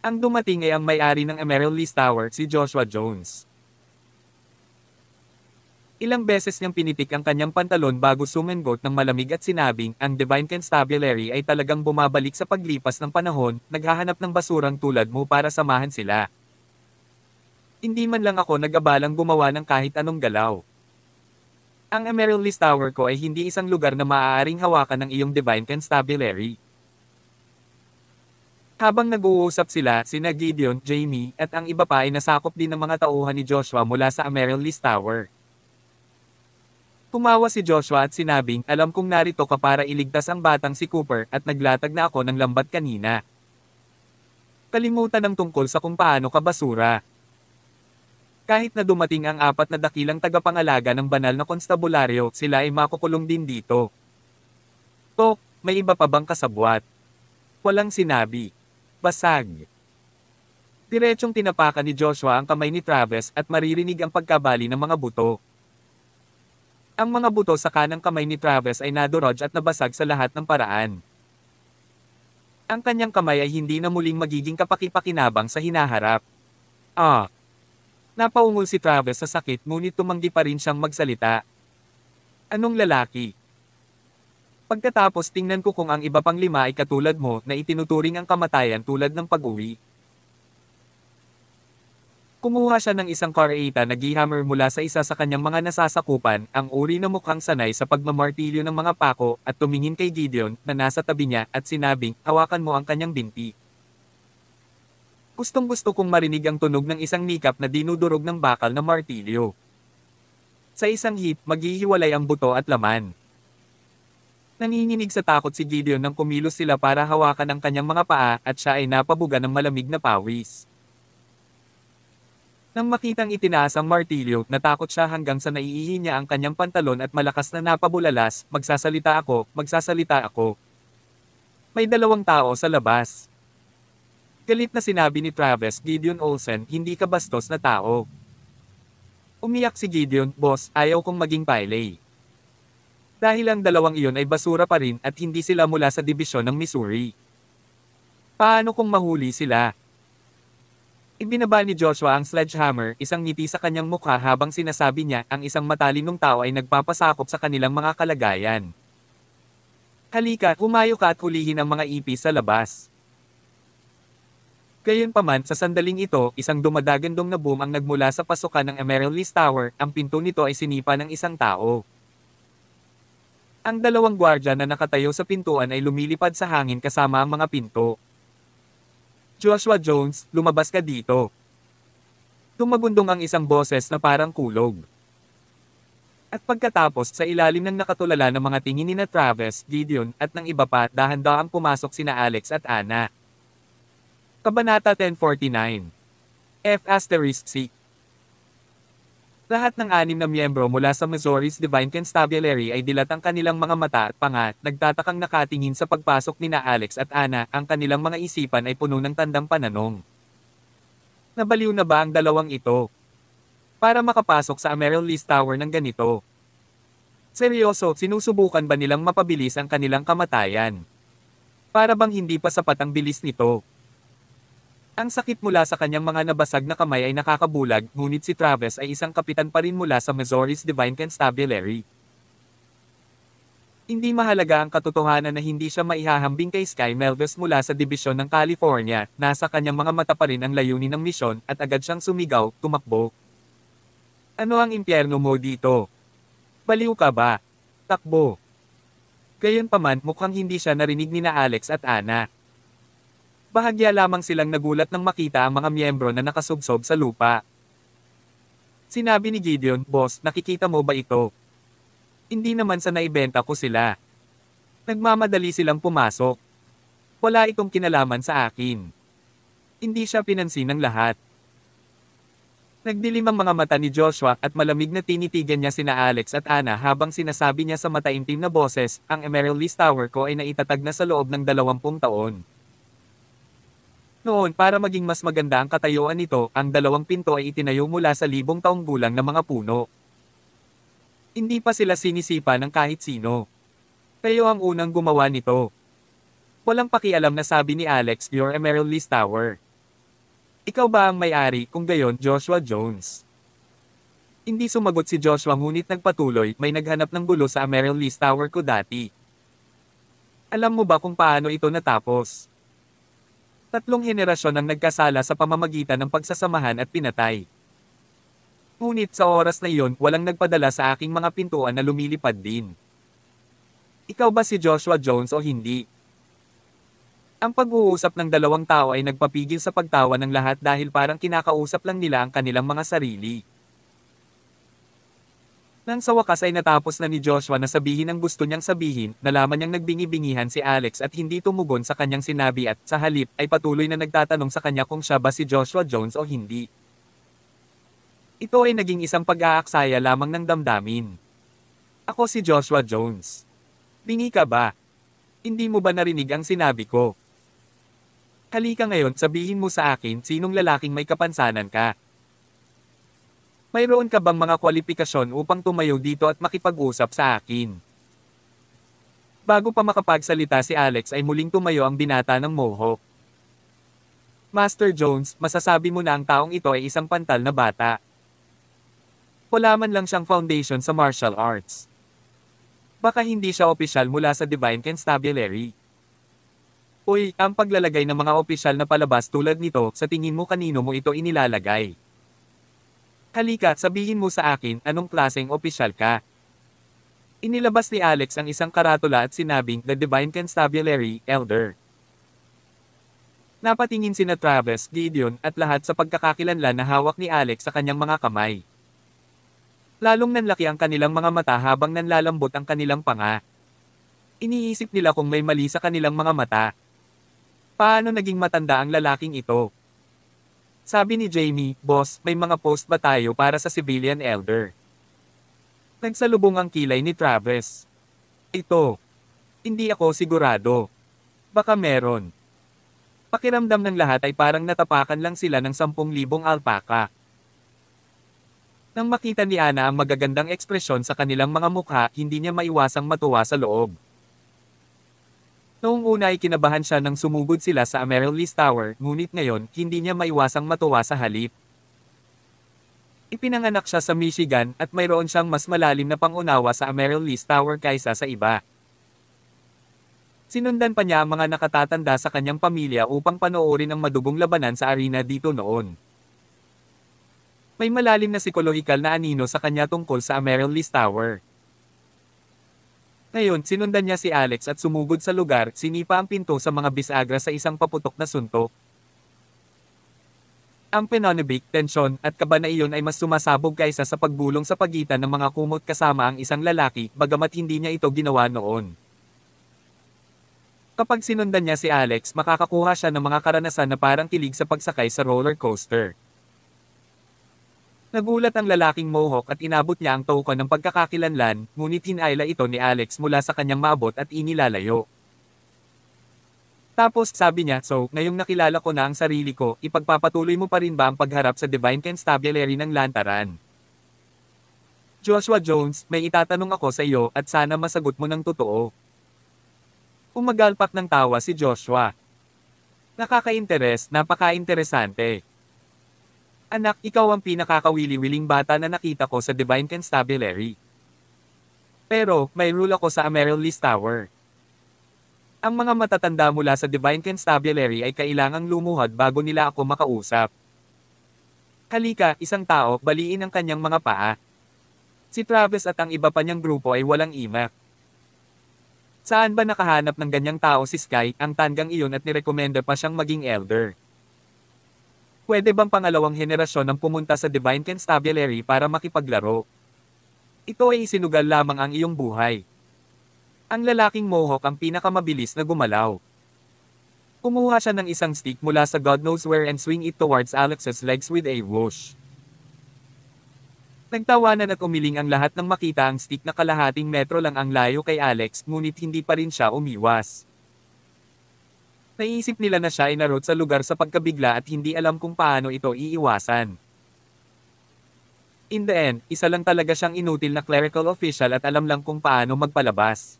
Ang dumating ay ang may-ari ng Emerald List Tower, si Joshua Jones. Ilang beses niyang pinitik ang kanyang pantalon bago sumengot ng malamig at sinabing, ang Divine Constabulary ay talagang bumabalik sa paglipas ng panahon, naghahanap ng basurang tulad mo para samahan sila. Hindi man lang ako nag-abalang gumawa ng kahit anong galaw. Ang Emerald List Tower ko ay hindi isang lugar na maaaring hawakan ng iyong Divine Constabulary. Habang nag-uusap sila, sina Gideon, Jamie, at ang iba pa ay nasakop din ng mga tauhan ni Joshua mula sa Emerald List Tower. Tumawa si Joshua at sinabing, alam kong narito ka para iligtas ang batang si Cooper at naglatag na ako ng lambat kanina. Kalimutan ng tungkol sa kung paano ka basura. Kahit na dumating ang apat na dakilang tagapangalaga ng banal na konstabularyo, sila ay makukulong din dito. Tok, may iba pa bang kasabwat? Walang sinabi. Basag. Diretsong tinapakan ni Joshua ang kamay ni Travis at maririnig ang pagkabali ng mga buto. Ang mga buto sa kanang kamay ni Travis ay nadurog at nabasag sa lahat ng paraan. Ang kanyang kamay ay hindi na muling magiging kapakipakinabang sa hinaharap. Ah. Napaungol si Travis sa sakit ngunit tumanggi pa rin siyang magsalita. Anong lalaki? Pagkatapos tingnan ko kung ang iba pang lima ay katulad mo na itinuturing ang kamatayan tulad ng pag-uwi. Kumuha siya ng isang car-8 na gihammer mula sa isa sa kanyang mga nasasakupan, ang uri na mukhang sanay sa pagmamartilyo ng mga pako, at tumingin kay Gideon, na nasa tabi niya, at sinabing, hawakan mo ang kanyang binti. Gustong gusto kong marinig ang tunog ng isang nikap na dinudurog ng bakal na martilyo. Sa isang hit, maghihiwalay ang buto at laman. Nanginginig sa takot si Gideon nang kumilos sila para hawakan ang kanyang mga paa at siya ay napabuga ng malamig na pawis. Nang makitang itinaas ang martilyo, natakot siya hanggang sa naiihi niya ang kanyang pantalon at malakas na napabulalas, magsasalita ako, magsasalita ako. May dalawang tao sa labas. Galit na sinabi ni Travis Gideon Olsen, hindi ka bastos na tao. Umiyak si Gideon, boss, ayaw kong maging pilot. Dahil ang dalawang iyon ay basura pa rin at hindi sila mula sa dibisyon ng Missouri. Paano kung mahuli sila? Ibinaba ni Joshua ang sledgehammer, isang ngiti sa kanyang mukha habang sinasabi niya ang isang matalinong tao ay nagpapasakop sa kanilang mga kalagayan. Halika, humayo ka at hulihin ang mga ipis sa labas. Gayunpaman sa sandaling ito, isang dumadagandong na boom ang nagmula sa pasukan ng Emerald List Tower, ang pinto nito ay sinipa ng isang tao. Ang dalawang gwardya na nakatayo sa pintuan ay lumilipad sa hangin kasama ang mga pinto. Joshua Jones, lumabas ka dito. Tumagundong ang isang boses na parang kulog. At pagkatapos sa ilalim ng nakatulala ng mga tingin ni na Travis, Gideon, at ng iba pa, dahan-daang pumasok sina Alex at Anna. Kabanata 1049 F asterisk C lahat ng anim na miyembro mula sa Missouri's Divine Constabulary ay dilat ang kanilang mga mata at panga, nagtatakang nakatingin sa pagpasok ni na Alex at Anna, ang kanilang mga isipan ay puno ng tandang pananong. Nabaliw na ba ang dalawang ito? Para makapasok sa Emerald List Tower ng ganito. Seryoso, sinusubukan ba nilang mapabilis ang kanilang kamatayan? Para bang hindi pa sapat ang bilis nito? Ang sakit mula sa kanyang mga nabasag na kamay ay nakakabulag, ngunit si Travis ay isang kapitan pa rin mula sa Missouri's Divine Constabulary. Hindi mahalaga ang katotohanan na hindi siya maihahambing kay Sky Melvis mula sa dibisyon ng California, nasa kanyang mga mata pa rin ang layunin ng misyon at agad siyang sumigaw, tumakbo. Ano ang impyerno mo dito? Baliw ka ba? Takbo. Gayunpaman mukhang hindi siya narinig ni na Alex at Ana. Bahagya lamang silang nagulat nang makita ang mga miyembro na nakasubsob sa lupa. Sinabi ni Gideon, Boss, nakikita mo ba ito? Hindi naman sa naibenta ko sila. Nagmamadali silang pumasok. Wala itong kinalaman sa akin. Hindi siya pinansin ng lahat. Nagdilim ang mga mata ni Joshua at malamig na tinitigan niya sina Alex at Ana habang sinasabi niya sa mataimtim na boses, ang Emerald Tower ko ay naitatag na sa loob ng dalawampung taon. Noon para maging mas maganda ang katayuan nito, ang dalawang pinto ay itinayo mula sa libong taong gulang na mga puno. Hindi pa sila sinisipa ng kahit sino. Kayo ang unang gumawa nito. Walang pakialam na sabi ni Alex, your Emerald List Tower. Ikaw ba ang may-ari kung gayon Joshua Jones? Hindi sumagot si Joshua ngunit nagpatuloy, may naghanap ng gulo sa Emerald List Tower ko dati. Alam mo ba kung paano ito natapos? Tatlong henerasyon ang nagkasala sa pamamagitan ng pagsasamahan at pinatay. Ngunit sa oras na iyon, walang nagpadala sa aking mga pintuan na lumilipad din. Ikaw ba si Joshua Jones o hindi? Ang pag-uusap ng dalawang tao ay nagpapigil sa pagtawa ng lahat dahil parang kinakausap lang nila ang kanilang mga sarili. Nang sa wakas ay natapos na ni Joshua na sabihin ang gusto niyang sabihin, nalaman niyang nagbingi-bingihan si Alex at hindi tumugon sa kanyang sinabi at sa halip ay patuloy na nagtatanong sa kanya kung siya ba si Joshua Jones o hindi. Ito ay naging isang pag-aaksaya lamang ng damdamin. Ako si Joshua Jones. Bingi ka ba? Hindi mo ba narinig ang sinabi ko? Halika ngayon sabihin mo sa akin sinong lalaking may kapansanan ka. Mayroon ka bang mga kwalifikasyon upang tumayo dito at makipag-usap sa akin? Bago pa makapagsalita si Alex ay muling tumayo ang binata ng Mohawk. Master Jones, masasabi mo na ang taong ito ay isang pantal na bata. Wala man lang siyang foundation sa martial arts. Baka hindi siya opisyal mula sa Divine Constabulary. Uy, ang paglalagay ng mga opisyal na palabas tulad nito, sa tingin mo kanino mo ito inilalagay? Halika, sabihin mo sa akin, anong klaseng opisyal ka? Inilabas ni Alex ang isang karatula at sinabing, The Divine Constabulary, Elder. Napatingin sina Travis, Gideon, at lahat sa pagkakakilanlan na hawak ni Alex sa kanyang mga kamay. Lalong nanlaki ang kanilang mga mata habang nanlalambot ang kanilang panga. Iniisip nila kung may mali sa kanilang mga mata. Paano naging matanda ang lalaking ito? Sabi ni Jamie, Boss, may mga post ba tayo para sa civilian elder? Nagsalubong ang kilay ni Travis. Ito. Hindi ako sigurado. Baka meron. Pakiramdam ng lahat ay parang natapakan lang sila ng 10,000 alpaka. Nang makita ni Ana ang magagandang ekspresyon sa kanilang mga mukha, hindi niya maiwasang matuwa sa loob. Noong una ay kinabahan siya nang sumugod sila sa Amaryllis Tower, ngunit ngayon, hindi niya maiwasang matuwa sa halip. Ipinanganak siya sa Michigan at mayroon siyang mas malalim na pangunawa sa Amaryllis Tower kaysa sa iba. Sinundan pa niya ang mga nakatatanda sa kanyang pamilya upang panoorin ang madugong labanan sa arena dito noon. May malalim na psikolohikal na anino sa kanya tungkol sa Amaryllis Tower. Ngayon, sinundan niya si Alex at sumugod sa lugar, sinipa ang pinto sa mga bisagra sa isang paputok na suntok. Ang penonibik, tensyon, at kaba na iyon ay mas sumasabog kaysa sa pagbulong sa pagitan ng mga kumot kasama ang isang lalaki, bagamat hindi niya ito ginawa noon. Kapag sinundan niya si Alex, makakakuha siya ng mga karanasan na parang kilig sa pagsakay sa roller coaster. Nagulat ang lalaking mohawk at inabot niya ang token ng pagkakakilanlan, ngunit hinayla ito ni Alex mula sa kanyang maabot at inilalayo. Tapos sabi niya, so, ngayong nakilala ko na ang sarili ko, ipagpapatuloy mo pa rin ba ang pagharap sa Divine Constabulary ng Lantaran? Joshua Jones, may itatanong ako sa iyo at sana masagot mo ng totoo. Umagalpak ng tawa si Joshua. Nakaka-interes, napaka-interesante. Anak, ikaw ang pinakakawili-wiling bata na nakita ko sa Divine Constabulary. Pero, may rule ako sa Amaryllis Tower. Ang mga matatanda mula sa Divine Constabulary ay kailangang lumuhod bago nila ako makausap. Halika, isang tao, baliin ang kanyang mga paa. Si Travis at ang iba pa niyang grupo ay walang imak. Saan ba nakahanap ng ganyang tao si Sky, ang tanggang iyon at nirekomenda pa siyang maging elder? Pwede bang pangalawang henerasyon ang pumunta sa Divine Constabulary para makipaglaro? Ito ay isinugal lamang ang iyong buhay. Ang lalaking mohawk ang pinakamabilis na gumalaw. Kumuha siya ng isang stick mula sa God knows where and swing it towards Alex's legs with a whoosh. Nagtawanan at umiling ang lahat nang makita ang stick na kalahating metro lang ang layo kay Alex ngunit hindi pa rin siya umiwas. Naisip nila na siya ay narot sa lugar sa pagkabigla at hindi alam kung paano ito iiwasan. In the end, isa lang talaga siyang inutil na clerical official at alam lang kung paano magpalabas.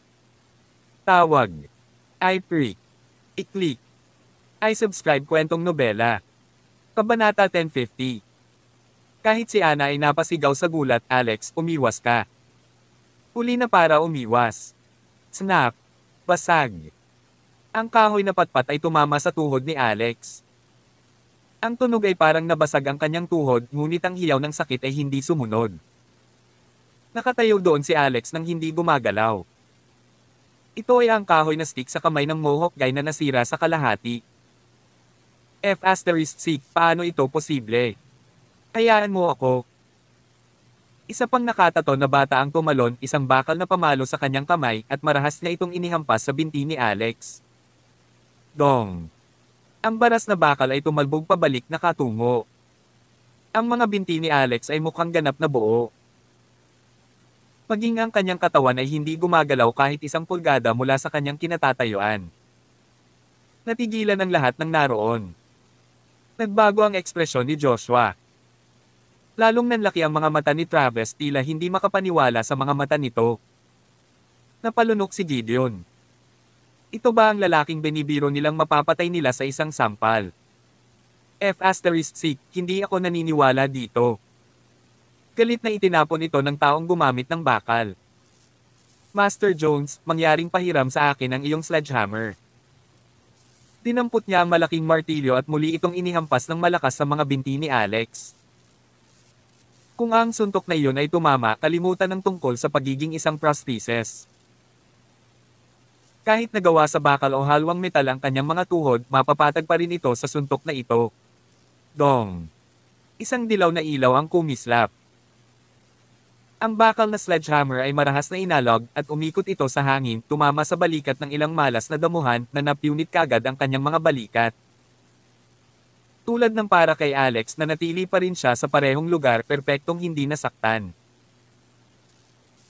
Tawag. I prick. I-click. I subscribe kwentong nobela. Kabanata 1050. Kahit si Ana ay napasigaw sa gulat, Alex, umiwas ka. Huli na para umiwas. Snap. Basag. Ang kahoy na patpat ay tumama sa tuhod ni Alex. Ang tunog ay parang nabasag ang kanyang tuhod ngunit ang hiyaw ng sakit ay hindi sumunod. Nakatayo doon si Alex nang hindi gumagalaw. Ito ay ang kahoy na stick sa kamay ng Mohawk guy na nasira sa kalahati. F asterisk sick, paano ito posible? Hayaan mo ako. Isa pang nakatato na bata ang tumalon, isang bakal na pamalo sa kanyang kamay at marahas niya itong inihampas sa binti ni Alex. Dong. Ang baras na bakal ay tumalbog pabalik na katungo. Ang mga binti ni Alex ay mukhang ganap na buo. Maging ang kanyang katawan ay hindi gumagalaw kahit isang pulgada mula sa kanyang kinatatayuan. Natigilan ang lahat ng naroon. Nagbago ang ekspresyon ni Joshua. Lalong nanlaki ang mga mata ni Travis tila hindi makapaniwala sa mga mata nito. Napalunok si Gideon. Ito ba ang lalaking binibiro nilang mapapatay nila sa isang sampal? F asterisk sick, hindi ako naniniwala dito. Galit na itinapon ito ng taong gumamit ng bakal. Master Jones, mangyaring pahiram sa akin ang iyong sledgehammer. Dinampot niya ang malaking martilyo at muli itong inihampas ng malakas sa mga binti ni Alex. Kung ang suntok na iyon ay tumama, kalimutan ng tungkol sa pagiging isang prosthesis. Kahit nagawa sa bakal o halwang metal ang kanyang mga tuhod, mapapatag pa rin ito sa suntok na ito. Dong. Isang dilaw na ilaw ang kumislap. Ang bakal na sledgehammer ay marahas na inalog at umikot ito sa hangin, tumama sa balikat ng ilang malas na damuhan na napunit kagad ang kanyang mga balikat. Tulad ng para kay Alex na natili pa rin siya sa parehong lugar perpektong hindi nasaktan.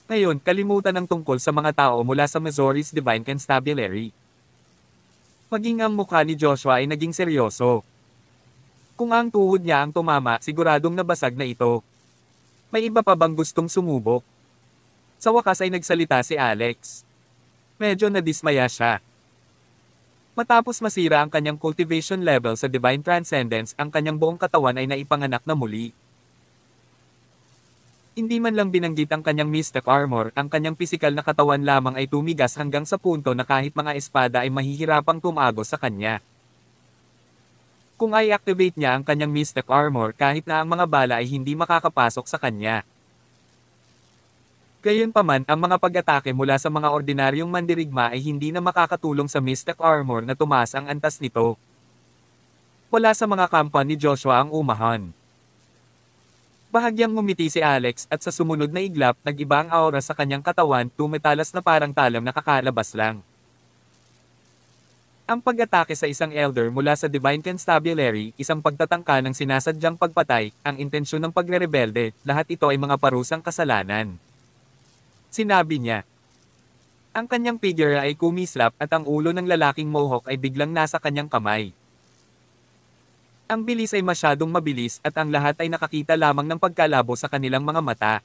Ngayon, kalimutan ang tungkol sa mga tao mula sa Missouri's Divine Constabulary. Maging ang mukha ni Joshua ay naging seryoso. Kung ang tuhod niya ang tumama, siguradong nabasag na ito. May iba pa bang gustong sumubok? Sa wakas ay nagsalita si Alex. Medyo nadismaya siya. Matapos masira ang kanyang cultivation level sa Divine Transcendence, ang kanyang buong katawan ay naipanganak na muli. Hindi man lang binanggit ang kanyang mystic armor, ang kanyang pisikal na katawan lamang ay tumigas hanggang sa punto na kahit mga espada ay mahihirapang tumago sa kanya. Kung i-activate niya ang kanyang mystic armor kahit na ang mga bala ay hindi makakapasok sa kanya. Gayunpaman, ang mga pag-atake mula sa mga ordinaryong mandirigma ay hindi na makakatulong sa mystic armor na tumaas ang antas nito. Wala sa mga kampa ni Joshua ang umahan. Bahagyang ngumiti si Alex at sa sumunod na iglap, nag-iba ang aura sa kanyang katawan, tumetalas na parang talam na kakalabas lang. Ang pag-atake sa isang elder mula sa Divine Constabulary, isang pagtatangka ng sinasadyang pagpatay, ang intensyon ng pagre-rebelde, lahat ito ay mga parusang kasalanan. Sinabi niya. Ang kanyang figure ay kumislap at ang ulo ng lalaking mohawk ay biglang nasa kanyang kamay. Ang bilis ay masyadong mabilis at ang lahat ay nakakita lamang ng pagkalabo sa kanilang mga mata.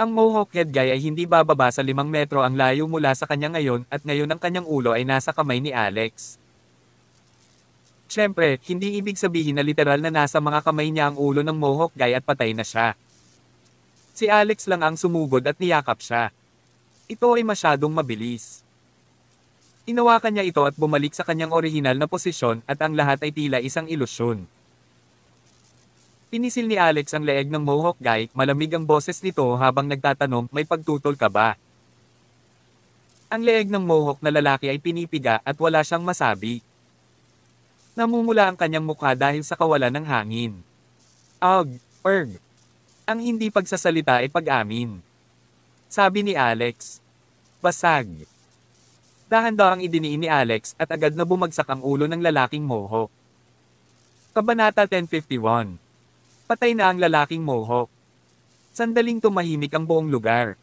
Ang Mohawk head guy ay hindi bababa sa limang metro ang layo mula sa kanya ngayon at ngayon ang kanyang ulo ay nasa kamay ni Alex. Siyempre, hindi ibig sabihin na literal na nasa mga kamay niya ang ulo ng Mohawk guy at patay na siya. Si Alex lang ang sumugod at niyakap siya. Ito ay masyadong mabilis. Inawakan niya ito at bumalik sa kanyang orihinal na posisyon at ang lahat ay tila isang ilusyon. Pinisil ni Alex ang leeg ng Mohawk guy, malamig ang boses nito habang nagtatanong, may pagtutol ka ba? Ang leeg ng Mohawk na lalaki ay pinipiga at wala siyang masabi. Namumula ang kanyang mukha dahil sa kawalan ng hangin. Ugh, erg. Ang hindi pagsasalita ay pag-amin. Sabi ni Alex. Basag. Dahan-dahang idiniin ni Alex at agad na bumagsak ang ulo ng lalaking Mohawk. Kabanata 1051 Patay na ang lalaking Mohawk. Sandaling tumahimik ang buong lugar.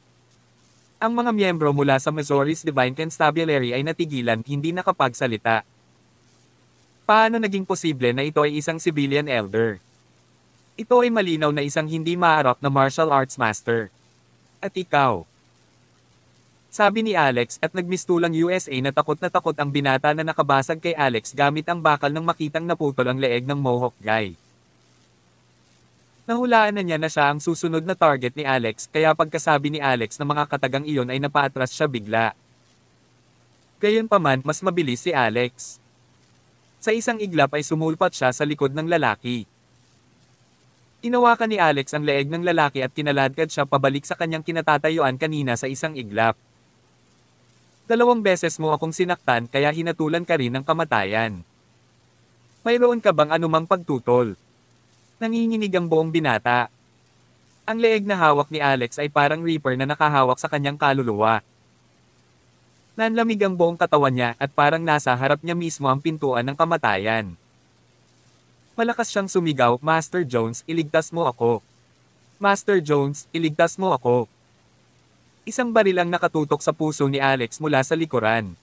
Ang mga miyembro mula sa Missouri's Divine Constabulary ay natigilan hindi nakapagsalita. Paano naging posible na ito ay isang civilian elder? Ito ay malinaw na isang hindi maarap na martial arts master. At ikaw? Sabi ni Alex at nagmistulang USA na takot na takot ang binata na nakabasag kay Alex gamit ang bakal ng makitang naputol ang leeg ng Mohawk guy. Nahulaan na niya na siya ang susunod na target ni Alex kaya pagkasabi ni Alex na mga katagang iyon ay napaatras siya bigla. Gayunpaman mas mabilis si Alex. Sa isang iglap ay sumulpat siya sa likod ng lalaki. Inawakan ni Alex ang leeg ng lalaki at kinaladkad siya pabalik sa kanyang kinatatayuan kanina sa isang iglap. Dalawang beses mo akong sinaktan kaya hinatulan ka rin ng kamatayan. Mayroon ka bang anumang pagtutol? Nanginginig ang buong binata. Ang leeg na hawak ni Alex ay parang reaper na nakahawak sa kanyang kaluluwa. Nanlamig ang buong katawan niya at parang nasa harap niya mismo ang pintuan ng kamatayan. Malakas siyang sumigaw, Master Jones, iligtas mo ako. Master Jones, iligtas mo ako. Isang baril ang nakatutok sa puso ni Alex mula sa likuran.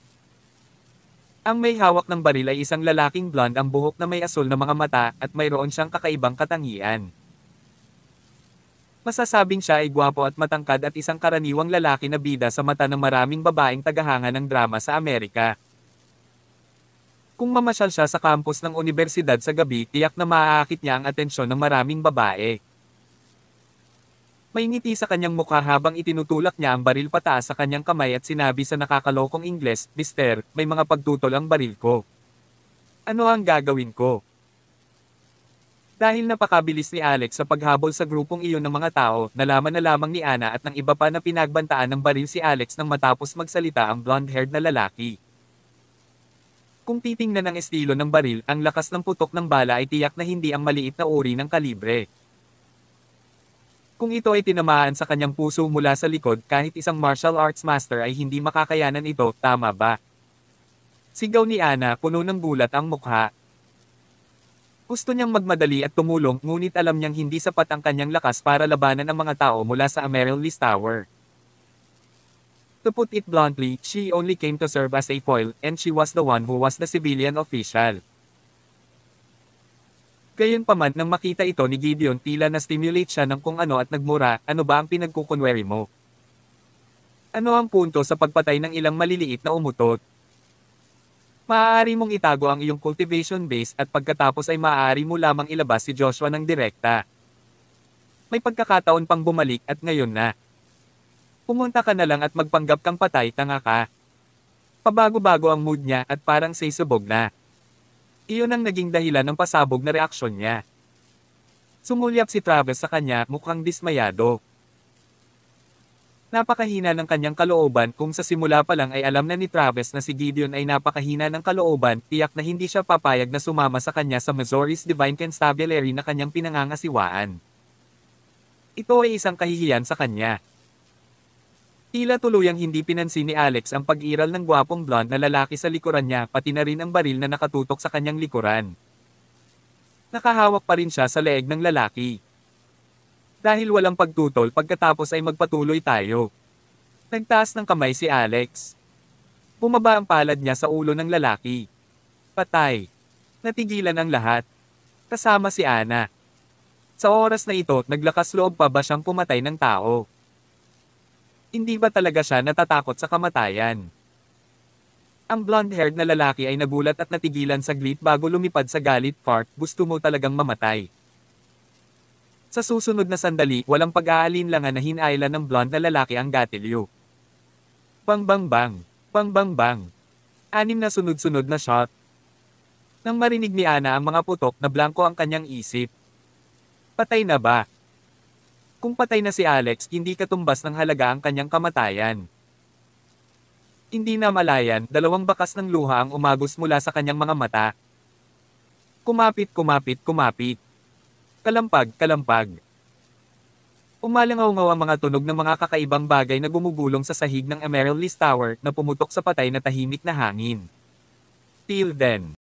Ang may hawak ng baril ay isang lalaking blonde ang buhok na may asul na mga mata at mayroon siyang kakaibang katangian. Masasabing siya ay gwapo at matangkad at isang karaniwang lalaki na bida sa mata ng maraming babaeng tagahanga ng drama sa Amerika. Kung mamasyal siya sa campus ng universidad sa gabi, tiyak na maaakit niya ang atensyon ng maraming babae. May ngiti sa kanyang mukha habang itinutulak niya ang baril pataas sa kanyang kamay at sinabi sa nakakalokong Ingles, Mister, may mga pagtutol ang baril ko. Ano ang gagawin ko? Dahil napakabilis ni Alex sa paghabol sa grupong iyon ng mga tao, nalaman na lamang ni Ana at ng iba pa na pinagbantaan ng baril si Alex nang matapos magsalita ang blonde-haired na lalaki. Kung titingnan ang estilo ng baril, ang lakas ng putok ng bala ay tiyak na hindi ang maliit na uri ng kalibre. Kung ito ay tinamaan sa kanyang puso mula sa likod kahit isang martial arts master ay hindi makakayanan ito, tama ba? Sigaw ni Ana, puno ng gulat ang mukha. Gusto niyang magmadali at tumulong ngunit alam niyang hindi sapat ang kanyang lakas para labanan ang mga tao mula sa Amaryllis Tower. To put it bluntly, she only came to serve as a foil, and she was the one who was the civilian official. Gayunpaman nang makita ito ni Gideon tila na-stimulate siya ng kung ano at nagmura, ano ba ang pinagkukunwari mo? Ano ang punto sa pagpatay ng ilang maliliit na umutot? Maaari mong itago ang iyong cultivation base at pagkatapos ay maaari mo lamang ilabas si Joshua ng direkta. May pagkakataon pang bumalik at ngayon na. Pumunta ka na lang at magpanggap kang patay, tanga ka. Pabago-bago ang mood niya at parang saysubog na. Iyon ang naging dahilan ng pasabog na reaksyon niya. Sumulyap si Travis sa kanya mukhang dismayado. Napakahina ng kanyang kalooban kung sa simula pa lang ay alam na ni Travis na si Gideon ay napakahina ng kalooban, tiyak na hindi siya papayag na sumama sa kanya sa Missouri's Divine Constabulary na kanyang pinangangasiwaan. Ito ay isang kahihiyan sa kanya. Tila tuluyang hindi pinansin ni Alex ang pag-iral ng gwapong blonde na lalaki sa likuran niya pati na rin ang baril na nakatutok sa kanyang likuran. Nakahawak pa rin siya sa leeg ng lalaki. Dahil walang pagtutol pagkatapos ay magpatuloy tayo. Nagtaas ng kamay si Alex. Bumaba ang palad niya sa ulo ng lalaki. Patay. Natigilan ang lahat. Kasama si Ana. Sa oras na ito, naglakas loob pa ba siyang pumatay ng tao? Hindi ba talaga siya natatakot sa kamatayan? Ang blonde-haired na lalaki ay nagulat at natigilan saglit bago lumipad sa galit part, gusto mo talagang mamatay. Sa susunod na sandali, walang pag-aalinlangan na hinailan ng blonde na lalaki ang gatilyo. Bang bang bang, bang bang bang. Anim na sunod-sunod na shot. Nang marinig ni Ana ang mga putok na blanco ang kanyang isip. Patay na ba? Kung patay na si Alex, hindi katumbas ng halaga ang kanyang kamatayan. Hindi na malayan, dalawang bakas ng luha ang umagos mula sa kanyang mga mata. Kumapit, kumapit, kumapit. Kalampag, kalampag. Umalangaw-ngaw ang mga tunog ng mga kakaibang bagay na gumugulong sa sahig ng Amaryllis Tower na pumutok sa patay na tahimik na hangin. Till then.